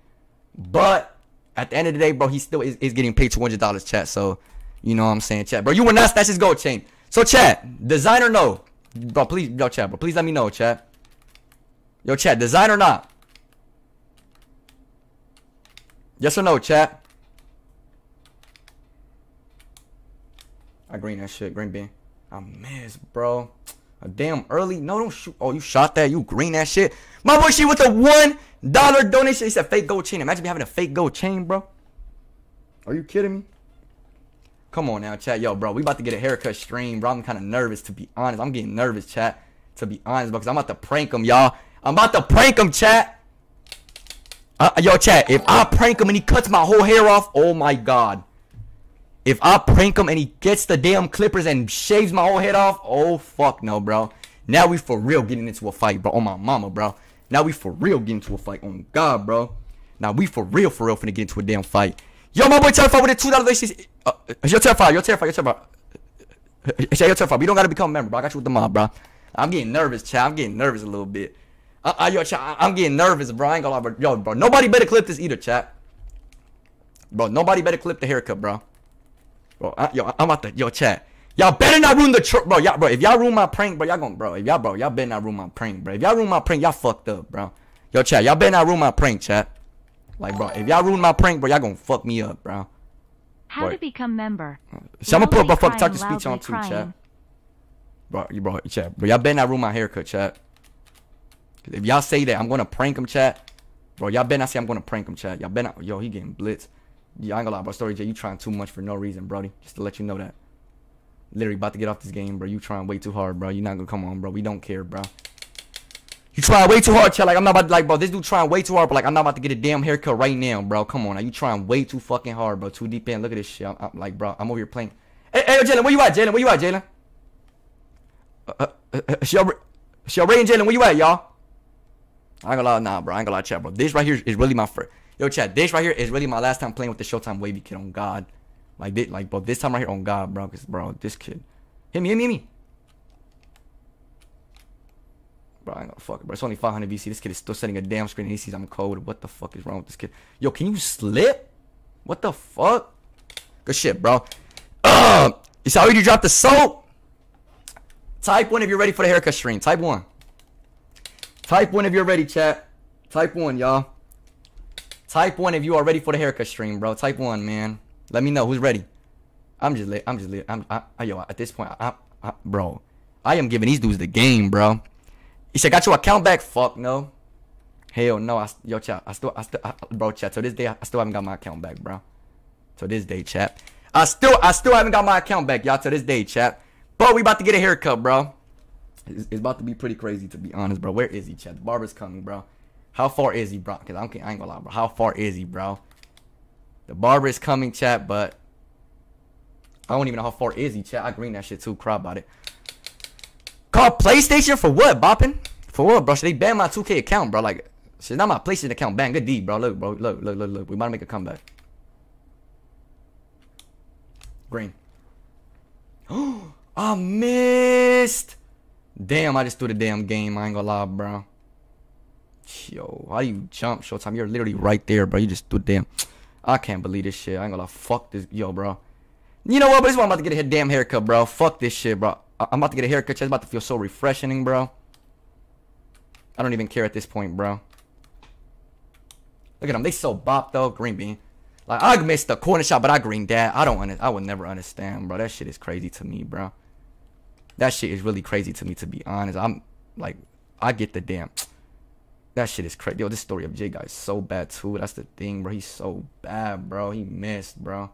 [SPEAKER 1] But at the end of the day, bro, he still is, is getting paid two hundred dollars, chat. So you know what I'm saying, chat, bro. You will not snatch his gold chain. So chat, design or no, bro. Please, yo, chat, bro. Please let me know, chat. Yo, chat, design or not? Yes or no, chat? I green that shit, green bean. I miss, bro. A damn early. No, don't shoot. Oh, you shot that. You green that shit. My boy, she with the one dollar donation. He said fake gold chain. Imagine me having a fake gold chain, bro. Are you kidding me? Come on now, chat. Yo, bro, we about to get a haircut stream, bro. I'm kind of nervous, to be honest. I'm getting nervous, chat. To be honest, because I'm about to prank him, y'all. I'm about to prank him, chat. Uh, yo, chat. If I prank him and he cuts my whole hair off, oh my god. If I prank him and he gets the damn clippers and shaves my whole head off, oh fuck no, bro. Now we for real getting into a fight, bro. On my mama, bro. Now we for real getting into a fight. On God, bro. Now we for real, for real finna get into a damn fight. Yo, my boy Terrified with a two dollar uh, You're terrified. You're terrified. You're terrified. You're terrified. You don't gotta become a member, bro. I got you with the mob, bro. I'm getting nervous, chat. I'm getting nervous a little bit. Uh, uh, yo, chat. I'm getting nervous, bro. I ain't gonna lie, bro. Yo, bro. Nobody better clip this either, chat. Bro, nobody better clip the haircut, bro. Bro, I, yo, I'm about to, yo, chat. Y'all better not ruin the tr- bro. Y'all, bro, if y'all ruin my prank, bro, y'all gonna, bro. If y'all, bro, y'all better not ruin my prank, bro. If y'all ruin my prank, y'all fucked up, bro. Yo, chat, y'all better not ruin my prank, chat. Like, bro, if y'all ruin my prank, bro, y'all gonna fuck me up, bro.
[SPEAKER 2] How to become member.
[SPEAKER 1] So I'm gonna put, bro, fuck, talk to speech on too, chat. Bro, you, bro, chat, bro, y'all better not ruin my haircut, chat. If y'all say that, I'm gonna prank him, chat. Bro, y'all better not say I'm gonna prank him, chat. Y'all better not, yo, he getting blitzed. Yeah, I ain't gonna lie, bro. Story J, you trying too much for no reason, Brody. Just to let you know that. Literally about to get off this game, bro. You trying way too hard, bro. You not gonna come on, bro. We don't care, bro. You trying way too hard, chat. Like I'm not about to, like, bro. This dude trying way too hard, but like I'm not about to get a damn haircut right now, bro. Come on, now. You trying way too fucking hard, bro. Too deep in. Look at this shit. I'm, I'm like, bro. I'm over here playing. Hey, hey, Jalen, where you at, Jalen? Where you at, Jalen? Uh, uh, uh, uh, Shelby, Shelby and Jalen, where you at, y'all? I ain't gonna lie, nah, bro. I ain't gonna lie, chat, bro. This right here is really my first. Yo, chat. This right here is really my last time playing with the Showtime Wavy kid. On God, like this, like, bro. This time right here, on God, bro. Cause, bro, this kid. Hit me, hit me, hit me. Bro, I ain't gonna fuck it, bro. It's only 500 VC. This kid is still setting a damn screen and he sees I'm cold. What the fuck is wrong with this kid? Yo, can you slip? What the fuck? Good shit, bro. <clears throat> You saw you dropped the soap? Type 1 if you're ready for the haircut stream. Type 1. Type 1 if you're ready, chat. Type 1, y'all. Type 1 if you are ready for the haircut stream, bro. Type 1, man. Let me know who's ready. I'm just lit. I'm just lit. I'm, I, I, yo, at this point, I, I, bro, I am giving these dudes the game, bro. He said, got your account back? Fuck no. Hell no. I, yo, chat. I still, I still, I, bro, chat. To this day, I still haven't got my account back, bro. To this day, chat. I still, I still haven't got my account back, y'all. To this day, chat. But we about to get a haircut, bro. It's, it's about to be pretty crazy, to be honest, bro. Where is he, chat? The barber's coming, bro. How far is he, bro? Cause I'm, I ain't gonna lie, bro. How far is he, bro? The barber is coming, chat, but I don't even know how far is he, chat. I green that shit too. Cry about it. Call PlayStation for what, bopping? For what, bro? Should they ban my 2K account, bro? Like, shit, not my PlayStation account. Ban, good D, bro. Look, bro. Look, look, look, look. We to make a comeback. Green. Oh, <gasps> I missed. Damn, I just threw the damn game. I ain't gonna lie, bro. Yo, how you jump, Showtime? You're literally right there, bro. You just threw damn. I can't believe this shit. I ain't gonna lie. Fuck this. Yo, bro. You know what? But this is why I'm about to get a damn haircut, bro. Fuck this shit, bro. I- I'm about to get a haircut. It's about to feel so refreshing, bro. I don't even care at this point, bro. Look at them. They so bop though. Green bean. Like I missed the corner shot, but I green that. I don't. I would never understand, bro. That shit is crazy to me, bro. That shit is really crazy to me, to be honest. I'm like, I get the damn. That shit is crazy. Yo, this story of J guy is so bad too. That's the thing, bro. He's so bad, bro. He missed, bro.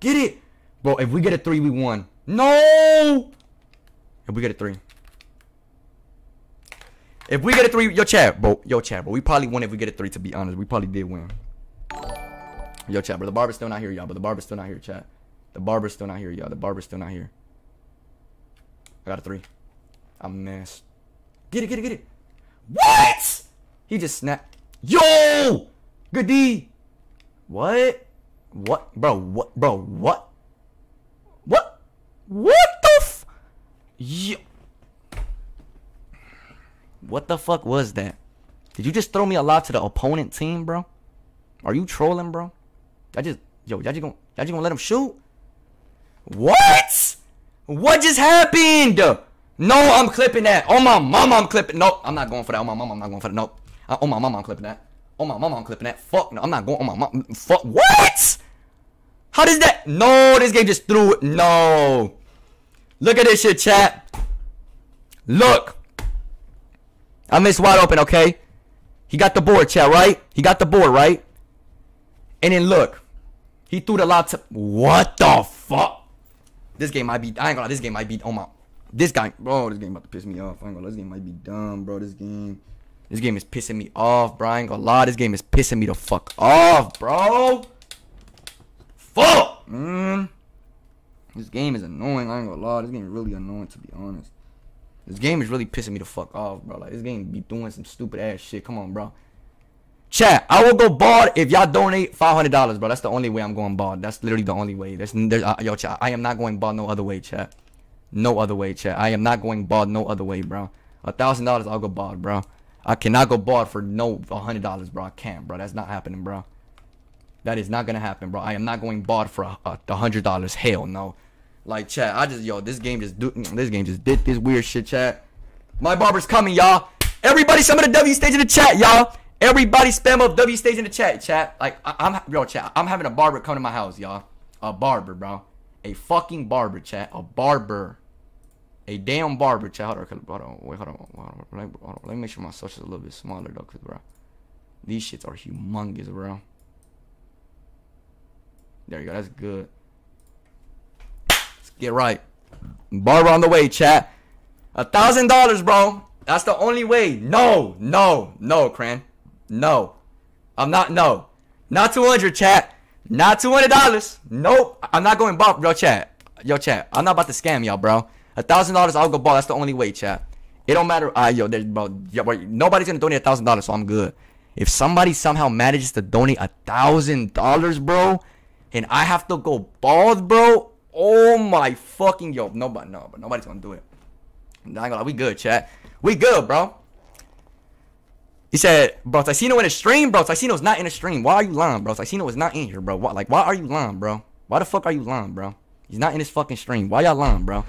[SPEAKER 1] Get it, bro. If we get a three, we won. No. If we get a three. If we get a three, yo chat, bro, yo chat, bro. We probably won if we get a three. To be honest, we probably did win. Yo chat, bro. The barber's still not here, y'all. But the barber's still not here, chat. The barber's still not here, y'all. The barber's still not here. I got a three. I missed. Get it, get it, get it. What? He just snapped. Yo! Good D. What? What? Bro, what? Bro, what? What? What the f? Yo. What the fuck was that? Did you just throw me a lot to the opponent team, bro? Are you trolling, bro? I just yo, y'all just gonna y'all just gonna let him shoot? What? What just happened? No, I'm clipping that. Oh my mama, I'm clipping. Nope, I'm not going for that. Oh my mama, I'm not going for that. Nope. Oh my mama, I'm clipping that. Oh my mama, I'm clipping that. Fuck no, I'm not going. Oh my mama, fuck. What? How does that? No, this game just threw it. No. Look at this shit, chat. Look. I missed wide open, okay? He got the board, chat, right? He got the board, right? And then look. He threw the lob to. What the fuck? This game might be. I ain't gonna. This game might be. Oh my. This guy. Bro, this game about to piss me off. I ain't gonna. This game might be dumb, bro. This game. This game is pissing me off, ain't gonna lie. This game is pissing me the fuck off, bro. Fuck, man. This game is annoying. I ain't gonna lie. This game is really annoying, to be honest. This game is really pissing me the fuck off, bro. Like, this game be doing some stupid ass shit. Come on, bro. Chat, I will go bald if y'all donate five hundred dollars, bro. That's the only way I'm going bald. That's literally the only way. There's, there's uh, yo, chat. I am not going bald no other way, chat. No other way, chat. I am not going bald no other way, bro. A thousand dollars, I'll go bald, bro. I cannot go bald for no hundred dollars, bro. I can't, bro. That's not happening, bro. That is not gonna happen, bro. I am not going bald for a, a, a hundred dollars. Hell no. Like, chat. I just yo, this game just do. Mm, this game just did this weird shit, chat. My barber's coming, y'all. Everybody, some of the W stage in the chat, y'all. Everybody spam up W stage in the chat, chat. Like I, I'm yo, chat. I'm having a barber come to my house, y'all. A barber, bro. A fucking barber, chat. A barber. A damn barber, chat. Hold on, hold on, wait, hold on, hold on. Let, me, hold on. Let me make sure my social's a little bit smaller though, cause bro, these shits are humongous, bro. There you go. That's good. Let's get right. Barber on the way, chat. A thousand dollars, bro. That's the only way. No, no, no, Cran. No. I'm not, no. Not 200, chat. Not $200. Nope. I'm not going bald, bro, chat. Yo, chat. I'm not about to scam y'all, bro. A thousand dollars, I'll go bald. That's the only way, chat. It don't matter. Uh, yo, bro, yo, nobody's gonna donate a thousand dollars, so I'm good. If somebody somehow manages to donate a thousand dollars, bro, and I have to go bald, bro, oh my fucking yo, nobody, no, but nobody's gonna do it. I ain't gonna we good, chat. We good, bro. He said, bro, Ticino in a stream, bro. Ticino's not in a stream. Why are you lying, bro? Ticino is not in here, bro. Why, like, why are you lying, bro? Why the fuck are you lying, bro? He's not in his fucking stream. Why y'all lying, bro?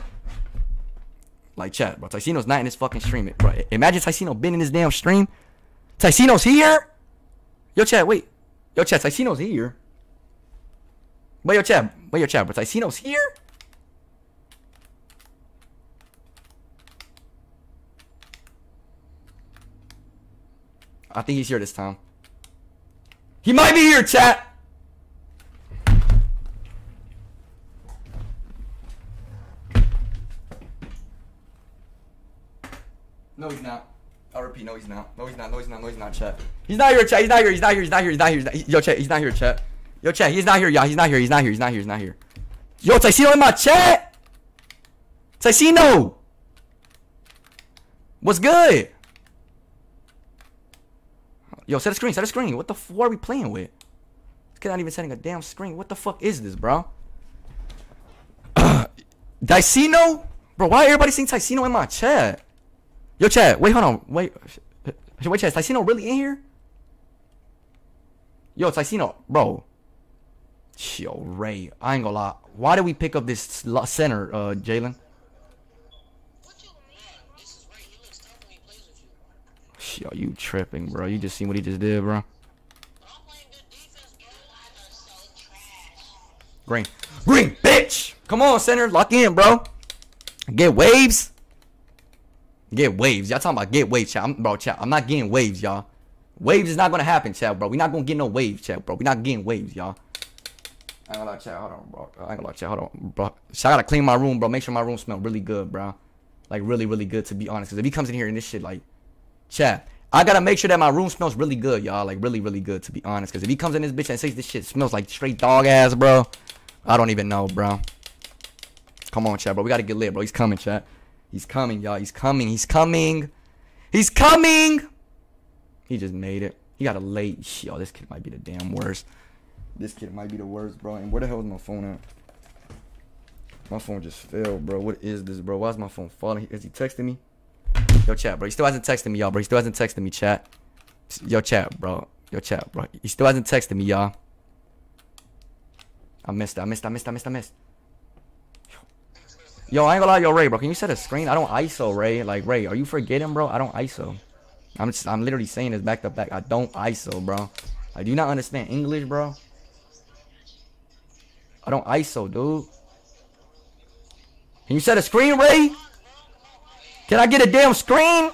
[SPEAKER 1] Like, chat, bro. Ticino's not in his fucking stream, bro. Imagine Ticino been in his damn stream. Ticino's here? Yo, chat, wait. Yo, chat, Ticino's here. Wait, yo, chat. Wait, yo, chat, but Ticino's here? I think he's here this time. He might be here, chat. No, he's not. I'll repeat. No, he's not. No, he's not. No, he's not. No, he's not. Chat. He's not here, chat. He's not here. He's not here. He's not here. He's not here. Yo, chat. He's not here, chat. Yo, chat. He's not here, y'all. He's not here. He's not here. He's not here. He's not here. Yo, Ticino in my chat. Ticino. What's good? Yo, set a screen, set a screen. What the f are we playing with? This kid not even setting a damn screen. What the fuck is this, bro? <clears throat> Dicino? Bro, why everybody saying Ticino in my chat? Yo, chat, wait, hold on. Wait. Wait, chat, is Ticino really in here? Yo, Ticino, bro. Yo, Ray, I ain't gonna lie. Why did we pick up this center, uh, Jalen? Yo, you tripping, bro. You just seen what he just did, bro. Green. Green, bitch! Come on, center. Lock in, bro. Get waves. Get waves. Y'all talking about get waves, chat. I'm, bro, chat. I'm not getting waves, y'all. Waves is not gonna happen, chat, bro. we not gonna get no waves, chat, bro. we not getting waves, y'all. I ain't gonna lie, chat. Hold on, bro. I ain't gonna lie, chat. Hold on, bro. So I gotta clean my room, bro. Make sure my room smell really good, bro. Like, really, really good, to be honest. Because if he comes in here and this shit, like, chat. I gotta make sure that my room smells really good, y'all. Like really, really good to be honest. Cause if he comes in this bitch and says this shit smells like straight dog ass, bro. I don't even know, bro. Come on, chat, bro. We gotta get lit, bro. He's coming, chat. He's coming, y'all. He's coming. He's coming. He's coming. He just made it. He got a late. Yo, this kid might be the damn worst. This kid might be the worst, bro. And where the hell is my phone at? My phone just fell, bro. What is this, bro? Why is my phone falling? Is he texting me? Yo, chat, bro. He still hasn't texted me, y'all, bro. He still hasn't texted me, chat. Yo, chat, bro. Yo, chat, bro. He still hasn't texted me, y'all. I missed it. I missed. I missed. I missed. I missed. Yo, I ain't gonna lie, yo, Ray, bro. Can you set a screen? I don't ISO, Ray. Like, Ray, are you forgetting, bro? I don't ISO. I'm just, I'm literally saying this back to back. I don't ISO, bro. I do not understand English, bro. I don't ISO, dude. Can you set a screen, Ray? Can I get a damn screen?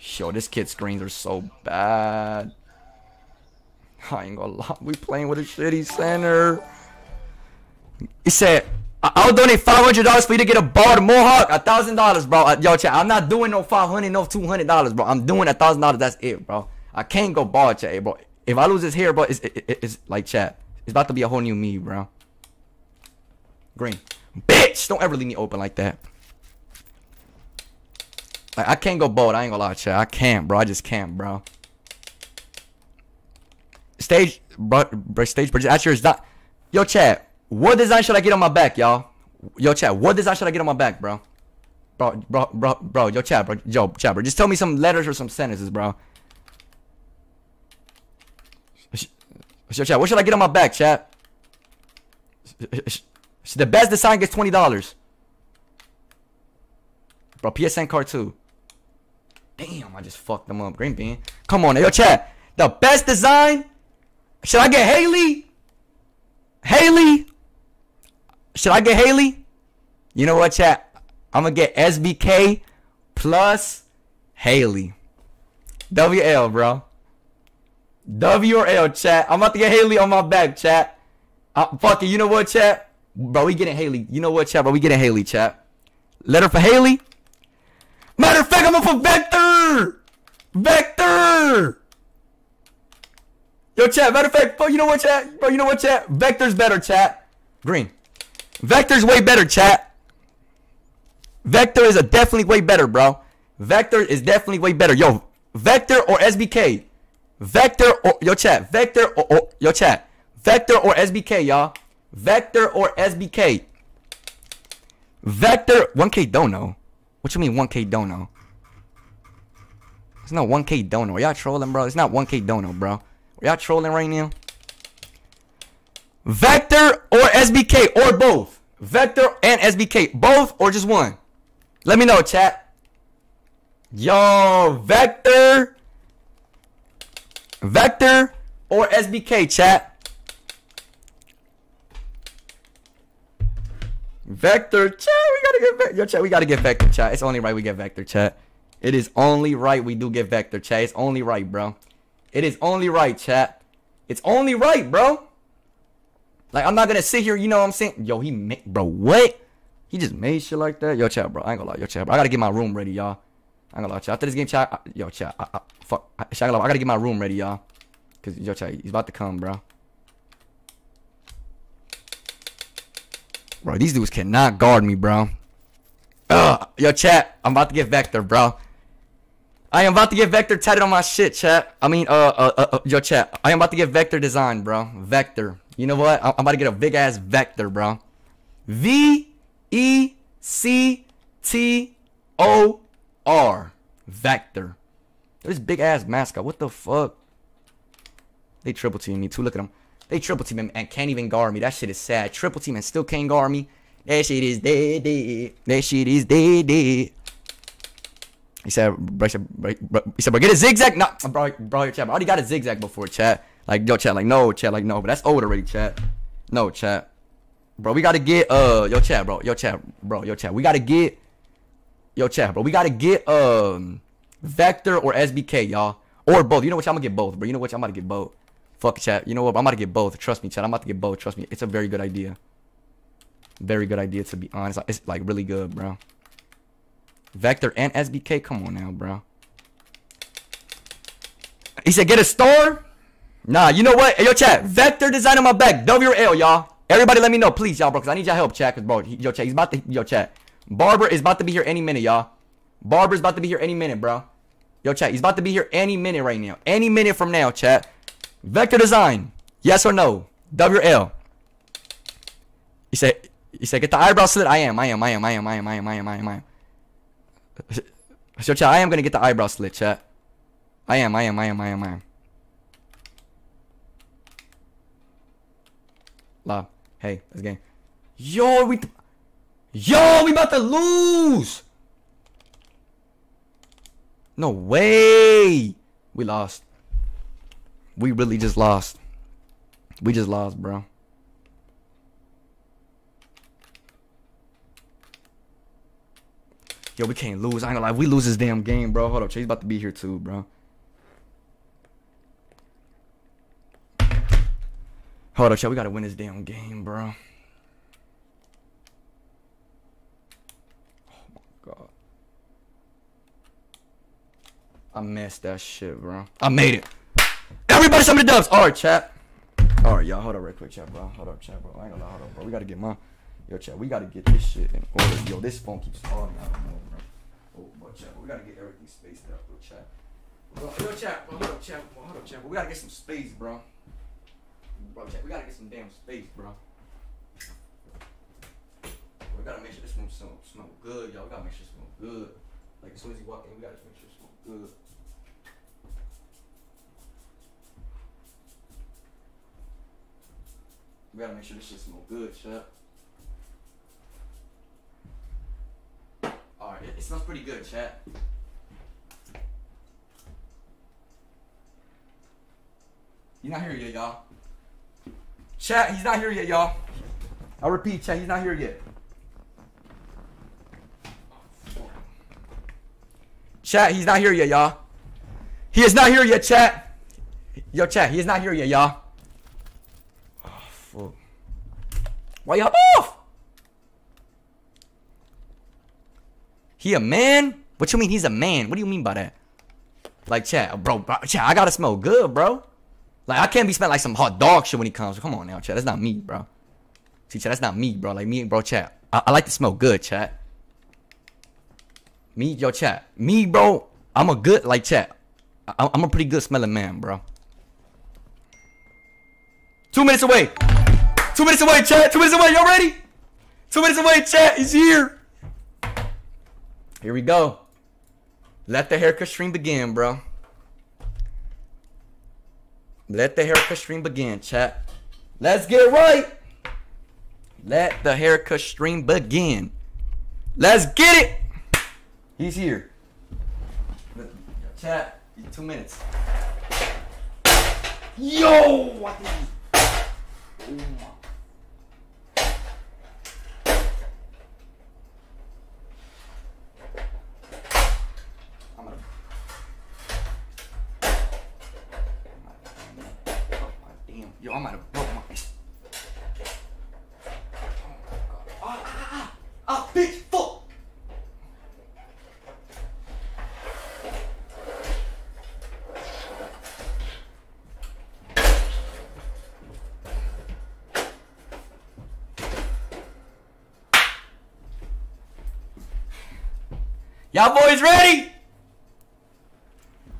[SPEAKER 1] Yo, this kid's screens are so bad. <laughs> I ain't gonna lie. We playing with a shitty center. He said, I'll donate $500 for you to get a to Mohawk. A $1,000, bro. Uh, Yo, chat, I'm not doing no 500 no $200, bro. I'm doing a $1,000. That's it, bro. I can't go bar, chat, bro. If I lose this hair, bro, it's, it, it- it's like, chat. It's about to be a whole new me, bro. Green. Bitch! Don't ever leave me open like that. Like, I can't go bold. I ain't gonna lie, chat. I can't, bro. I just can't, bro. Stage, bro, bro stage bridge. Actually, is not. Yo, chat. What design should I get on my back, y'all? Yo, chat. What design should I get on my back, bro? Bro, bro, bro, bro. Yo, chat, bro. Yo, chat, bro. Just tell me some letters or some sentences, bro. Yo, chat. What should I get on my back, chat? The best design gets twenty dollars. Bro, PSN card too. Damn, I just fucked them up. Green bean. Come on, yo, chat. The best design. Should I get Haley? Haley? Should I get Haley? You know what, chat? I'm gonna get SBK plus Haley. WL, bro. W or L, chat. I'm about to get Haley on my back, chat. Uh, fuck it. You know what, chat? Bro, we getting Haley. You know what, chat? Bro, we getting Haley, chat. Letter for Haley. Matter of fact, I'm up for Vector. Vector. Yo, chat. Matter of fact, bro, you know what, chat? Bro, you know what, chat? Vector's better, chat. Green. Vector's way better, chat. Vector is a definitely way better, bro. Vector is definitely way better. Yo, Vector or SBK? Vector or yo chat. Vector or, or yo chat. Vector or SBK, y'all. Vector or SBK. Vector 1K dono. What you mean 1K dono? It's not 1K dono. Y'all trolling, bro? It's not 1K dono, bro. Y'all trolling right now? Vector or SBK or both. Vector and SBK. Both or just one? Let me know, chat. Yo, Vector. Vector or SBK, chat. Vector, chat. We gotta get Vector. Yo, chat. We gotta get Vector, chat. It's only right we get Vector, chat. It is only right we do get Vector, chat. It's only right, bro. It is only right, chat. It's only right, bro. Like I'm not gonna sit here, you know what I'm saying? Yo, he made, bro. What? He just made shit like that. Yo, chat, bro. I ain't gonna lie. Yo, chat, bro. I gotta get my room ready, y'all. I ain't gonna lie, chat. After this game, chat. I, yo, chat. I, I, fuck. I, I gotta get my room ready, y'all. Cause yo, chat. He's about to come, bro. Bro, these dudes cannot guard me, bro. Ugh. Yo, chat. I'm about to get Vector, bro. I am about to get Vector tatted on my shit, chat. I mean, uh, uh, uh, uh yo, chat. I am about to get Vector design, bro. Vector. You know what? I'm about to get a big ass Vector, bro. V E C T O R. Vector. This big ass mascot. What the fuck? They triple team me too. Look at them. They triple team and can't even guard me. That shit is sad. Triple team and still can't guard me. That shit is dead, dead. That shit is dead, dead. He said, bro, he said, bro, bro, bro, get a zigzag. No, bro, bro, your chat. I already got a zigzag before, chat. Like, yo, chat, like, no, chat, like, no, but that's old already, chat. No, chat. Bro, we gotta get, uh, yo, chat, bro, yo, chat, bro, yo, chat. We gotta get, yo, chat, bro, we gotta get, um, Vector or SBK, y'all. Or both. You know what? I'm gonna get both, bro. You know what? I'm about to get both. Fuck chat. You know what? I'm about to get both. Trust me, chat. I'm about to get both. Trust me. It's a very good idea. Very good idea, to be honest. It's like really good, bro. Vector and SBK. Come on now, bro. He said, get a star? Nah, you know what? Hey, yo, chat. Vector design on my back. W or L, y'all. Everybody let me know, please, y'all, bro. Because I need y'all help, chat. Because, bro, he, yo, chat. He's about to, yo, chat. Barber is about to be here any minute, y'all. Barber's about to be here any minute, bro. Yo, chat. He's about to be here any minute right now. Any minute from now, chat. Vector design. Yes or no? W or L? He said, he said, get the eyebrow slit. I am, I am, I am, I am, I am, I am, I am, I am, I am. <laughs> So chat, I am gonna get the eyebrow slit, chat. I am, I am, I am, I am, I am. La. Hey, let's game. Yo, we Yo, we about to lose! No way! We lost. We really just lost. We just lost, bro. Yo, we can't lose. I ain't gonna lie. We lose this damn game, bro. Hold up. Chase about to be here too, bro. Hold up, chat. We gotta win this damn game, bro. Oh my god. I messed that shit, bro. I made it. Everybody, some of the dubs. All right, chat. All right, y'all. Hold up, real quick, chat, bro. Hold up, chat, bro. I ain't gonna lie. Hold up, bro. We gotta get my. Yo, chat. We gotta get this shit in order. Yo, this phone keeps falling But we gotta get everything spaced out, bro, chat. Bro, yo. Bro, hold up. Bro, hold up. But we gotta get some space, bro. Bro, chat. We gotta get some damn space, bro. We gotta make sure this room smell, smell good, y'all. We gotta make sure it smell good. Like as soon as you walk in, we gotta make sure it smell good. We gotta make sure this shit smell good, chat. Alright, it, it smells pretty good, chat. He's not here yet, y'all. Chat, he's not here yet, y'all. I'll repeat, chat, he's not here yet. Chat, he's not here yet, y'all. He is not here yet, chat. Yo, chat, he is not here yet, y'all. Oh, fuck. Why y'all off? He a man? What you mean he's a man? What do you mean by that? Like, chat, bro, bro chat, I gotta smell good, bro. Like, I can't be smelling like some hot dog shit when he comes. Come on now, chat. That's not me, bro. See, chat, that's not me, bro. Like, me, bro, chat. I, I like to smell good, chat. Me, yo, chat. Me, bro, I'm a good, like, chat. I, I'm a pretty good smelling man, bro. Two minutes away. Two minutes away, chat. Two minutes away. Y'all ready? Two minutes away, chat. He's here. Here we go. Let the haircut stream begin, bro. Let the haircut stream begin, chat. Let's get it right. Let the haircut stream begin. Let's get it. He's here. Chat, two minutes. Yo! What oh the- Oh my. I'm gonna. Oh my damn. Yo, I might have broke my. Oh, ah, ah, ah, ah, bitch, fuck. Y'all boys ready?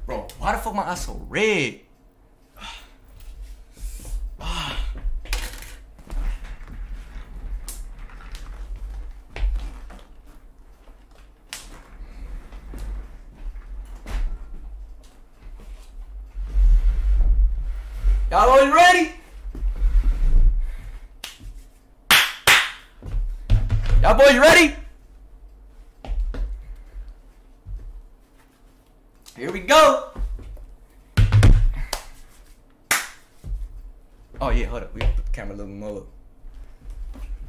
[SPEAKER 1] Bro, why the fuck my eyes so red? Oh yeah, hold up. We gotta put the camera a little more.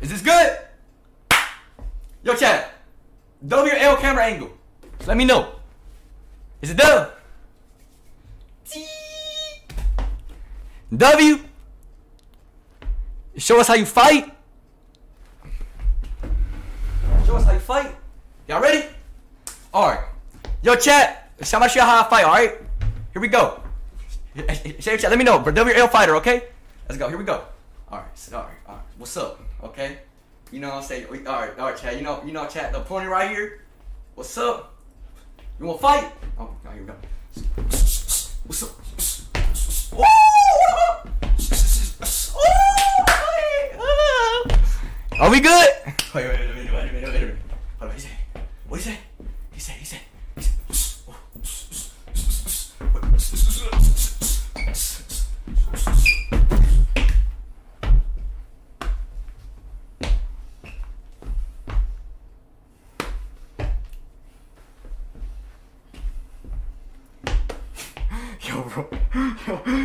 [SPEAKER 1] Is this good? Yo, chat. W or L camera angle. Just let me know. Is it done? W. Show us how you fight. Show us how you fight. Y'all ready? Alright. Yo, chat. I'm gonna show how I fight, alright? Here we go. Let me know. WL fighter, okay? Let's go. Here we go. Alright, so, alright, alright. What's up? Okay? You know what I'm saying? Alright, alright, chat. You know, you know, chat, the pony right here. What's up? You wanna fight? Oh, here we go. What's up? Are we good? Wait, wait, wait, wait, wait, wait, wait, wait. Hold on, he said, what he say?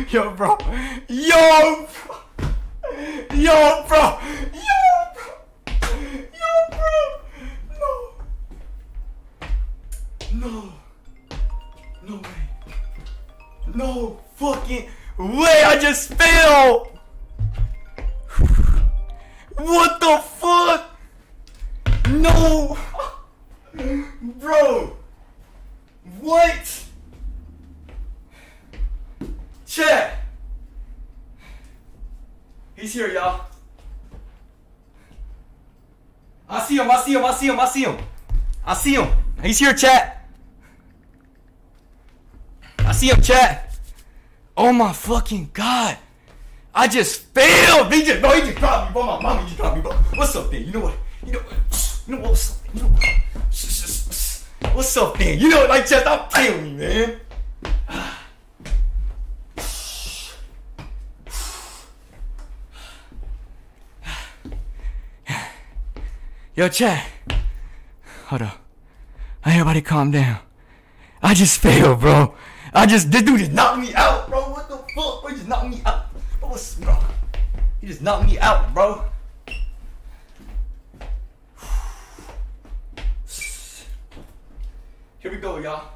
[SPEAKER 1] Yo, bro. Yo, bro. Yo, bro. Yo, bro. Yo, bro. No. No. No way. No fucking way. I just fell. What the fuck? No. Bro. What? Chat. He's here, y'all. I see him, I see him, I see him, I see him. I see him. He's here, chat. I see him, chat. Oh my fucking god. I just failed. He just, bro, he just dropped me, bro. My mama just dropped me, bro. What's up, man? You know what? You know what? You know what? What's up? You know what? What's up, man? You know what? Like, chat, stop playing with me, man. Yo, chat. Hold up. Everybody calm down. I just failed, bro. I just, this dude just knocked me out, bro. What the fuck? Bro, he just knocked me out. Bro, what's, bro? He just knocked me out, bro. <sighs> Here we go, y'all.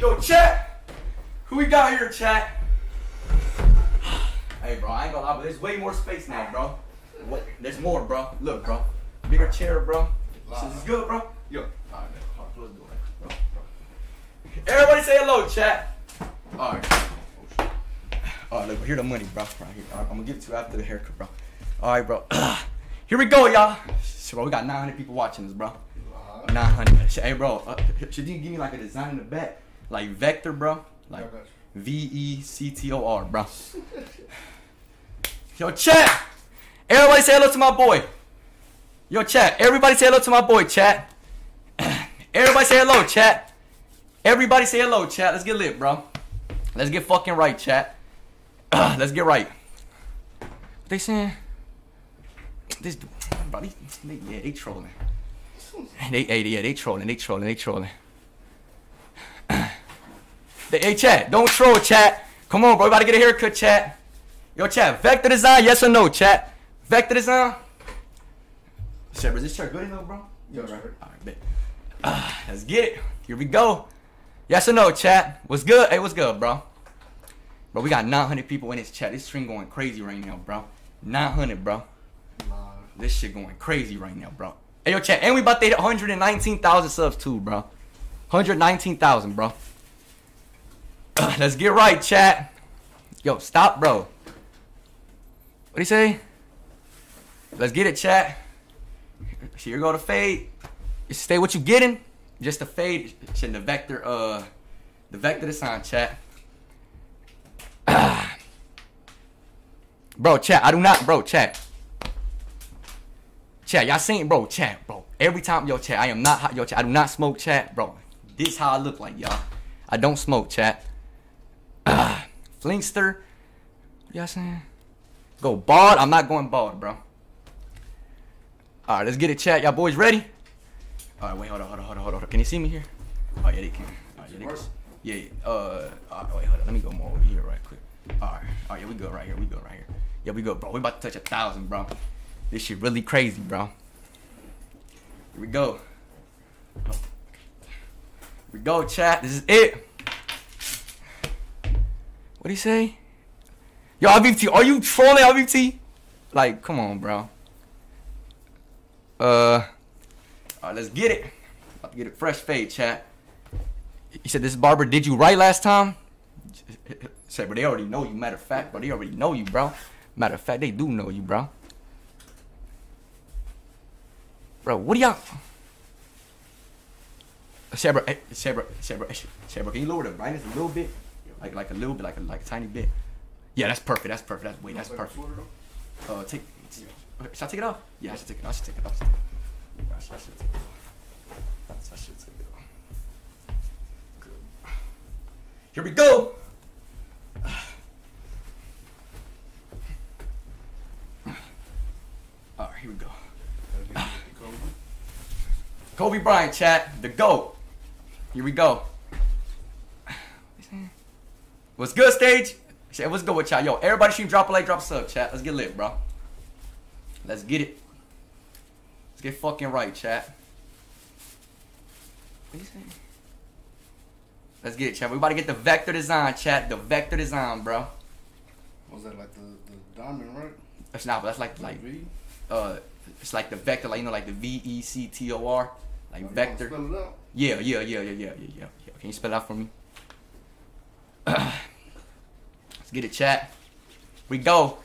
[SPEAKER 1] Yo, chat. Who we got here, chat? Hey, bro, I ain't gonna lie, but there's way more space now, bro. What? There's more, bro. Look, bro. Bigger chair, bro. This is good, bro. Yo. All right, man. Hold on, close bro, bro. Everybody say hello, chat. All right. Oh, All right, look, here the money, bro. Right here. All right, I'm gonna give it to you after the haircut, bro. All right, bro. <clears throat> here we go, y'all. So, bro, we got 900 people watching this, bro. 900. Hey, bro, uh, should you give me like a design in the back? Like Vector, bro? Like V E C T O R, bro. <laughs> Yo, chat! Everybody say hello to my boy. Yo, chat. Everybody say hello to my boy, chat. <clears throat> Everybody say hello, chat. Everybody say hello, chat. Let's get lit, bro. Let's get fucking right, chat. <clears throat> Let's get right. What they saying? This, bro, they, they, yeah, they trolling. They, hey, yeah, they trolling, they trolling, they trolling. <clears throat> They- hey, chat, don't troll, chat. Come on, bro, we about to get a haircut, chat. Yo, chat, vector design, yes or no, chat? Vector design? Shepard, is this shirt good enough, bro?
[SPEAKER 7] Yes,
[SPEAKER 1] right. All right, bet. Ah, let's get it. Here we go. Yes or no, chat? What's good? Hey, what's good, bro? Bro, we got 900 people in this chat. This stream going crazy right now, bro. 900, bro.
[SPEAKER 7] Nah.
[SPEAKER 1] This shit going crazy right now, bro. Hey, yo, chat, and we about to hit 119,000 subs too, bro. 119,000, bro. <coughs> Let's get right, chat. Yo, stop, bro. What do you say? Let's get it, chat. Here go the fade. Stay what you getting. Just the fade. Shit, the vector, uh, the vector design, chat. <coughs> bro, chat. I do not, bro, chat. Chat, y'all seen, bro, chat, bro. Every time, yo, chat, I am not hot, yo, chat. I do not smoke, chat, bro. This how I look like, y'all. I don't smoke, chat. Ah, Flinkster, what y'all saying? Go bald. I'm not going bald, bro. All right, let's get it, chat. Y'all boys ready? All right, wait, hold on, hold on, hold on, hold on. Can you see me here? Oh yeah, they can. All right, yeah, they can. Yeah, yeah. Uh, wait, hold on. Let me go more over here, right quick. All right, all right, yeah, we go right here. We go right here. Yeah, we go, bro. We about to touch a thousand, bro. This shit really crazy, bro. Here we go. Here we go, chat. This is it. What do you say? Yo, RVT, are you trolling RVT? Like, come on, bro. Uh, all right, let's get it. About to get it fresh fade, chat. You said this barber did you right last time? <laughs> Said, but they already know you. Matter of fact, bro, they already know you, bro. Matter of fact, they do know you, bro. Bro, what do y'all? Eh, Shebra, Shebra, eh, Shebra, can you lower the brightness a little bit? Like, like a little bit, like a, like a tiny bit. Yeah, that's perfect. That's perfect. That's wait, that's perfect. Uh, take. Should I take it off? Yeah, I should take it. off. I should take it off. I should, I should take it off. I should take it off. Good. Here we go. <sighs> All right, here we go. Kobe Bryant, chat, the GOAT. Here we go. What's good, stage? Chat, what's good with y'all? Yo, everybody stream, drop a like, drop a sub, chat. Let's get lit, bro. Let's get it. Let's get fucking right, chat. What you saying? Let's get it, chat. We about to get the vector design, chat. The vector design, bro.
[SPEAKER 7] Was that like the, the diamond, right?
[SPEAKER 1] That's not, but that's like like
[SPEAKER 7] V?
[SPEAKER 1] uh, it's like the vector, like you know, like the V E C T O R, like
[SPEAKER 7] You wanna
[SPEAKER 1] vector.
[SPEAKER 7] Spell it out.
[SPEAKER 1] Yeah, yeah, yeah, yeah, yeah, yeah, yeah. yeah. Can you spell it out for me? <clears throat> Let's get it, chat. We go.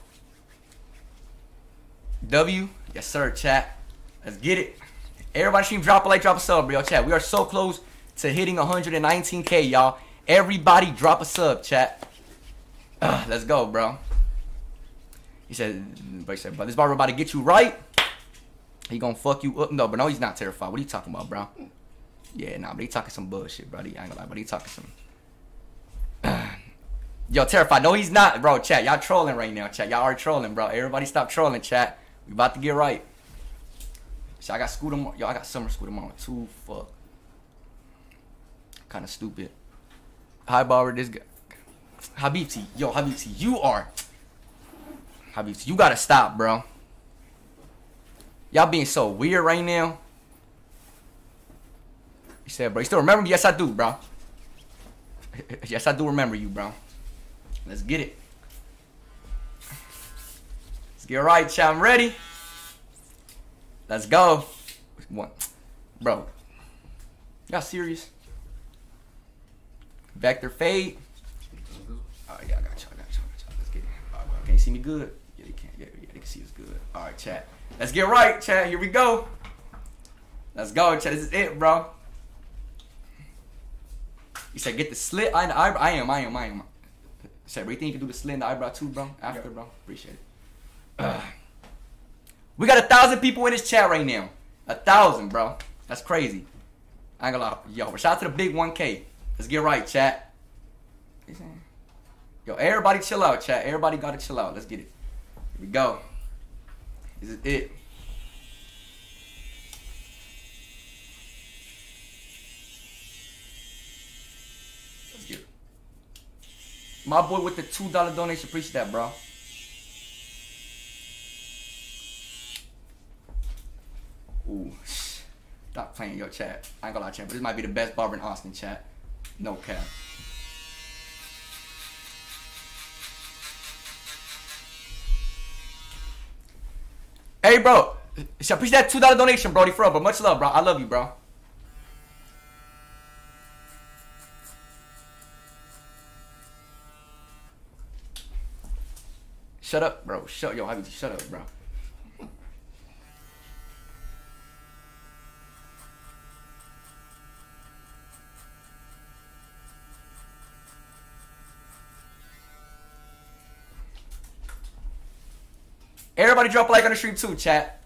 [SPEAKER 1] W, yes sir, chat. Let's get it. Everybody stream, drop a like, drop a sub, bro. Chat, we are so close to hitting 119k, y'all. Everybody drop a sub, chat. Uh, let's go, bro. He said, but he said, but this barber about to get you right. He gonna fuck you up. No, but no, he's not terrified. What are you talking about, bro? Yeah, nah, but he talking some bullshit, bro. He ain't gonna lie, but he talking some. Yo, terrified. No, he's not, bro. Chat, y'all trolling right now. Chat, y'all are trolling, bro. Everybody stop trolling, chat. We about to get right. So I got school tomorrow. Yo, I got summer school tomorrow too. Fuck. Kind of stupid. Hi, Barber. This guy. Habibti. Yo, Habibti, you are. Habibti, you gotta stop, bro. Y'all being so weird right now. He said, bro, you still remember me? Yes, I do, bro. <laughs> yes, I do remember you, bro. Let's get it. Let's get right, chat. I'm ready. Let's go. One. Bro. Y'all serious? Vector fade. Oh, yeah, I got. I got. I got you. Let's get it. All right, bro. Can you see me good? Yeah, they can't. Yeah, yeah, they can see us good. All right, chat. Let's get right, chat. Here we go. Let's go, chat. This is it, bro. You said get the slit the eyebrow. I am, I am, I am. Said, bro, you can do the slit the eyebrow too, bro? After, bro. Appreciate it. Uh, <sighs> we got a thousand people in this chat right now. A thousand, bro. That's crazy. I ain't gonna lie. Yo, shout out to the big 1K. Let's get right, chat. Yo, everybody chill out, chat. Everybody gotta chill out. Let's get it. Here we go. This is it. My boy with the $2 donation. Appreciate that, bro. Ooh. Stop playing your chat. I ain't gonna lie, chat, but this might be the best barber in Austin, chat. No cap. Hey, bro. Appreciate that $2 donation, Brody, for but Much love, bro. I love you, bro. Shut up, bro. Shut yo, shut up, bro. Everybody drop a like on the stream too, chat.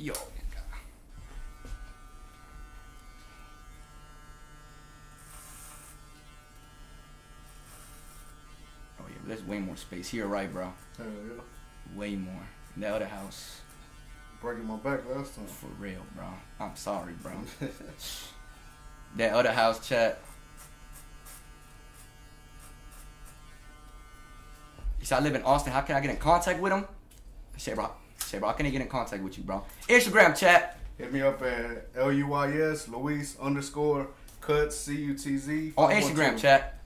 [SPEAKER 1] Yo, nigga. Oh yeah, there's way more space here, right, bro?
[SPEAKER 7] Hell yeah.
[SPEAKER 1] Way more. In the other house,
[SPEAKER 7] Breaking my back last time.
[SPEAKER 1] for real, bro. I'm sorry, bro. <laughs> that other house chat. You said I live in Austin. How can I get in contact with him? Say, bro. Say, bro. How can I get in contact with you, bro? Instagram chat.
[SPEAKER 7] Hit me up at L U Y S Luis underscore cut C U T Z.
[SPEAKER 1] On Instagram chat.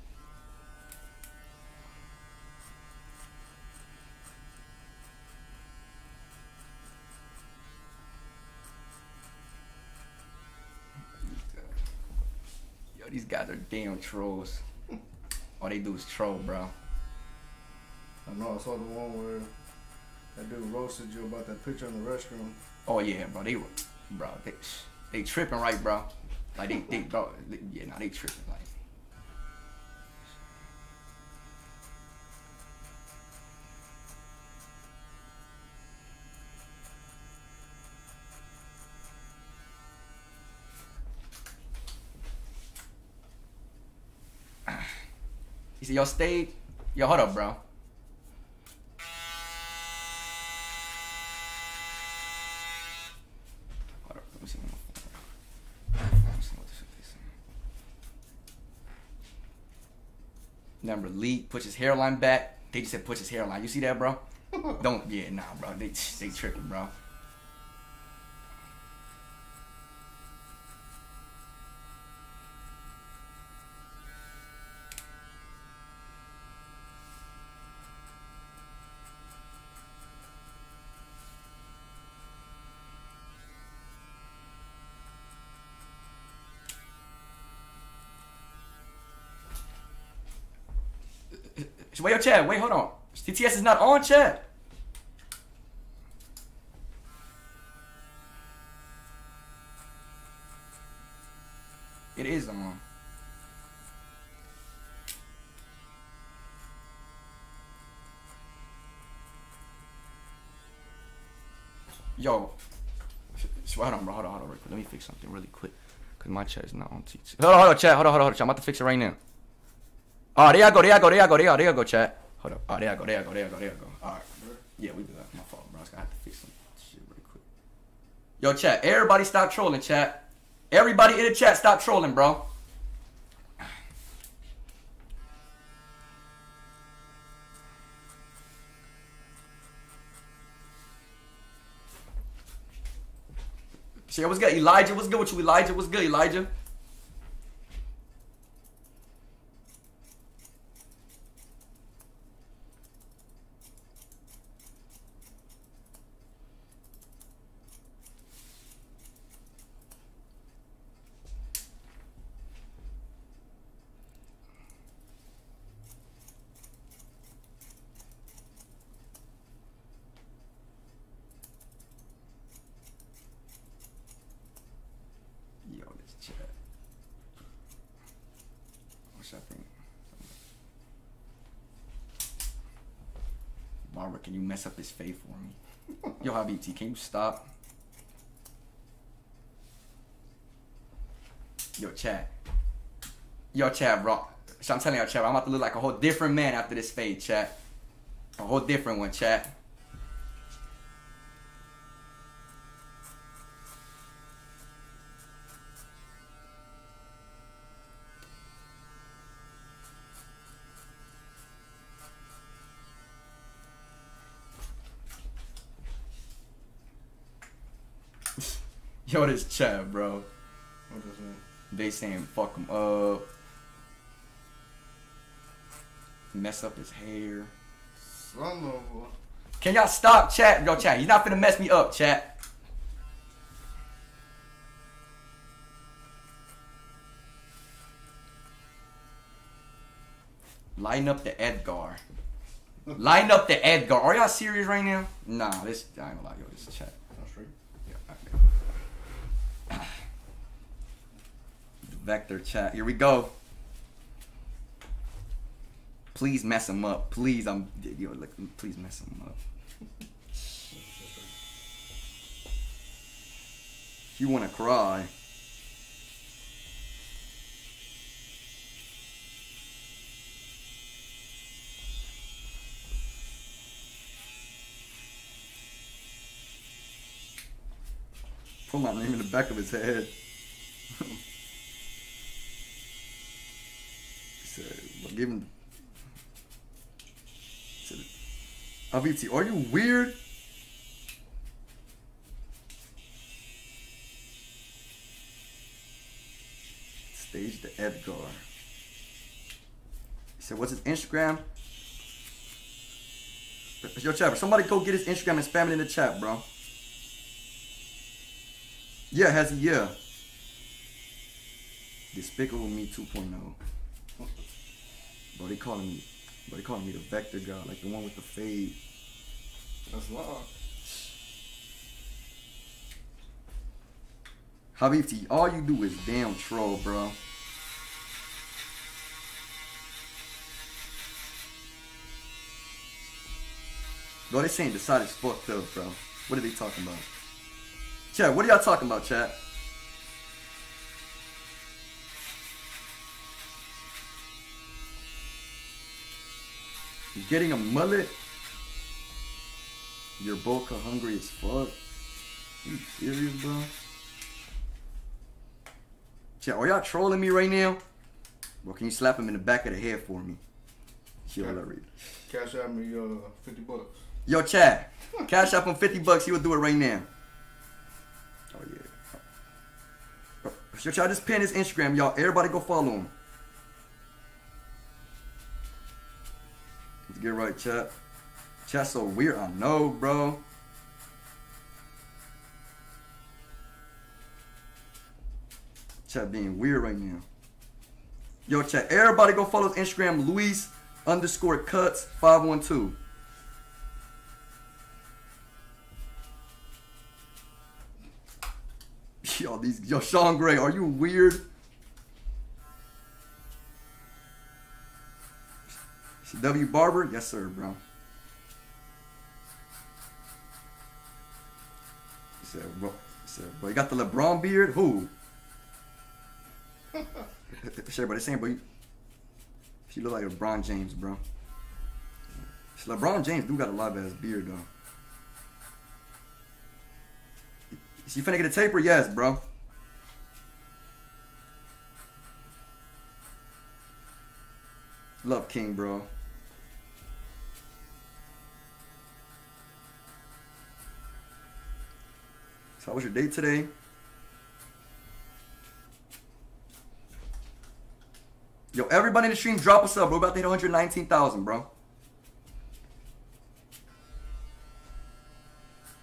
[SPEAKER 1] Yo, these guys are damn trolls. All they do is troll, bro.
[SPEAKER 7] I know I saw the one where that dude roasted you about that picture in the restroom.
[SPEAKER 1] Oh yeah, bro. They were, bro. They, they tripping, right, bro? Like they, they, bro. They, yeah, nah, they tripping, like. He said, "Yo, stay, yo, hold up, bro." Hold up, let me see my phone. Let me see Yo, this up, bro. Number leak, puts his hairline back. They just said puts his hairline. You see that, bro? <laughs> Don't, yeah, nah, bro. They, they tripping, bro. Wait, yo, chat. Wait, hold on. TTS is not on, chat. It is on. Yo, hold on, bro. Hold on, hold on. Let me fix something really quick, cause my chat is not on TTS. Hold on, hold on, chat. Hold on, hold on, hold on. Chat. I'm about to fix it right now. Oh, there I go, there I go, there I go, there I go, chat. Hold up. Ah, oh, there I go, there I go, there I go, there I go. Alright. Yeah, we do that. My fault, bro. I gonna have to fix some shit really quick. Yo, chat. Everybody stop trolling, chat. Everybody in the chat, stop trolling, bro. Shit, what's good? Elijah, what's good with you, Elijah? What's good, Elijah? Yo, this chat. What's that thing? Barbara, can you mess up his face for me? Yo, Habibti, can you stop? Yo, chat. Yo, chat, bro. So I'm telling y'all, chat, I'm about to look like a whole different man after this fade, chat. A whole different one, chat. Yo, this chat, bro.
[SPEAKER 7] What does mean?
[SPEAKER 1] They saying fuck him up. Mess up his hair.
[SPEAKER 7] Of.
[SPEAKER 1] Can y'all stop chat? Yo, chat. He's not finna mess me up, chat. Line up the Edgar. <laughs> Line up the Edgar. Are y'all serious right now? Nah, this I ain't gonna lie, yo, this is chat.
[SPEAKER 7] I'm straight.
[SPEAKER 1] Yeah, okay. Vector chat. Here we go. Please mess him up. Please, I'm yo, look, please mess him up. You wanna cry. Put my name in the back of his head. <laughs> He said, give him. He said, Aviti, are you weird? Stage the Edgar. He said, what's his Instagram? Yo, chat, somebody go get his Instagram and spam it in the chat, bro. Yeah, has he? Yeah. Despicable Me 2.0. Bro, they calling me, bro, they calling me the vector guy, like the one with the fade.
[SPEAKER 7] That's long.
[SPEAKER 1] Habibti, all you do is damn troll, bro. Bro, they saying the side is fucked up, bro. What are they talking about? Chat, what are y'all talking about, chat? Getting a mullet? You're Boca hungry as fuck. You serious, bro? Chat, are y'all trolling me right now? Bro, can you slap him in the back of the head for me? Yo, let read.
[SPEAKER 7] Cash out me uh, 50 bucks.
[SPEAKER 1] Yo, chat, <laughs> cash up him 50 bucks. He will do it right now. Oh, yeah. Yo, chat, just pin his Instagram, y'all. Everybody go follow him. Get right, chat. Chat's so weird. I know, bro. Chat being weird right now. Yo, chat. Everybody go follow his Instagram, Luis underscore cuts 512. <laughs> Yo, these yo, Sean Gray, are you weird? W Barber? Yes, sir, bro. He said, bro, he said, bro, you got the LeBron beard? Who? Sure, but they saying, bro, you, she look like LeBron James, bro. LeBron James do got a of ass beard, though. She finna get a taper? Yes, bro. Love King, bro. So how was your date today? Yo, everybody in the stream, drop us up. We're about to hit 119,000, bro.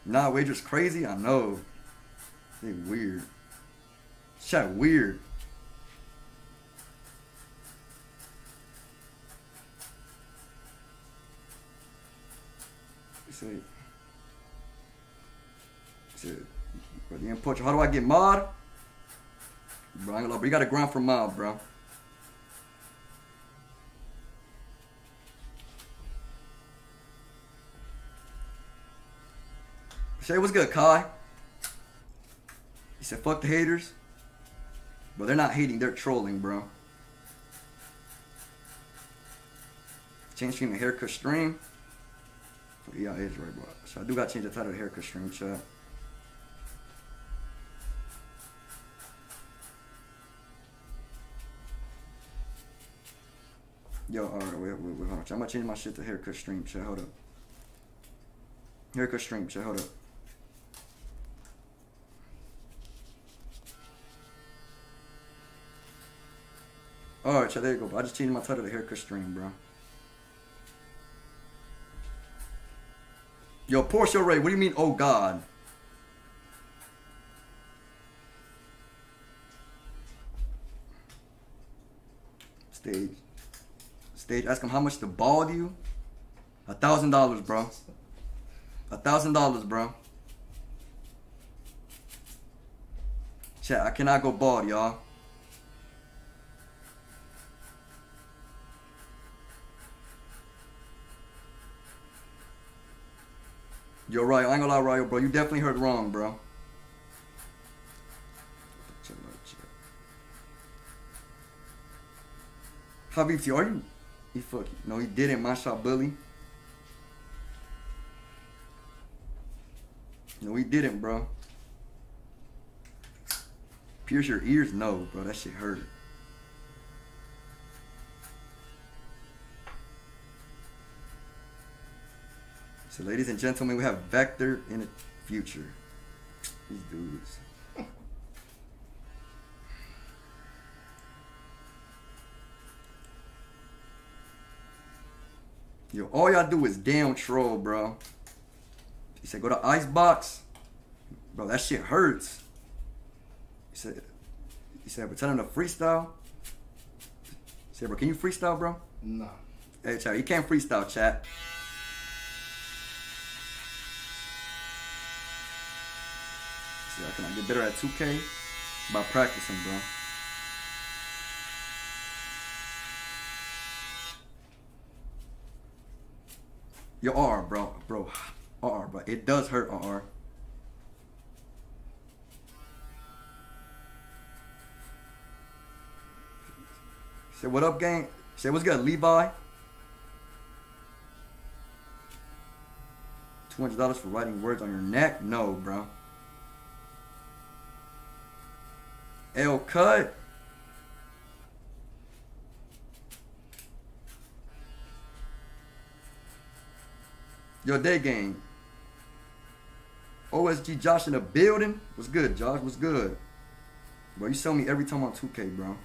[SPEAKER 1] Nah, wager's crazy. I know. They weird. Chat weird. Say, say, bro, the input. How do I get mod? Bro, I ain't bro, you gotta grind for mod, bro. Shay, what's good, Kai? He said, fuck the haters. But they're not hating, they're trolling, bro. Change stream to haircut stream. Yeah, it's right, bro. So I do got to change the title the haircut stream, chat. Yo, alright, wait, wait, wait, hold on. I'm gonna change my shit to haircut stream, chat. Hold up. Haircut stream, chat. Hold up. Alright, chat. There you go. I just changed my title to haircut stream, bro. Yo, Porsche Ray, what do you mean, oh God? Stage. Stage, ask him how much to ball you? A thousand dollars, bro. A thousand dollars, bro. Chat, I cannot go bald, y'all. Yo, Ryo, I ain't gonna lie, Ryo, bro. You definitely heard wrong, bro. Habibti, are you? He fuck you. No, he didn't. My shot bully. No, he didn't, bro. Pierce your ears? No, bro. That shit hurt. So, ladies and gentlemen, we have Vector in the future. These dudes. Yo, all y'all do is damn troll, bro. He said, go to Icebox. Bro, that shit hurts. He said, he said, but tell him to freestyle. He said, bro, can you freestyle, bro?
[SPEAKER 7] Nah.
[SPEAKER 1] Hey, chat, you can't freestyle, chat. See, how can I get better at 2K? By practicing, bro. Yo, R, bro, bro, R, but it does hurt, R. Say what up, gang? Say what's good, Levi? Two hundred dollars for writing words on your neck? No, bro. L cut. Yo, day game. OSG Josh in the building. What's good, Josh? What's good? Bro, you sell me every time on 2K, bro.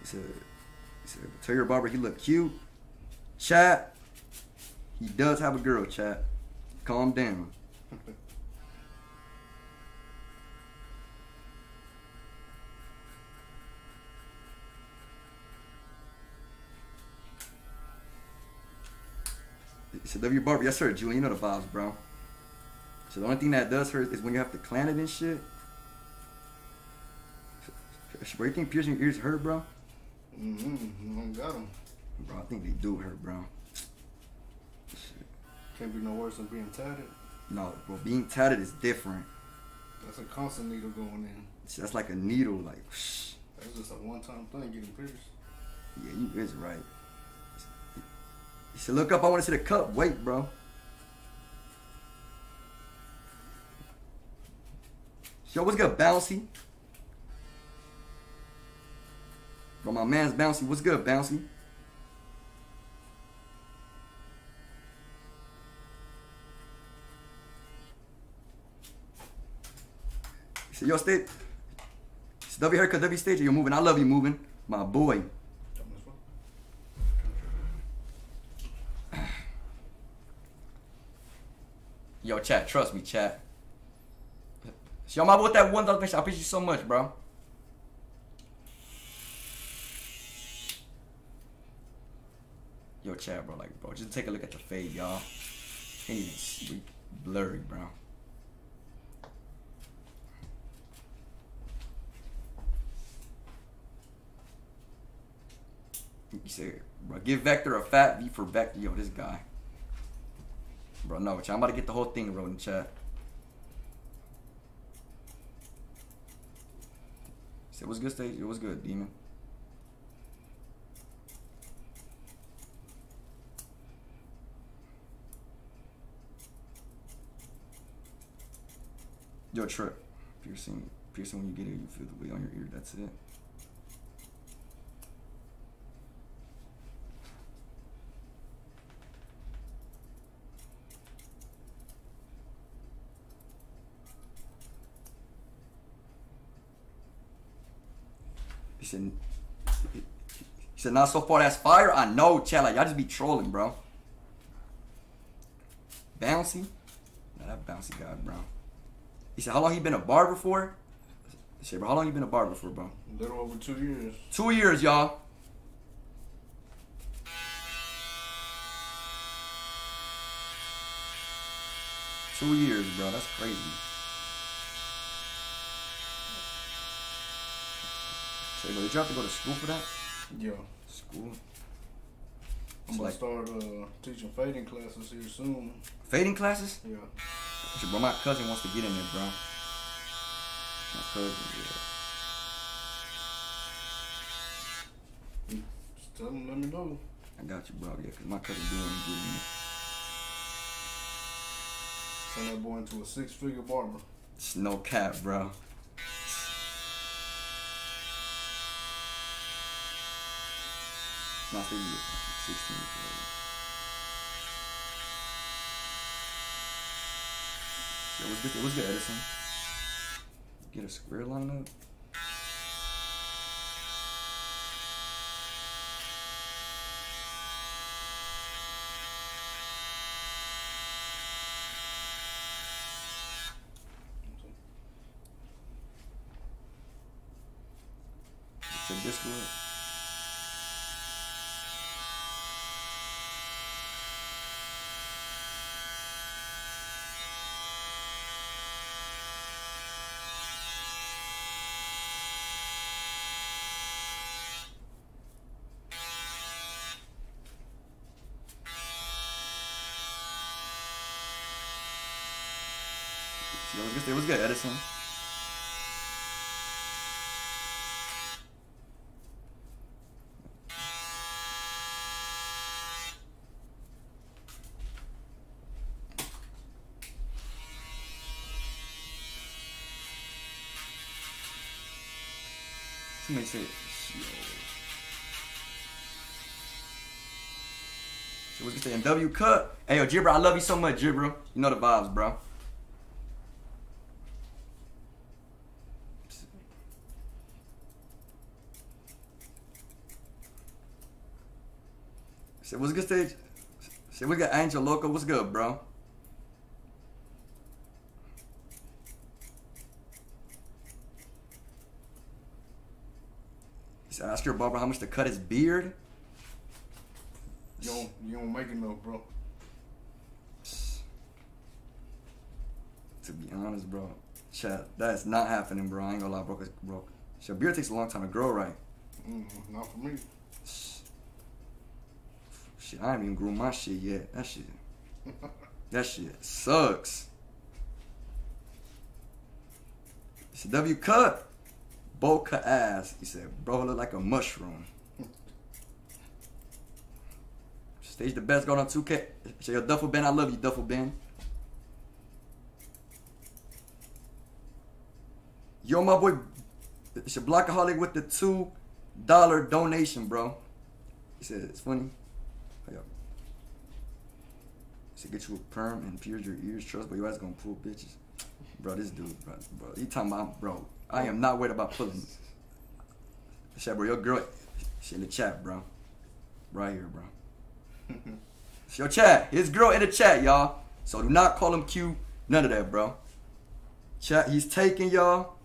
[SPEAKER 1] He said, he said, tell your barber he look cute. Chat. He does have a girl, chat. Calm down. <laughs> W Barber, yes sir, Julian, you know the vibes, bro. So the only thing that does hurt is when you have to clan it and shit. Bro, you think piercing your ears hurt, bro?
[SPEAKER 7] Mm-hmm. I don't got him.
[SPEAKER 1] Bro, I think they do hurt, bro.
[SPEAKER 7] Can't be no worse than being tatted.
[SPEAKER 1] No, bro, being tatted is different.
[SPEAKER 7] That's a constant needle going in.
[SPEAKER 1] That's like a needle, like, shh.
[SPEAKER 7] That's just a one-time thing getting pierced.
[SPEAKER 1] Yeah, you is right. He said, look up, I want to see the cup. Wait, bro. Yo, what's good, Bouncy? Bro, my man's Bouncy. What's good, Bouncy? He said, yo, stay. It's W haircut, W stage. You're moving. I love you moving. My boy. Chat, trust me, chat. Yo, my boy, that one dollar picture, I appreciate you so much, bro. Yo, chat, bro, like, bro, just take a look at the fade, y'all. Ain't even blurry, bro. You said, bro, give Vector a fat V for Vector. Yo, this guy. Bro, no, chat. I'm about to get the whole thing rolling, chat. It was good stage. It was good, demon. Yo, trip. Piercing, piercing when you get it, you feel the weight on your ear. That's it. Said, not so far that's fire. I know, chat. Like, y'all just be trolling, bro. Bouncy? Nah, that bouncy guy, bro. He said, how long you been a barber for? He said, bro, how long you been a barber for, bro?
[SPEAKER 7] A little over two years.
[SPEAKER 1] Two years, y'all. Two years, bro. That's crazy. Say, bro, did you have to go to school for that?
[SPEAKER 7] Yeah.
[SPEAKER 1] School?
[SPEAKER 7] I'm gonna start uh, teaching fading classes here soon.
[SPEAKER 1] Fading classes?
[SPEAKER 7] Yeah.
[SPEAKER 1] Bro, my cousin wants to get in there, bro. My cousin, yeah.
[SPEAKER 7] Just tell them, let me know.
[SPEAKER 1] I got you, bro. Yeah, because my cousin doing to get in there.
[SPEAKER 7] Turn that boy into a six-figure barber.
[SPEAKER 1] It's no cap, bro. Not 50, 16. bro. Yo, what's good? What's good, Edison? Get a square line up. Check Discord. Yo, what's good? What's good, Edison? Somebody say, yo. So what's good? W cut. Hey, yo, Jibber, I love you so much, Jibber. You know the vibes, bro. Say, what's good, stage? Say, we got Angel Loco. What's good, bro? He ask your barber how much to cut his beard.
[SPEAKER 7] You don't, you don't make enough, bro.
[SPEAKER 1] To be honest, bro, chat, that is not happening, bro. I ain't gonna lie, bro. bro. Shit, beard takes a long time to grow, right?
[SPEAKER 7] Mm, not for me.
[SPEAKER 1] Shit, I haven't even grew my shit yet. That shit, <laughs> that shit sucks. It's a W cut, cut ass. He said, bro, look like a mushroom. Stage the best, go on 2K. Say, yo, Duffel Ben, I love you, Duffel Ben. Yo, my boy, it's your blockaholic with the two dollar donation, bro. He said it's funny. Yo. Said get you a perm and pierce your ears, trust, but your ass gonna pull bitches. Bro, this dude, bro, bro. He talking about, bro. I am not worried about pulling. Shit, bro, your girl, she in the chat, bro. Right here, bro. <laughs> It's your chat. His girl in the chat, y'all. So do not call him cute. None of that, bro. Chat, he's taking y'all.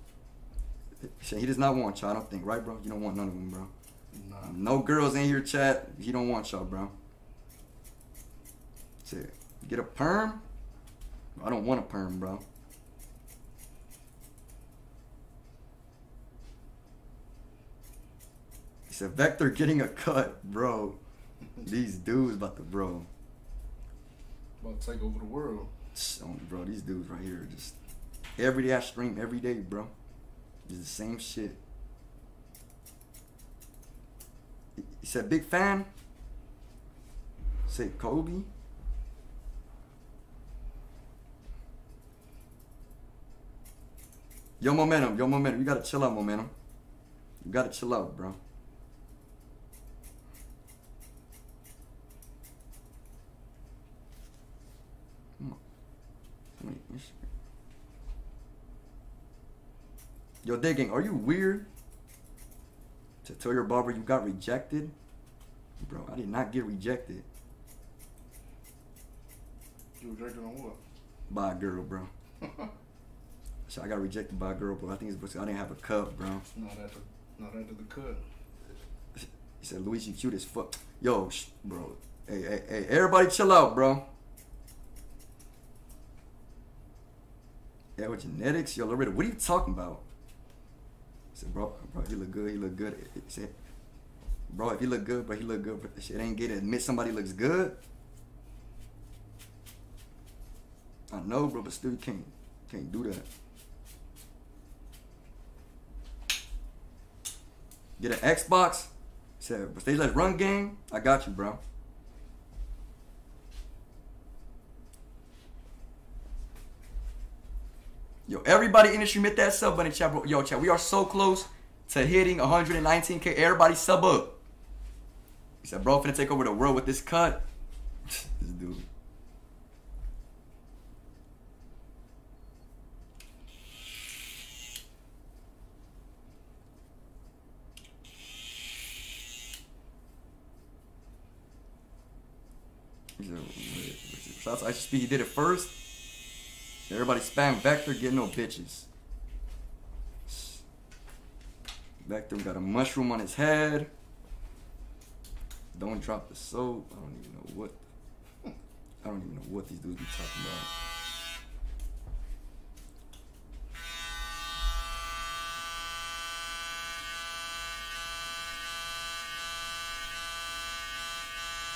[SPEAKER 1] He does not want y'all. I don't think, right, bro? You don't want none of them, bro.
[SPEAKER 7] Nah.
[SPEAKER 1] No girls in here, chat. He don't want y'all, bro. Shit, get a perm? I don't want a perm, bro. He said, Vector getting a cut, bro. These dudes about to, bro.
[SPEAKER 7] About to take over the world.
[SPEAKER 1] Bro, these dudes right here just every day I stream every day, bro. It's the same shit. He he said, big fan. Say Kobe. Yo, momentum. Yo, momentum. You gotta chill out, momentum. You gotta chill out, bro. Yo, digging. Are you weird? To tell your barber you got rejected, bro. I did not get rejected
[SPEAKER 7] You rejected on what?
[SPEAKER 1] by a girl, bro. <laughs> So I got rejected by a girl, bro. I think it's because I didn't have a cup, bro.
[SPEAKER 7] Not after, not after the cut.
[SPEAKER 1] He said, Luis, you cute as fuck. Yo, sh- bro. Hey, hey, hey, everybody chill out, bro. Yeah, with genetics? Yo, Loretta, what are you talking about? He said, bro, bro, you look good, you look good. He said, bro, if you look good, bro, he look good, but shit ain't gay to admit somebody looks good. I know, bro, but still you can't, can't do that. Get an Xbox? He said, but stage let's run game. I got you, bro. Yo, everybody in the stream hit that sub button, chat, bro. Yo, chat, we are so close to hitting 119k. Everybody sub up. He said, bro, I'm finna take over the world with this cut. this dude. He said, Shout out to IShowSpeed. He did it first. Everybody spam Vector, get no bitches. Vector got a mushroom on his head. Don't drop the soap. I don't even know what. I don't even know what these dudes be talking about.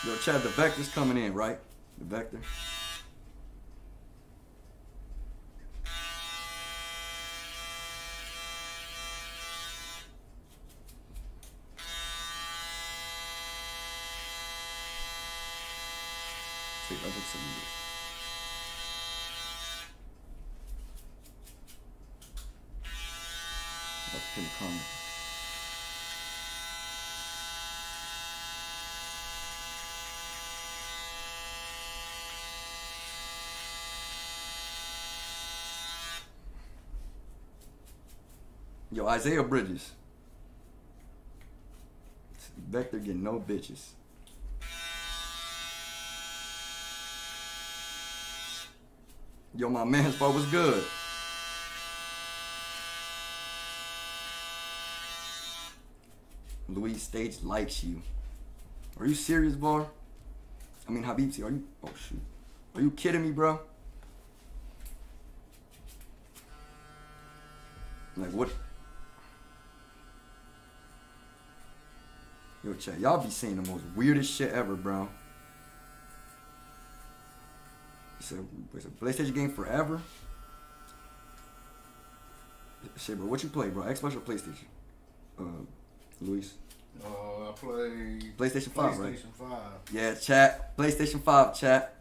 [SPEAKER 1] Yo, chat, the Vector's coming in, right? The Vector. Wait, I think something is- About to pin a comment. Yo, Isaiah Bridges. Vector getting no bitches. Yo, my man's bar was good. Louis Stage likes you. Are you serious, bar? I mean, Habibti, are you? Oh shoot, are you kidding me, bro? Like what? Yo, chat, y'all be seeing the most weirdest shit ever, bro. It's a, it's a PlayStation game forever. Shit, bro, what you play, bro? Xbox or PlayStation? Uh, Luis.
[SPEAKER 7] Uh, I play
[SPEAKER 1] PlayStation 5, right?
[SPEAKER 7] PlayStation 5.
[SPEAKER 1] Yeah, chat. PlayStation 5, chat.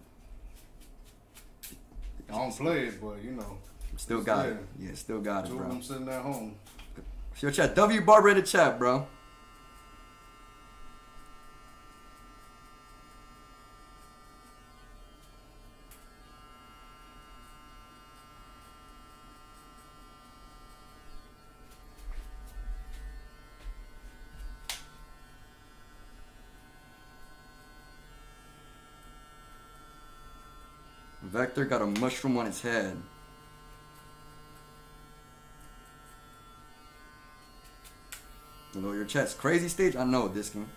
[SPEAKER 7] I don't play it, but you know,
[SPEAKER 1] Still got
[SPEAKER 7] there.
[SPEAKER 1] it. Yeah, still got it,
[SPEAKER 7] two of
[SPEAKER 1] bro.
[SPEAKER 7] them sitting at home.
[SPEAKER 1] Yo, chat. W Barber in the chat, bro. Got a mushroom on his head. You know your chat's crazy stage. I know this game.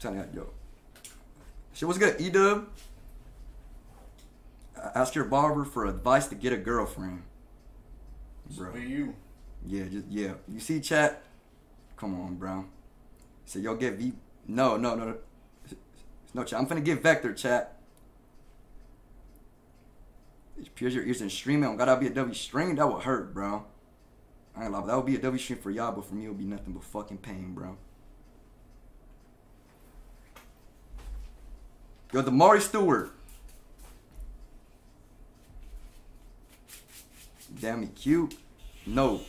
[SPEAKER 1] Telling you, yo. Shit was good. E Dub. Ask your barber for advice to get a girlfriend. Bro.
[SPEAKER 7] Be you.
[SPEAKER 1] Yeah, just yeah. You see chat? Come on, bro. Say yo get V. No, no, no, no. Chat. I'm finna get Vector chat. Pierce your ears and stream it. Oh Don't gotta be a W stream. That would hurt, bro. I ain't lie, that would be a W stream for y'all, but for me it would be nothing but fucking pain, bro. Yo, the Damari Stewart. Damn, he cute. No.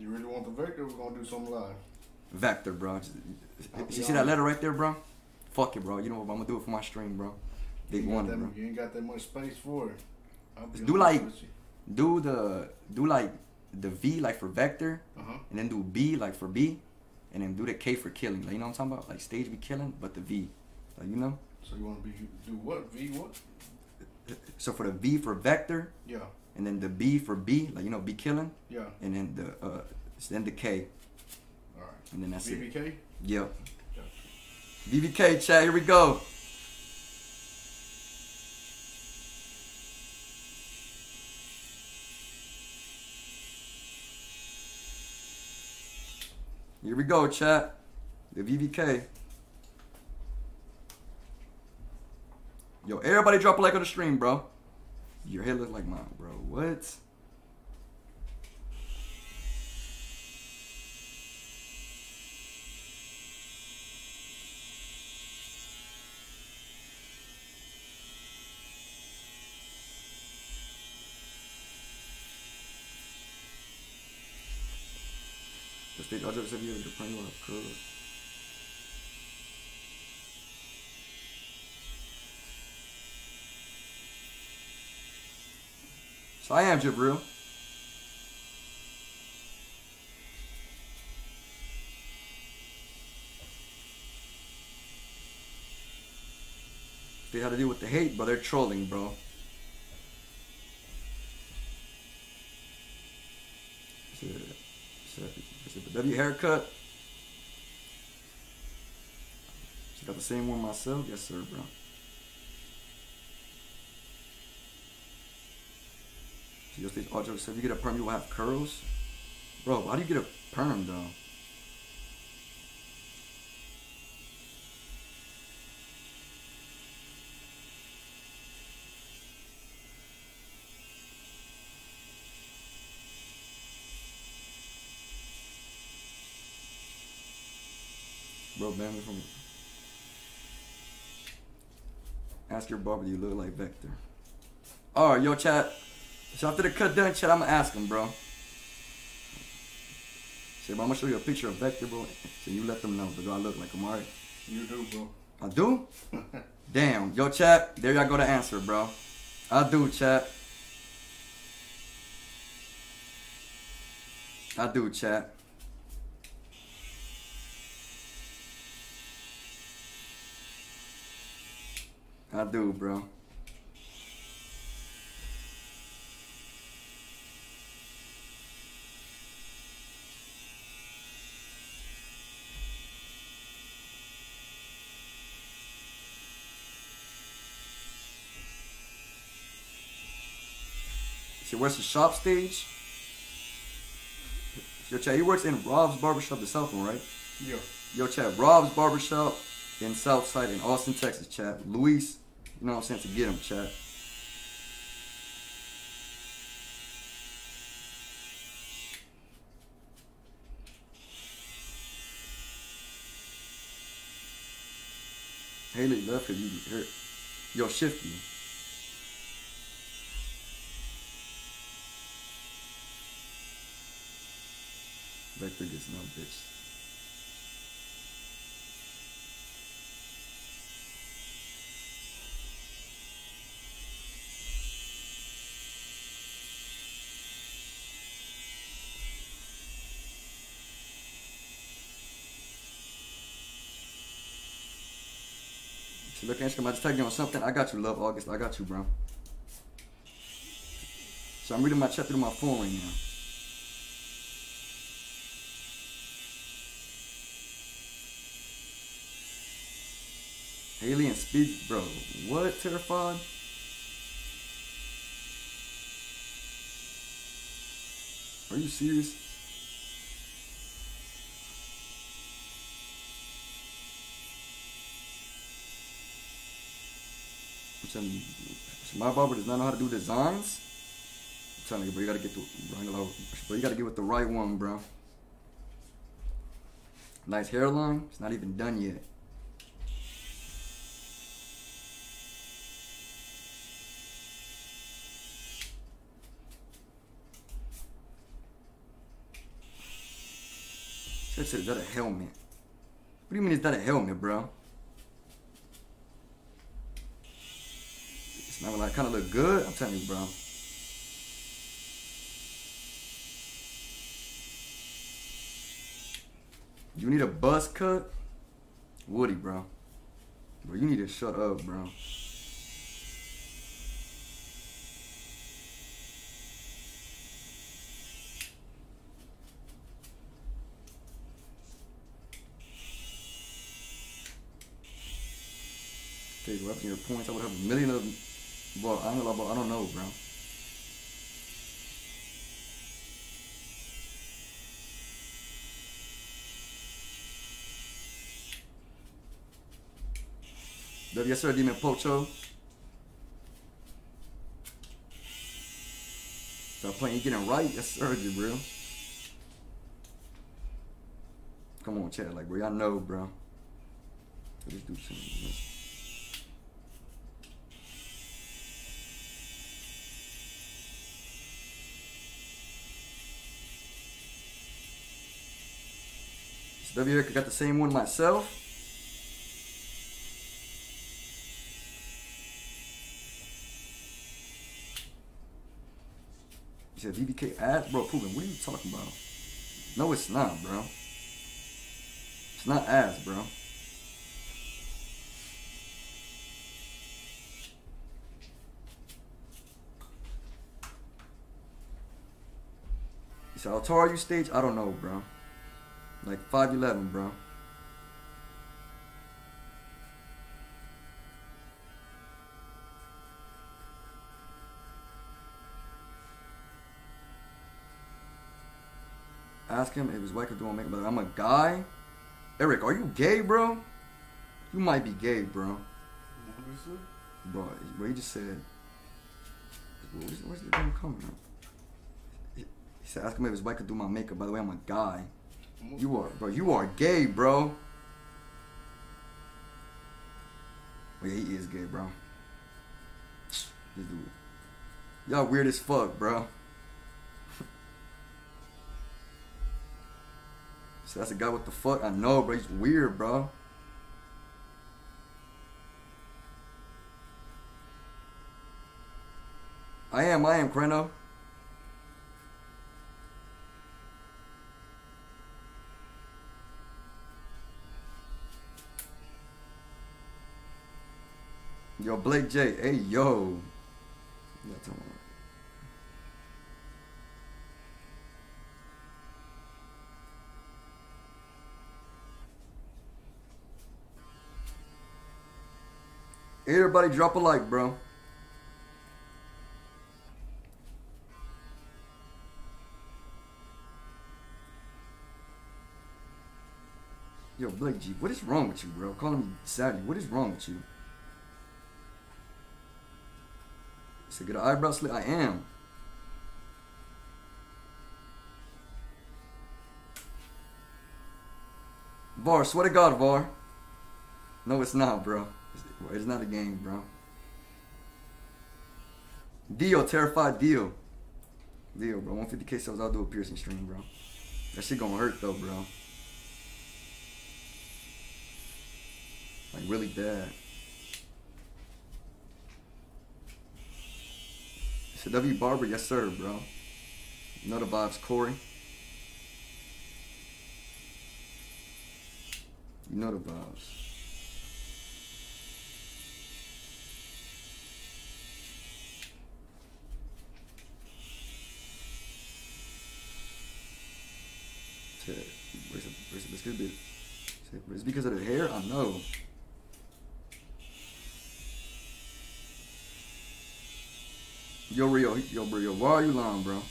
[SPEAKER 7] You really want the vector? We're gonna do something live.
[SPEAKER 1] Vector, bro. You see that letter right there, bro? Fuck it, bro. You know what? I'm gonna do it for my stream, bro. Big
[SPEAKER 7] ain't
[SPEAKER 1] one,
[SPEAKER 7] got
[SPEAKER 1] bro.
[SPEAKER 7] you ain't got that much space for it.
[SPEAKER 1] Do like- Do the do like the V like for vector,
[SPEAKER 7] Uh-huh.
[SPEAKER 1] and then do B like for B, and then do the K for killing. Like you know what I'm talking about? Like stage be killing, but the V, like you know.
[SPEAKER 7] So you want to be do what? V what?
[SPEAKER 1] So for the V for vector,
[SPEAKER 7] Yeah,
[SPEAKER 1] and then the B for B, like you know, be killing,
[SPEAKER 7] yeah.
[SPEAKER 1] and then the uh, then the K,
[SPEAKER 7] All right.
[SPEAKER 1] and then that's it.
[SPEAKER 7] BBK.
[SPEAKER 1] Yep.
[SPEAKER 7] Gotcha.
[SPEAKER 1] BBK chat. Here we go. Here we go, chat. The VVK. Yo, everybody drop a like on the stream, bro. Your head look like mine, bro. What? The state other said you the playing with cool. So I am Jabril. They had to deal with the hate, but they're trolling, bro. W haircut? She got the same one myself? Yes, sir, bro. Just thinks oh, all aside, if you get a perm, you will have curls. Bro, how do you get a perm, though? Bro, man, we from. Ask your barber, do you look like Vector? Alright, yo, chat. So after the cut done, chat, I'm gonna ask him, bro. Say, bro, I'm gonna show you a picture of Vector, bro. So you let them know, but do I look like him, alright?
[SPEAKER 7] You do, bro.
[SPEAKER 1] I do? <laughs> Damn. Yo, chat, there y'all go to answer, bro. I do, chat. I do, chat. I do, bro. She works the shop stage. Yo, chat, he works in Rob's Barbershop, the South one, right?
[SPEAKER 7] Yeah.
[SPEAKER 1] Yo, chat, Rob's Barbershop in Southside in Austin, Texas, chat. Luis, you know what I'm saying, to get him, chat. Haley left because you hurt. Yo, Shifty. Vector gets no bitch. So look, Instagram, I just tagged you on something. I got you, love August. I got you, bro. So I'm reading my chat through my phone right now. Alien speak, bro. What, terrified? Are you serious? I'm telling you, my barber does not know how to do designs. I'm telling you, bro, you gotta get the bro, you gotta get with the right one, bro. Nice hairline. It's not even done yet. Said, said, is that a helmet? What do you mean is that a helmet, bro? It's not like kind of look good. I'm telling you, bro. You need a buzz cut? Woody, bro. Bro, you need to shut up, bro. Okay, your points, I would have a million of them. Bro, I don't know, bro. I don't know, bro. Yes, sir, Demon Pocho. Start playing, you getting right? Yes, sir, bro. Come on, chat, like, bro, y'all know, bro. Let's do something. Is W Eric got the same one myself. You said VBK ass? Bro, Poogan, what are you talking about? No, it's not, bro. It's not ass, bro. Tall are you stage? I don't know, bro. Like 5'11, bro. Ask him if his wife could do my makeup, but I'm a guy. Eric, are you gay, bro? You might be gay, bro. Bro, bro, he just said. Where's, the damn coming he said, ask him if his wife could do my makeup. By the way, I'm a guy. You are, bro. You are gay, bro. Oh, yeah, he is gay, bro. This dude. Y'all weird as fuck, bro. <laughs> so that's a guy with the fuck. I know, bro. He's weird, bro. I am, I am, Kreno. Yo, Blake J. Hey, yo. That's all right. Everybody drop a like, bro. Yo, Blake G, what is wrong with you, bro? Calling me Sadie, what is wrong with you? So get an eyebrow slit. I am. Var, swear to God, Var. No, it's not, bro. It's, it's not a game, bro. Dio, terrified Dio. Dio, bro. 150k subs, I'll do a piercing stream, bro. That shit gonna hurt though, bro. Like really bad. A W Barber, yes sir, bro. You know the vibes, Corey. You know the vibes. Where's the, where's the biscuit? Shit, It's because of the hair? I know. Yo, Rio, yo, why are you lying, bro?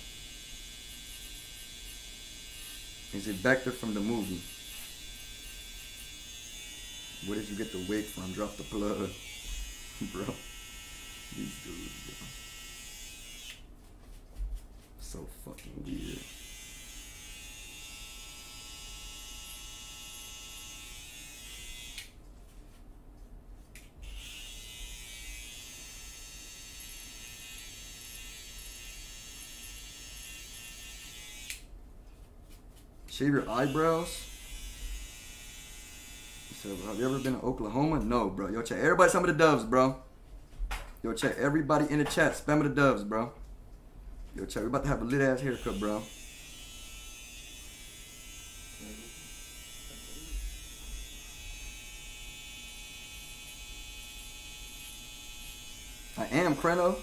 [SPEAKER 1] Is it Vector from the movie? Where did you get the wig from? Drop the plug, <laughs> bro. These dudes, bro. So fucking weird. Shave your eyebrows? So, have you ever been to Oklahoma? No, bro. Yo, check everybody. Some of the doves, bro. Yo, check everybody in the chat. Spam of the doves, bro. Yo, check. We about to have a lit ass haircut, bro. I am Kreno.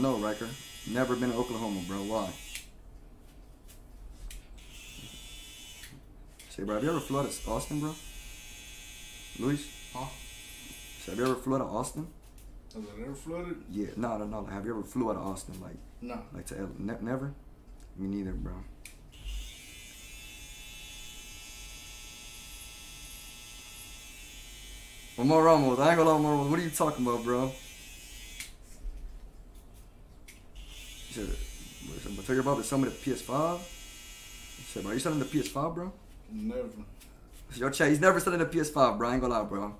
[SPEAKER 1] No, no, Riker. Never been to Oklahoma, bro. Why? Say, bro, have you ever flew Austin, bro? Luis?
[SPEAKER 7] Huh?
[SPEAKER 1] Say, have you ever flew out of Austin?
[SPEAKER 7] Has it ever flooded?
[SPEAKER 1] Yeah, no, no, no. Have you ever flew out of Austin, like,
[SPEAKER 7] No.
[SPEAKER 1] like to L- ne- never? Me neither, bro. One more Ramos. I ain't gonna lie, more. What are you talking about, bro? You said, but tell you about the some of the PS5. You said, bro, you selling the PS5, bro?
[SPEAKER 7] Never.
[SPEAKER 1] Yo, Chat, he's never selling the PS5, bro. I ain't gonna lie, bro.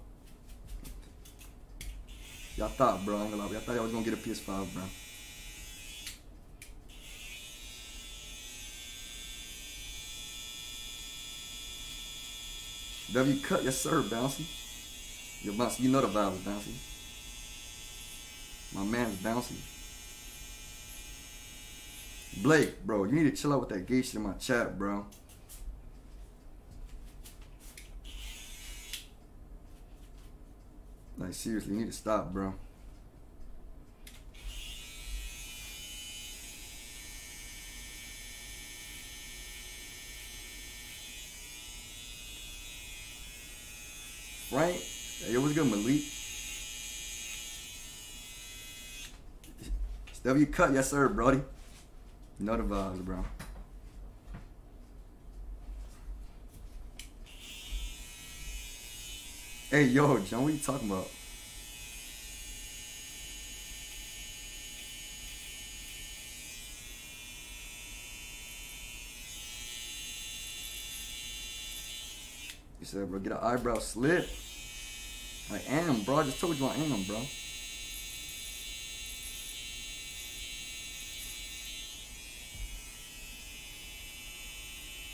[SPEAKER 1] Y'all thought, bro. I ain't gonna lie. Y'all thought y'all was gonna get a PS5, bro. W cut, yes sir, Bouncy. Yo, Bouncy, you know the vibes, Bouncy. My man's Bouncy. Blake, bro, you need to chill out with that gay shit in my chat, bro. Like seriously, you need to stop, bro. Right? hey, yo, what's good, Malik? W cut, yes sir, Brody. Know the vibes, bro. Hey, yo, John, what you talking about? You said, bro, get an eyebrow slit. I am, bro. I just told you I am, bro.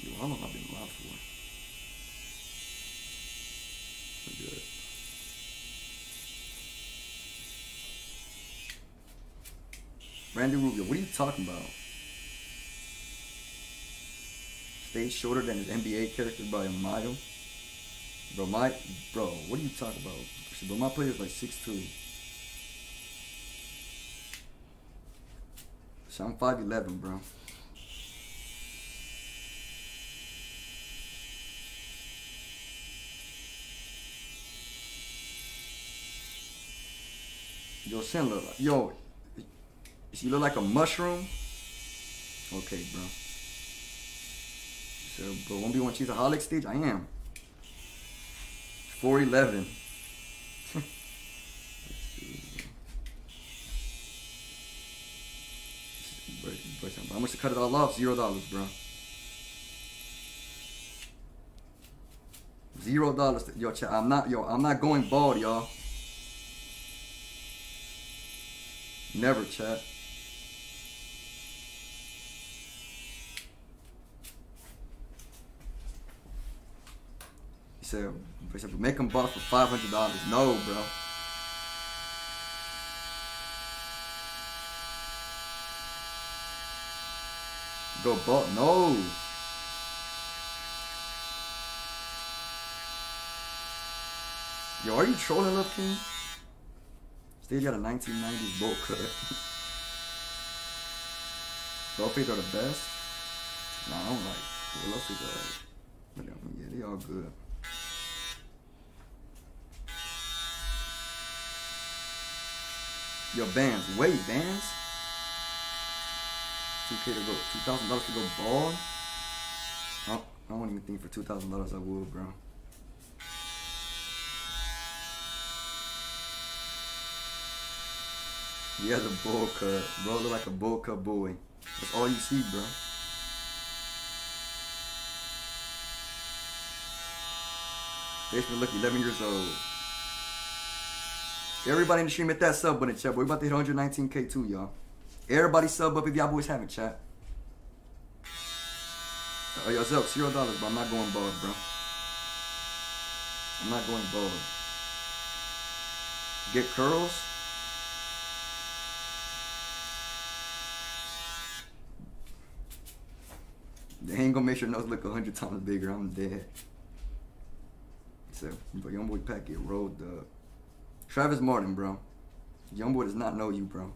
[SPEAKER 1] Yo, how long I've been live for? Good. Randy Rubio, what are you talking about? Stays shorter than his NBA character by a mile. Bro, my bro, what are you talking about? Bro, my player's like 6'2". So I'm 5'11", bro. Yo, Sin look like, yo, she look like a mushroom. Okay, bro. So, bro, one v one she's a holic stage. I am. Four eleven. <laughs> How much to cut it all off? Zero dollars, bro. Zero dollars. Yo. I'm not. Yo, I'm not going bald, y'all. Never, chat. Said, he said, make them boss for five hundred dollars. No, bro. Go ball? No. Yo, are you trolling, Love King? Stage got a 1990s bolt cut. Low are the best. Nah, I don't like. Well, fades are yeah, they all good. Yo, bands. Wait, bands? 2K to go. $2,000 to go? Oh, I don't, I don't even think for $2,000 I would, bro. He has a bowl cut. Bro, look like a bowl cut boy. That's all you see, bro. Basement look 11 years old. Everybody in the stream hit that sub button, chat. We're about to hit 119k too, y'all. Everybody sub up if y'all boys haven't, chat. Oh, yo, Zelk, zero dollars, but I'm not going bald, bro. I'm not going bald. Get curls? They ain't gonna make your nose look a hundred times bigger. I'm dead. So, but young boy Pack get rolled up. Travis Martin, bro. Young boy does not know you, bro.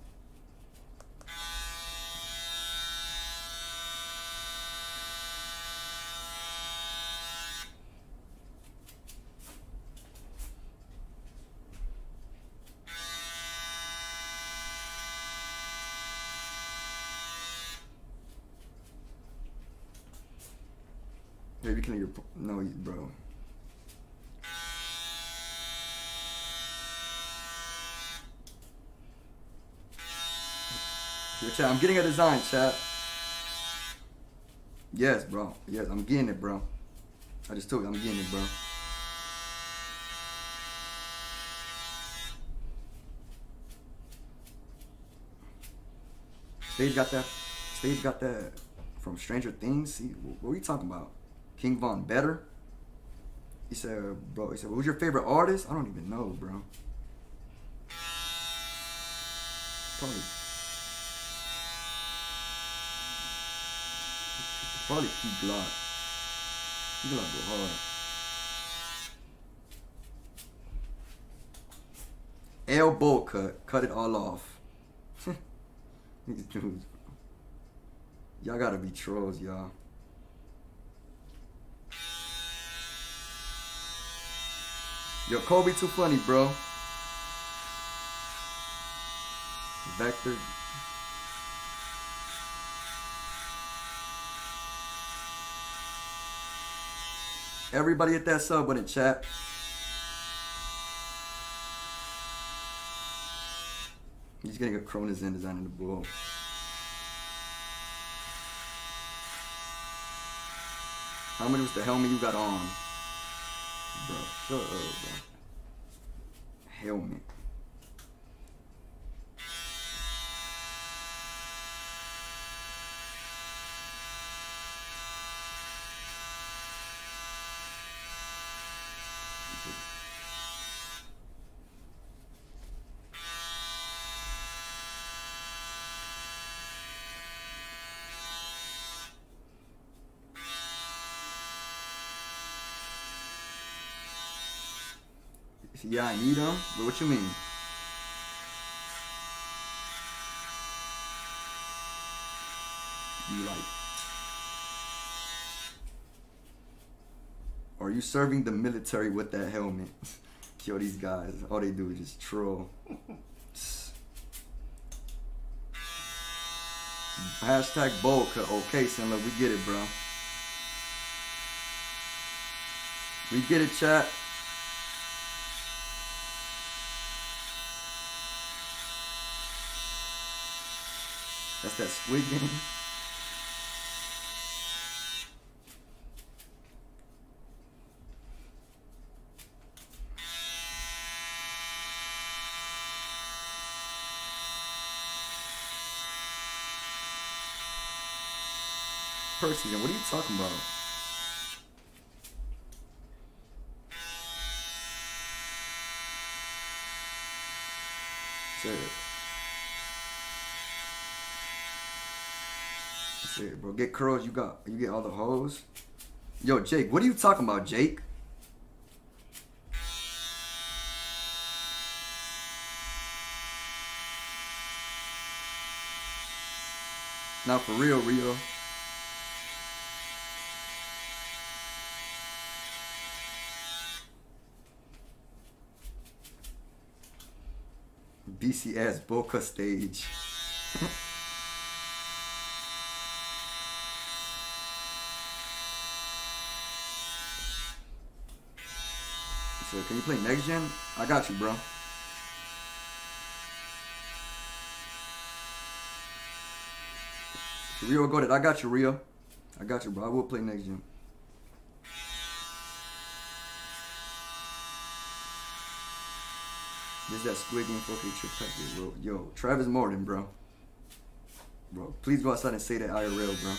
[SPEAKER 1] Maybe killing your pro- no, you- bro. Yo, chat, I'm getting a design, chat. Yes, bro. Yes, I'm getting it, bro. I just told you, I'm getting it, bro. Stage got that. Stage got that from Stranger Things. See, what are you talking about? King Von Better. He said, bro. He said, who's your favorite artist? I don't even know, bro. Probably. Probably Key Glock. Key Glock go hard. Elbow cut. Cut it all off. <laughs> These dudes. Y'all gotta be trolls, y'all. Yo, Kobe too funny, bro. Vector. Everybody hit that sub button, chat. He's getting a Cronus in design in the bull. How many was the helmet you got on? Bro, shut up, bro. Helmet. Yeah, I need them. But what you mean? You like? Are you serving the military with that helmet? <laughs> Yo, these guys, all they do is just troll. <laughs> Hashtag bold cut. Okay, Sinla, we get it, bro. We get it, chat. That's that Squid Game. Percy, what are you talking about? Say it. Say it, bro. Get curls, you got you get all the hoes. Yo, Jake, what are you talking about, Jake? Not for real, Rio. BCS Boca stage. <laughs> so can you play next gen? I got you, bro. Rio, go ahead. I got you, Rio. I got you, bro. I will play next gen. This that Squid Game 4K trick pack, bro. Yo, Travis Morton, bro. Bro, please go outside and say that IRL, bro.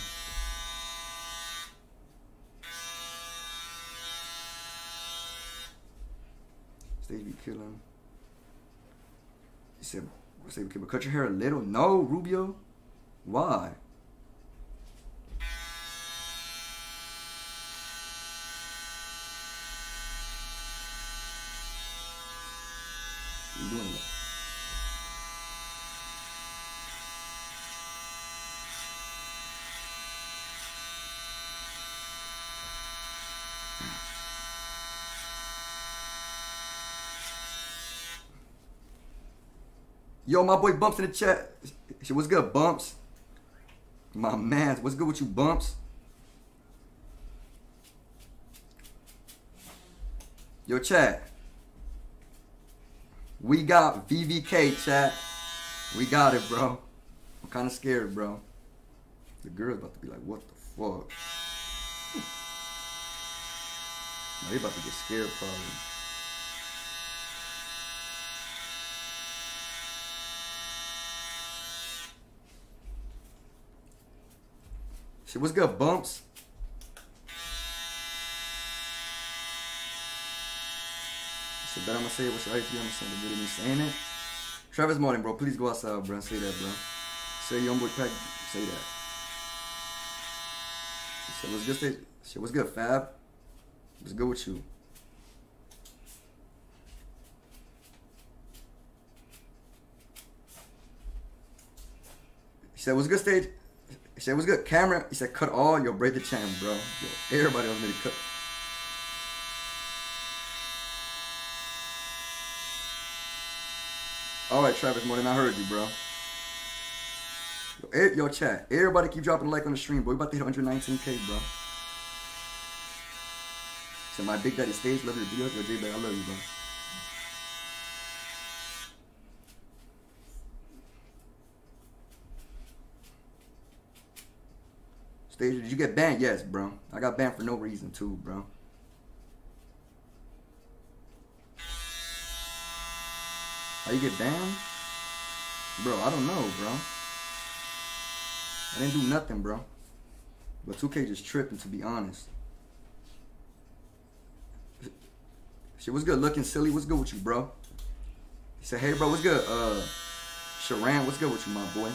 [SPEAKER 1] Killing. He said, "Say, okay, but cut your hair a little." No, Rubio. Why? You doing that? Yo, my boy Bumps in the chat. Shit, what's good, Bumps? My man, what's good with you, Bumps? Yo, chat. We got VVK, chat. We got it, bro. I'm kind of scared, bro. The girl's about to be like, what the fuck? Now they about to get scared, probably. Shit, what's good, Bumps? So bet I'm gonna say it. What's right you? I'm gonna of me saying it. Travis Martin, bro, please go outside, bro. Say that, bro. Say young boy pack. Say that. Shit, what's good? Shit, what's good, Fab? What's good with you? He said, what's good, stage? He said, what's good, camera? He said, cut all. Yo, break the chain, bro. Yo, everybody wants me to cut. All right, Travis Morton, I heard you, bro. Yo, yo, chat. Everybody keep dropping a like on the stream, bro. We about to hit 119k, bro. So my Big Daddy stage, love your videos. Yo, J-Bag, I love you, bro. Did you get banned? Yes, bro. I got banned for no reason, too, bro. How you get banned? Bro, I don't know, bro. I didn't do nothing, bro. But 2K just tripping, to be honest. Shit, what's good looking, silly? What's good with you, bro? He said, hey, bro, what's good? Uh, Sharan, what's good with you, my boy?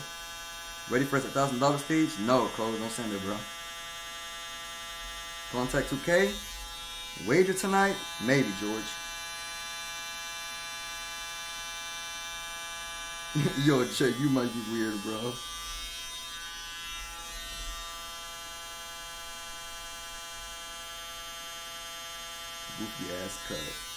[SPEAKER 1] Ready for his $1,000 stage? No, Cole, don't send it, bro. Contact 2K? Wager tonight? Maybe, George. <laughs> Yo, Jay, you might be weird, bro. Goofy ass cut.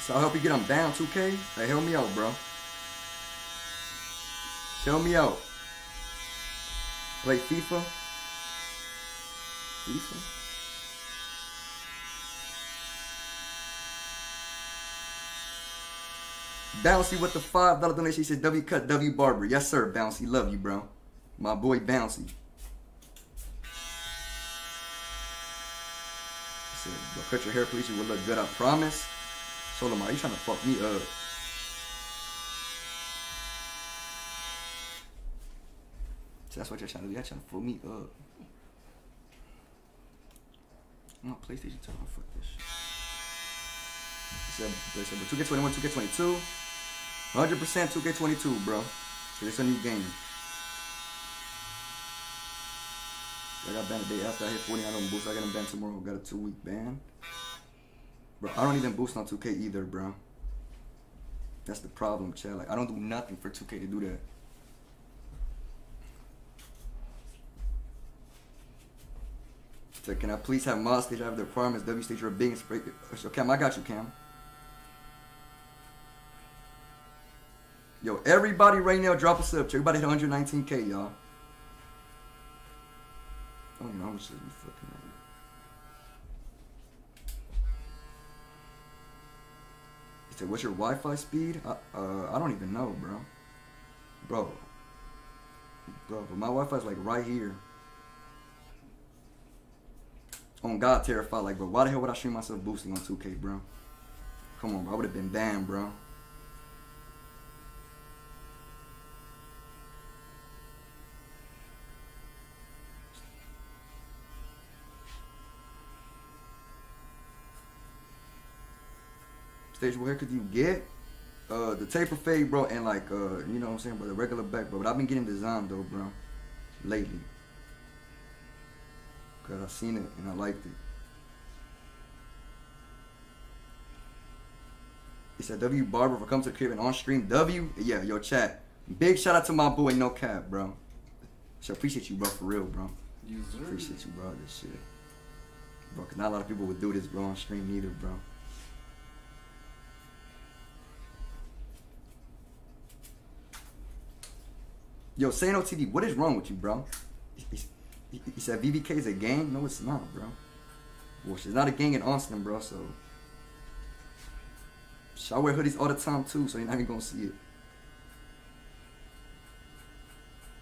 [SPEAKER 1] So I'll help you get them down, 2K. Hey, help me out, bro. Help me out. Play FIFA. FIFA. Bouncy with the five dollar donation. He said W cut W Barber. Yes sir, Bouncy. Love you, bro. My boy Bouncy. Said, cut your hair, please. You will look good, I promise. Solomon, you trying to fuck me up? So that's what you're trying to do. You're trying to fuck me up. I'm on PlayStation 2. Oh, fuck this shit. But 2K21, 2K22. 100% 2K22, bro. So it's a new game. I got banned the day after I hit 40. I don't boost. I got him banned tomorrow. Got a two week ban. Bro, I don't even boost on 2K either, bro. That's the problem, chat. Like, I don't do nothing for 2K to do that. So can I please have mod stage? I have the requirements. W stage, you're a big inspiration. So Cam, I got you, Cam. Yo, everybody right now, drop a sub. Everybody hit 119k, y'all. I don't know how much this fucking said, what's your Wi-Fi speed? Uh, uh, I don't even know, bro. Bro. Bro, but my Wi-Fi's like right here. On God, terrified. Like, bro, why the hell would I stream myself boosting on 2K, bro? Come on, bro. I would have been banned, bro. Stage, what haircut do you get? Uh, the taper fade, bro, and like, uh, you know what I'm saying, bro, the regular back, bro. But I've been getting designed though, bro, lately. Cause I seen it and I liked it. He said W Barber for come to the crib and on stream. W, yeah, yo chat. Big shout out to my boy, no cap, bro. So appreciate you, bro, for real, bro.
[SPEAKER 7] You
[SPEAKER 1] Appreciate you, bro. This shit, bro. Cause not a lot of people would do this, bro, on stream either, bro. Yo, say no TV. What is wrong with you, bro? He, he- he said VBK is a gang. No, it's not, bro. Well, she's not a gang in Austin, bro. So, I wear hoodies all the time too, so you're not even gonna see it.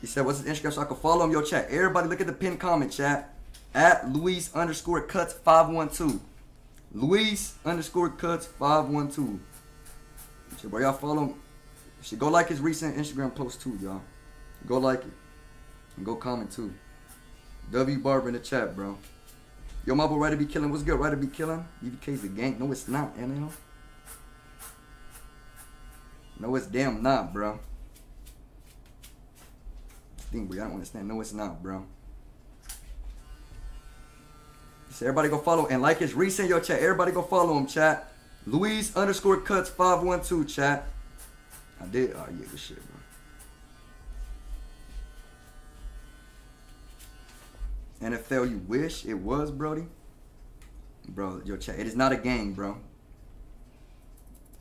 [SPEAKER 1] He said, "What's his Instagram so I can follow him?" Yo, chat. Everybody, look at the pinned comment, chat. At Luis underscore cuts five one two. Luis underscore cuts five one two. Shit, bro, y'all follow him. Should go like his recent Instagram post too, y'all. Go like it. And go comment too. W Barber in the chat, bro. Yo, my boy, to be killing. What's good? Right to be killing? UVK's a gang. No, it's not, NL. No, it's damn not, bro. Thing, bro, I don't understand. No, it's not, bro. So everybody go follow and like his recent yo chat. Everybody go follow him, chat. Louise underscore cuts five one two chat. I did. Oh yeah, good shit, bro. NFL, you wish it was, Brody. Bro, yo, chat. It is not a game, bro.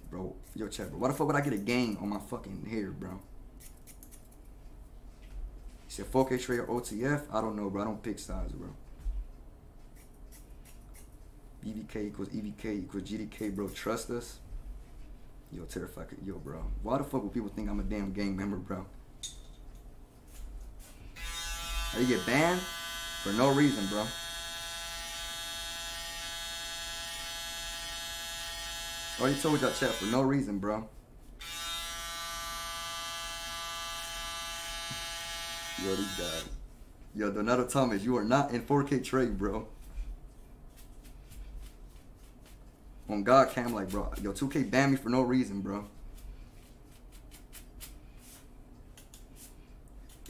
[SPEAKER 1] Bro, yo, chat, bro. Why the fuck would I get a game on my fucking hair, bro? He said 4K trade or OTF. I don't know, bro. I don't pick size, bro. EVK equals EVK equals GDK, bro. Trust us. Yo, terrified. Yo, bro. Why the fuck would people think I'm a damn gang member, bro? How you get banned? For no reason, bro. Oh, Already told y'all chat for no reason, bro. Yo, these guys. Yo, Donato Thomas, you are not in 4K trade, bro. On God Cam, like, bro. Yo, 2K banned me for no reason, bro.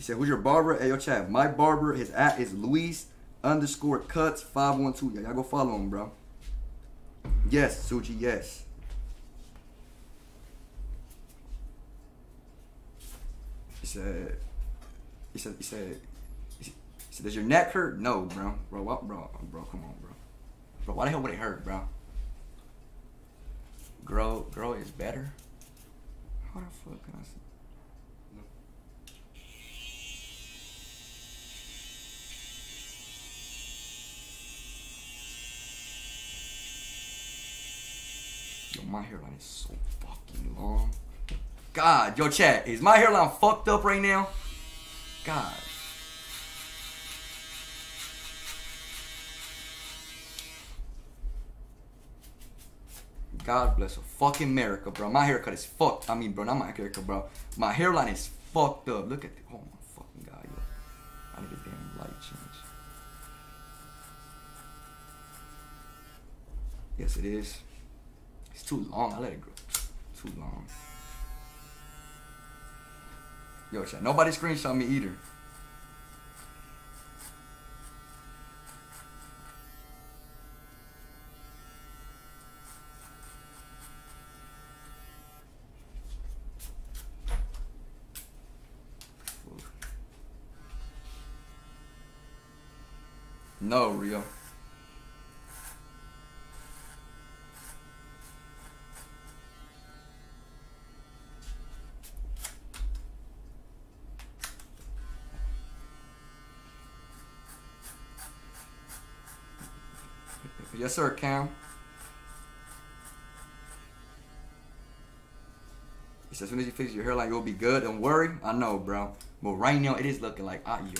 [SPEAKER 1] Said, who's your barber? Hey, yo, chat. My barber, his at is Luis underscore cuts 512. Y'all go follow him, bro. Yes, Suji, yes. He said, he said, he said, he said, does your neck hurt? No, bro. Bro, what, bro? Bro, come on, bro. Bro, why the hell would it hurt, bro? Grow, grow is better? How the fuck can I? My hairline is so fucking long. God, yo, chat, is my hairline fucked up right now? God. God bless a fucking America, bro. My haircut is fucked. I mean, bro, not my haircut, bro. My hairline is fucked up. Look at the, oh my fucking god, yo. I need a damn light change. Yes, it is. It's too long. I let it grow. Too long. Yo, chat. Nobody screenshot me either. No, Rio. Yes, sir, Cam. He says, as soon as you fix your hairline, you'll be good. Don't worry. I know, bro. But right now, it is looking like, ah, yo.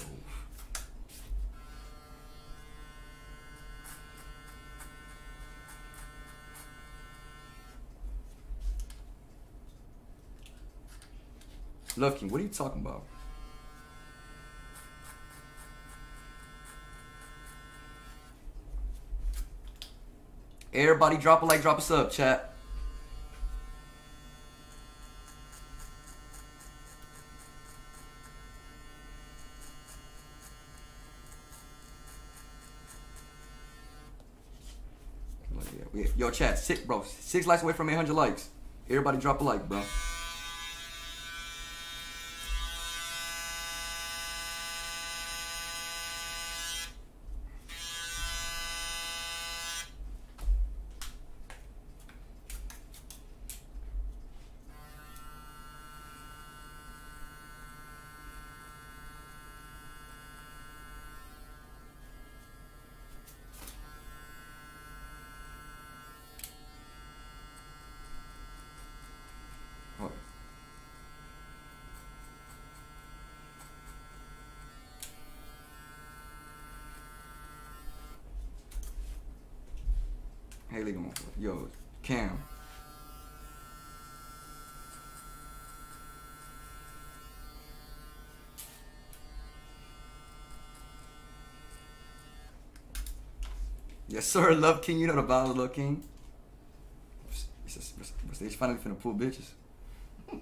[SPEAKER 1] Love King, what are you talking about? Everybody drop a like, drop a sub, chat. Yo, chat, six, bro, six likes away from 800 likes. Everybody drop a like, bro. Hold- Haley going for it. Yo, Cam. Yes, sir, Love King. You know the battle, Love King. It's just- it's- it's- They finally finna pull bitches.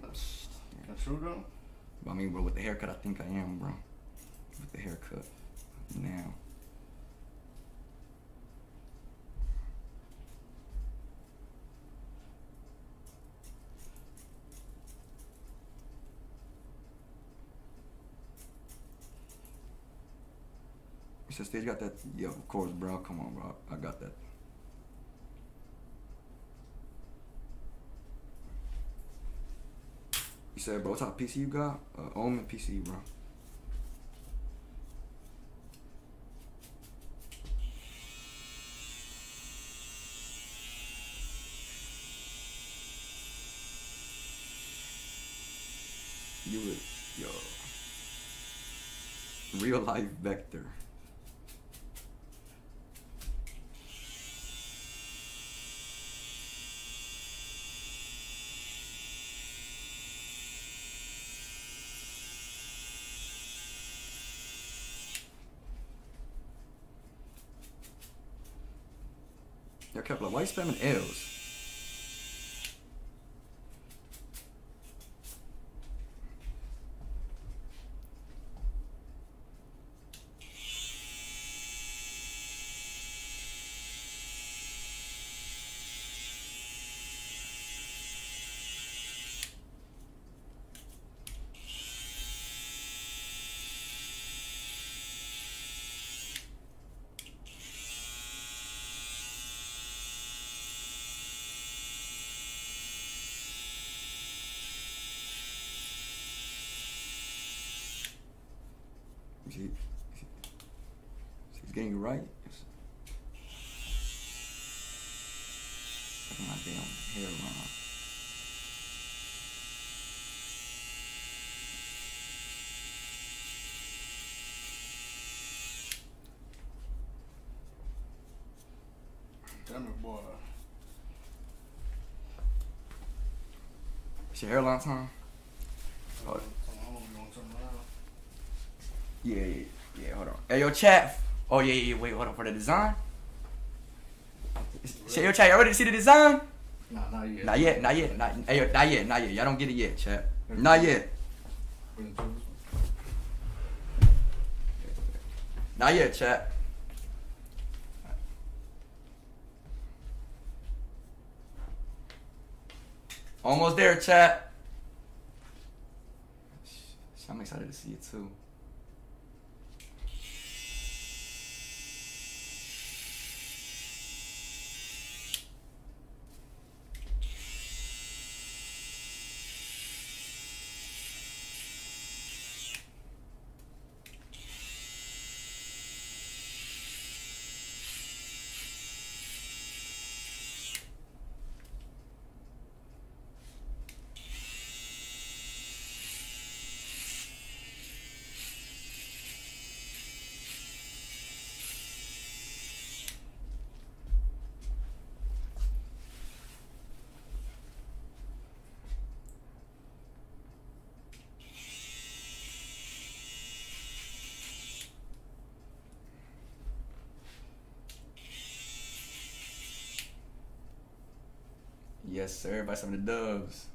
[SPEAKER 7] That's true though.
[SPEAKER 1] I mean, bro, with the haircut, I think I am, bro. With the haircut. Now. Just they got that. Yeah, of course, bro. Come on, bro. I got that. You said, bro, what type of PC you got? Uh, Omen PC, bro. You would, yo. Real life vector. Yo, Kepler, why you spamming L's? Is he, is he, is he getting it right? It's- Look at my damn hairline.
[SPEAKER 7] Damn it, boy.
[SPEAKER 1] Is your hairline time?
[SPEAKER 7] I don't know if you want to turn.
[SPEAKER 1] Yeah, yeah, yeah. Hold on. Hey, yo, chat. Oh yeah, yeah. Wait, hold on for the design. Say yo, chat. Y'all ready to see the design?
[SPEAKER 7] Nah, not yet.
[SPEAKER 1] Not yet. Not yet. Not, hey, yo, not yet. Not yet. Y'all don't get it yet, chat. Not yet.
[SPEAKER 7] We're gonna do this
[SPEAKER 1] Not yet, chat. Almost there, chat. I'm excited to see it too. Yes, sir. Everybody some of the doves.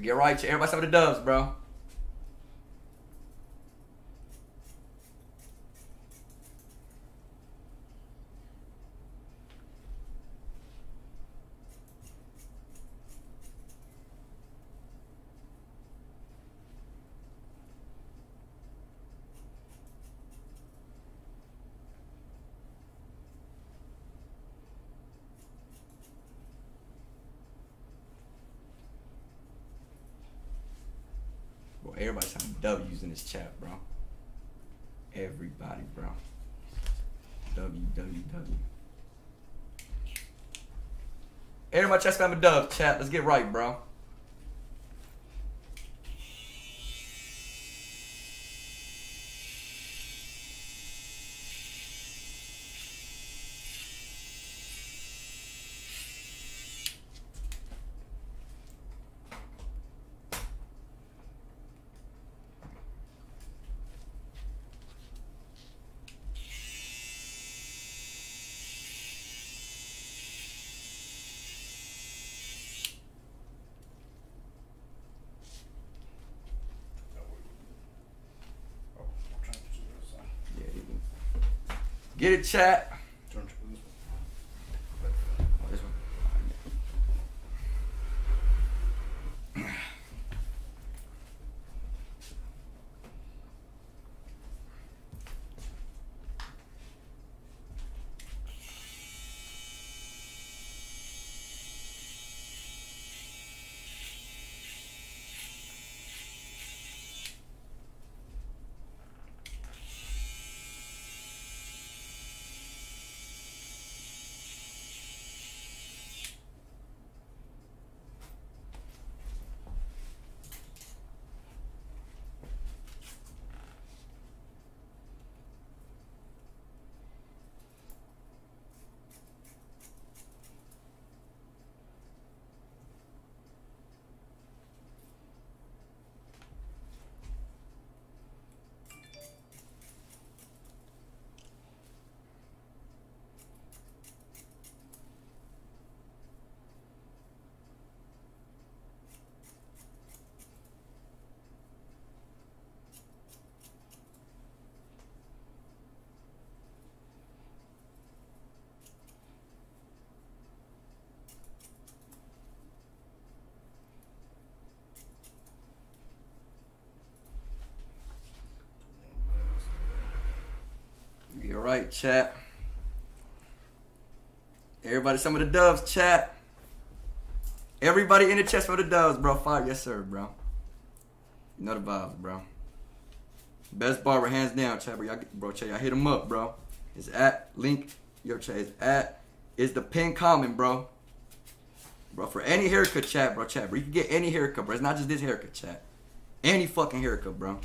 [SPEAKER 1] Get right. Everybody some of the bro. Bro, everybody's having W's in this chat, bro. Everybody, bro. WWW. Air Everybody chat spam a dub chat. Let's get right, bro.
[SPEAKER 7] Oh, trying to do this, uh,
[SPEAKER 1] Yeah, you- Get it, chat.
[SPEAKER 7] turn to this
[SPEAKER 1] Oh, this one. You're right, chat. Everybody, some of the doves, chat. Everybody in the chest for the doves, bro. Fire, yes, sir, bro. You know the vibes, bro. Best barber, hands down, chat, bro. Y'all, bro, chat, y'all hit him up, bro. It's at link. Yo, chat, at. It's the pin comment, bro. Bro, for any haircut, chat, bro, chat, bro. You can get any haircut, bro. It's not just this haircut, chat. Any fucking haircut, bro.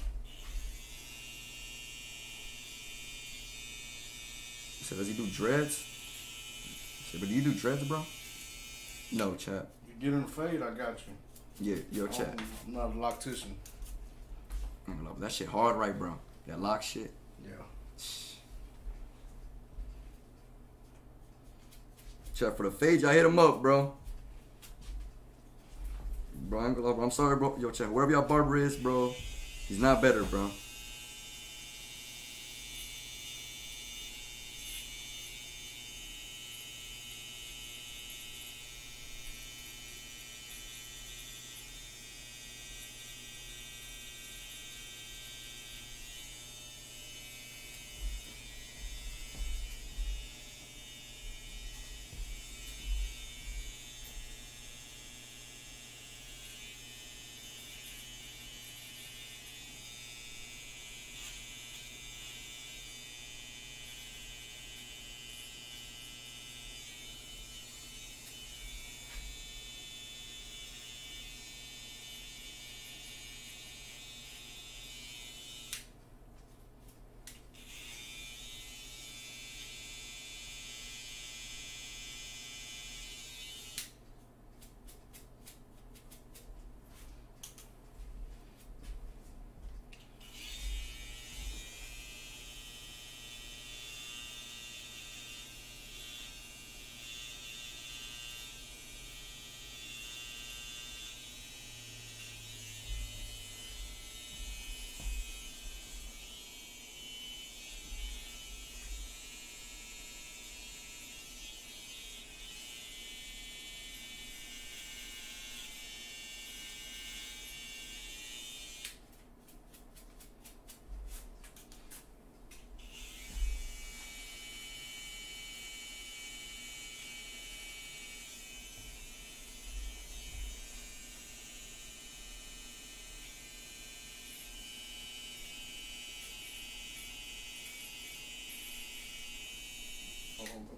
[SPEAKER 1] So does he do dreads? So, but do you do dreads, bro? No, chat.
[SPEAKER 7] You get in the fade, I got you.
[SPEAKER 1] Yeah, yo, chat.
[SPEAKER 7] I'm not a loctician.
[SPEAKER 1] I don't know, but that shit hard, right, bro? That lock shit.
[SPEAKER 7] Yeah.
[SPEAKER 1] Chat for the fade, y'all hit him up, bro. Bro, I'm, bro, I'm sorry, bro. Yo, chat, wherever y'all barber is, bro, he's not better, bro.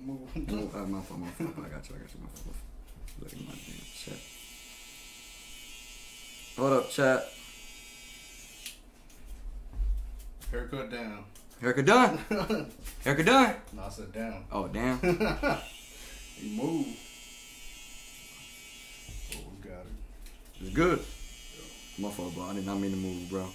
[SPEAKER 7] Move.
[SPEAKER 1] Move, uh, my fault, my fault. I got you, I got you, my fault. Look at my damn chat. Hold up, chat.
[SPEAKER 7] Haircut down.
[SPEAKER 1] Haircut done. Haircut done.
[SPEAKER 7] no, I said down.
[SPEAKER 1] Oh, damn.
[SPEAKER 7] he moved. Oh, we got it.
[SPEAKER 1] It's good. My fault, bro. I did not mean to move, bro.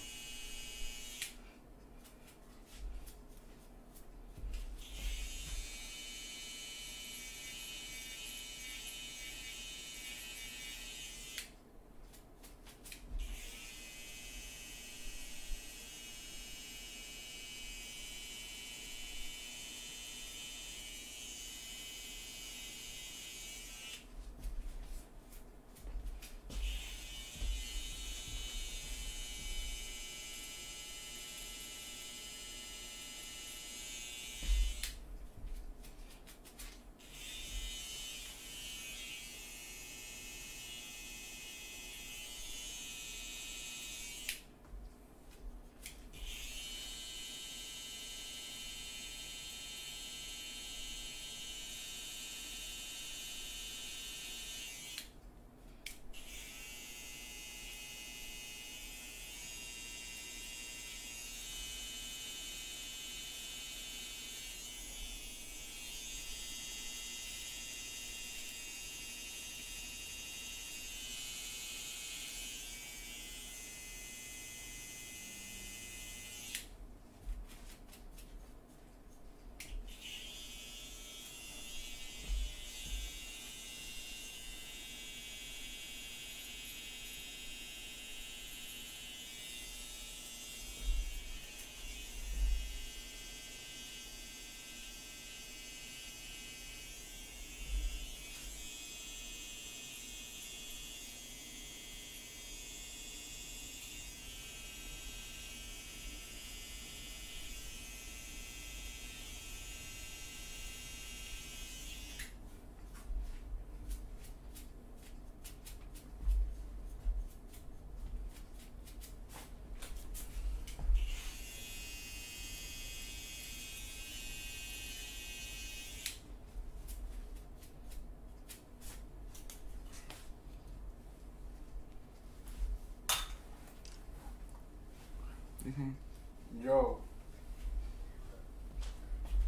[SPEAKER 1] Mm-hmm.
[SPEAKER 7] Yo.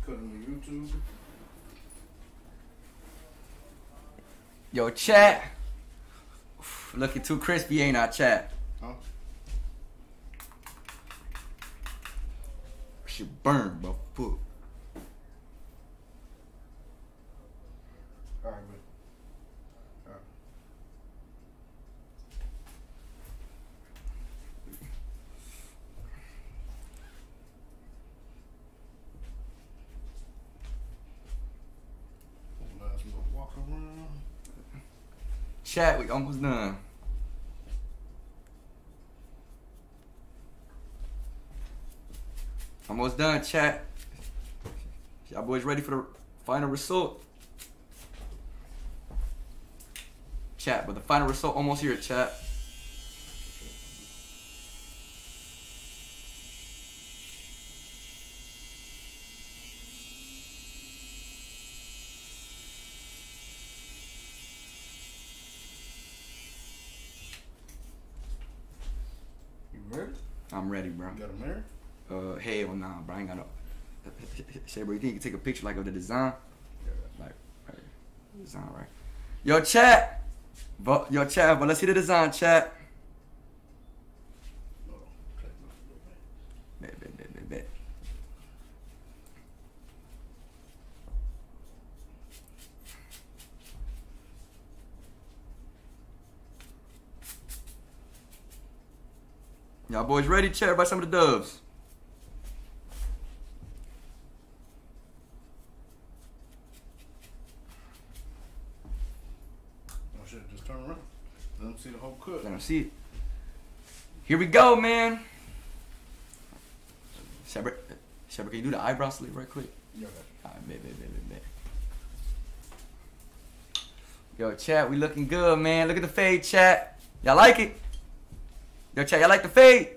[SPEAKER 7] Cutting to YouTube.
[SPEAKER 1] Yo, chat. Looking too crispy, ain't I, chat?
[SPEAKER 7] Huh?
[SPEAKER 1] Shit burn, bro. Fuck.
[SPEAKER 7] Alright, man. Alright. Last little walk around.
[SPEAKER 1] We almost done. Almost done, chat. Y'all boys ready for the final result? Chat, but the final result almost here, chat.
[SPEAKER 7] You ready?
[SPEAKER 1] I'm ready, bro.
[SPEAKER 7] You got a mirror?
[SPEAKER 1] Uh, bro. I ain't got no. Say, bro, you think you can take a picture like of the design? Like, right, design, right? Yo, chat. But yo, chat. But let's see the design, chat.
[SPEAKER 7] No. Take a look.
[SPEAKER 1] Bet, bet, bet, bet, bet. Y'all boys ready? Chat about some of the doves.
[SPEAKER 7] Oh shit, just turn around. Let them see the whole cut.
[SPEAKER 1] Let them see it. Here we go, man. Shepard, Shepard, can you do the eyebrow sleeve right quick?
[SPEAKER 7] Yeah.
[SPEAKER 1] Alright, bet, bet, bet, bet, bet. Yo, chat, we looking good, man. Look at the fade, chat. Y'all like it? Yo, chat, y'all like the fade?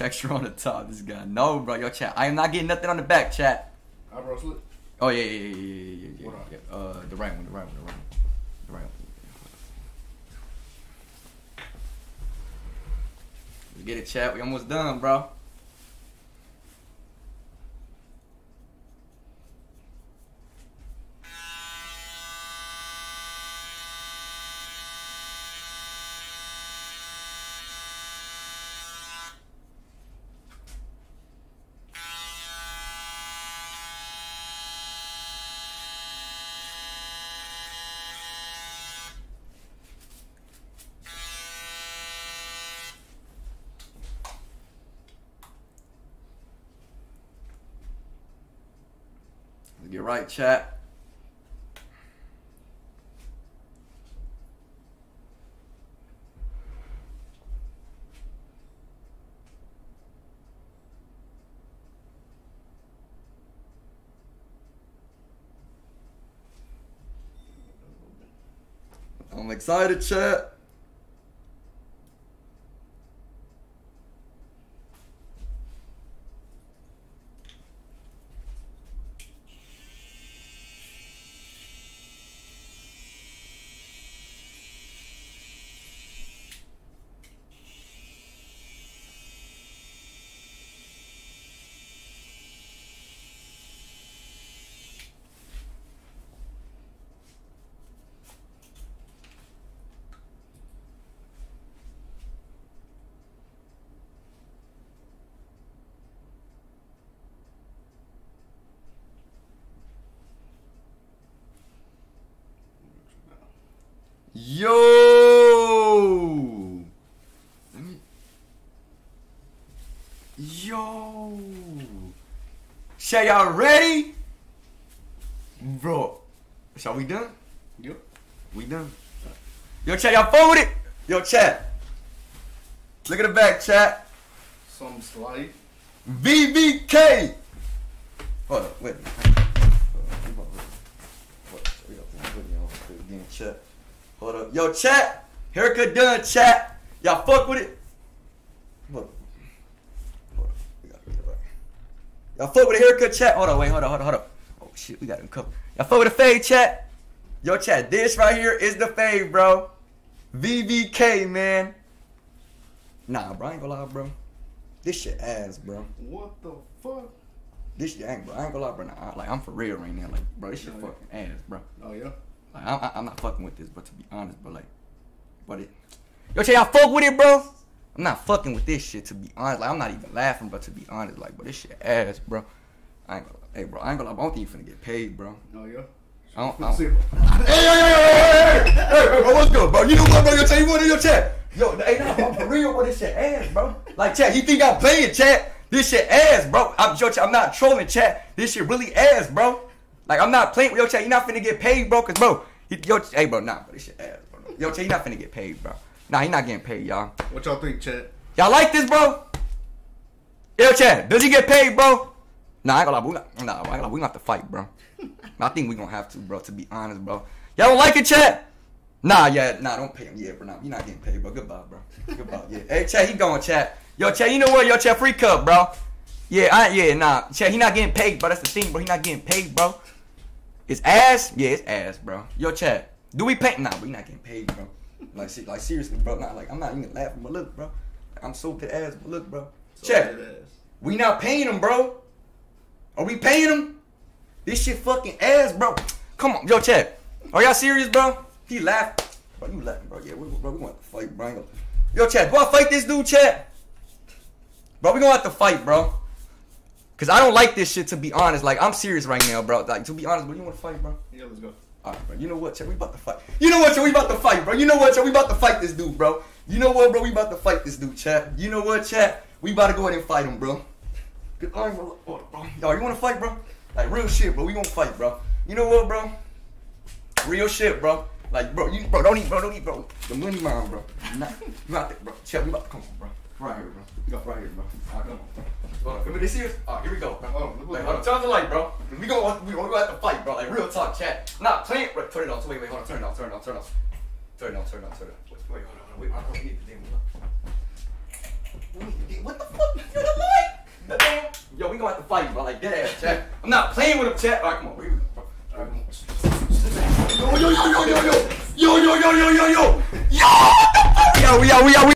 [SPEAKER 1] Texture on the top. This guy. No, bro. Yo, chat. I am not getting nothing on the back, chat.
[SPEAKER 7] Eyebrow slit.
[SPEAKER 1] Oh yeah, yeah, yeah, yeah, yeah, yeah, yeah. yeah. Uh, the right one, the right one, the right one, the right one. We get it, chat. We almost done, bro. Let's get right, chat. I'm excited, chat. Yo! Let me. Yo! Chat, y'all ready? Bro. Shall we done?
[SPEAKER 7] Yep.
[SPEAKER 1] We done. Yo, chat, y'all fuck with it? Yo, chat. Look at the back, chat.
[SPEAKER 7] Some slight.
[SPEAKER 1] VVK! Hold up, wait. Hold we about to- what? We got the video on for the game, chat. Hold up. Yo, chat! Haircut done, chat! Y'all fuck with it? Hold up. Hold up. We gotta get it right. Y'all fuck with a haircut, chat? Hold on, wait, hold on, hold on, hold on. Oh, shit, we got him covered. Y'all fuck with a fade, chat? Yo, chat, this right here is the fade, bro. VVK, man. Nah, bro, I ain't gonna lie, bro. This shit ass, bro.
[SPEAKER 7] What the fuck?
[SPEAKER 1] This shit, I ain't, bro. I ain't gonna lie, bro. Nah, like, I'm for real right now. Like, bro, this shit
[SPEAKER 7] Yeah.
[SPEAKER 1] fucking ass, bro.
[SPEAKER 7] Oh yeah.
[SPEAKER 1] Like, I'm, I'm not fucking with this, but to be honest, bro, like, but it. Yo, Che, y'all fuck with it, bro. I'm not fucking with this shit, to be honest. Like, I'm not even laughing, but to be honest, like, bro, this shit ass, bro. I ain't gonna, hey, bro, I ain't gonna I don't think you finna get paid, bro.
[SPEAKER 7] Oh yeah.
[SPEAKER 1] I don't, I
[SPEAKER 7] Let's
[SPEAKER 1] don't,
[SPEAKER 7] see.
[SPEAKER 1] Hey, hey, hey, hey, hey, hey, hey, bro, what's good, bro? You know what, bro? Yo, tell you what in your chat. Yo, hey, nah, bro, for real, bro, this shit ass, bro. Like, chat, you think I'm playing, chat? This shit ass, bro. I'm, yo, chat, I'm not trolling, chat. This shit really ass, bro. Like, I'm not playing with yo, chat. You're not finna get paid, bro, cause, bro, yo, hey, bro, nah, bro, this shit ass, bro. Yo, chat, you're not finna get paid, bro. Nah, he not getting paid, y'all.
[SPEAKER 7] What y'all think, chat?
[SPEAKER 1] Y'all like this, bro? Yo, chat, does he get paid, bro? Nah, I ain't gonna lie, we not, nah, I gonna lie, we gonna have to fight, bro. <laughs> I think we gonna have to, bro, to be honest, bro. Y'all don't like it, chat? Nah, yeah, nah, don't pay him. Yeah, bro, nah, you not getting paid, bro. Goodbye, bro. Goodbye, yeah. Hey, chat, he going, chat. Yo, chat, you know what? Yo, chat, free cup, bro. Yeah, I, yeah, nah. chat, he not getting paid, bro. That's the thing, bro. He not getting paid, bro. It's ass? Yeah, it's ass, bro. Yo, chat, do we pay? Nah, we not getting paid, bro. Like, se- like seriously, bro. Not like I'm not even laughing, but look, bro. I'm so pit ass, but look, bro. Chat,
[SPEAKER 7] Dead ass.
[SPEAKER 1] we not paying him, bro. Are we paying him? This shit fucking ass, bro. Come on, yo, chat. Are y'all serious, bro? He laughed. Bro, you laughing, bro. Yeah, we, bro, we gonna have to fight, bro. Yo, chat, do I fight this dude, chat? Bro, we gonna have to fight, bro. Cause I don't like this shit, to be honest. Like, I'm serious right now, bro. Like, to be honest, bro, you wanna fight, bro?
[SPEAKER 7] Yeah, let's go.
[SPEAKER 1] Alright, bro. You know what, chat? We about to fight. You know what, chat? We about to fight, bro. You know what, chat? We about to fight this dude, bro. You know what, bro? We about to fight this dude, chat. You know what, chat? We about to go ahead and fight him, bro. Good arm, bro. Y'all, you wanna fight, bro? Like real shit, bro. We gonna fight, bro. You know what, bro? Real shit, bro. Like, bro, you, bro, don't eat, bro, don't eat, bro. The money mine, bro. You out there, bro. Chat, we about to come on, bro. Right here, bro. We got right here, bro. Alright, come on. Hold on, come here, this here. Alright, here we go, bro.
[SPEAKER 7] Hold on,
[SPEAKER 1] Wait, hold on, turn on the light, bro. We gonna, we gonna have to fight, bro. Like real talk, chat. Not playing, bro. Turn it off. Wait, wait, hold on. Turn it off. Turn it off. Turn it off. Turn it off. Turn it off. Turn it off. Wait, wait, hold on, hold on. Wait, I don't need the damn. Wait, what the fuck? Turn the light. Yo, we gonna have to fight, bro. Like dead ass, chat. I'm not playing with him, chat. All right, come on. Here we go. All right, come on. Yo, yo, yo, yo, yo, yo. Yo, yo, yo, yo, yo, yo. Yo, what the fuck? Yo, yo, yo, yo.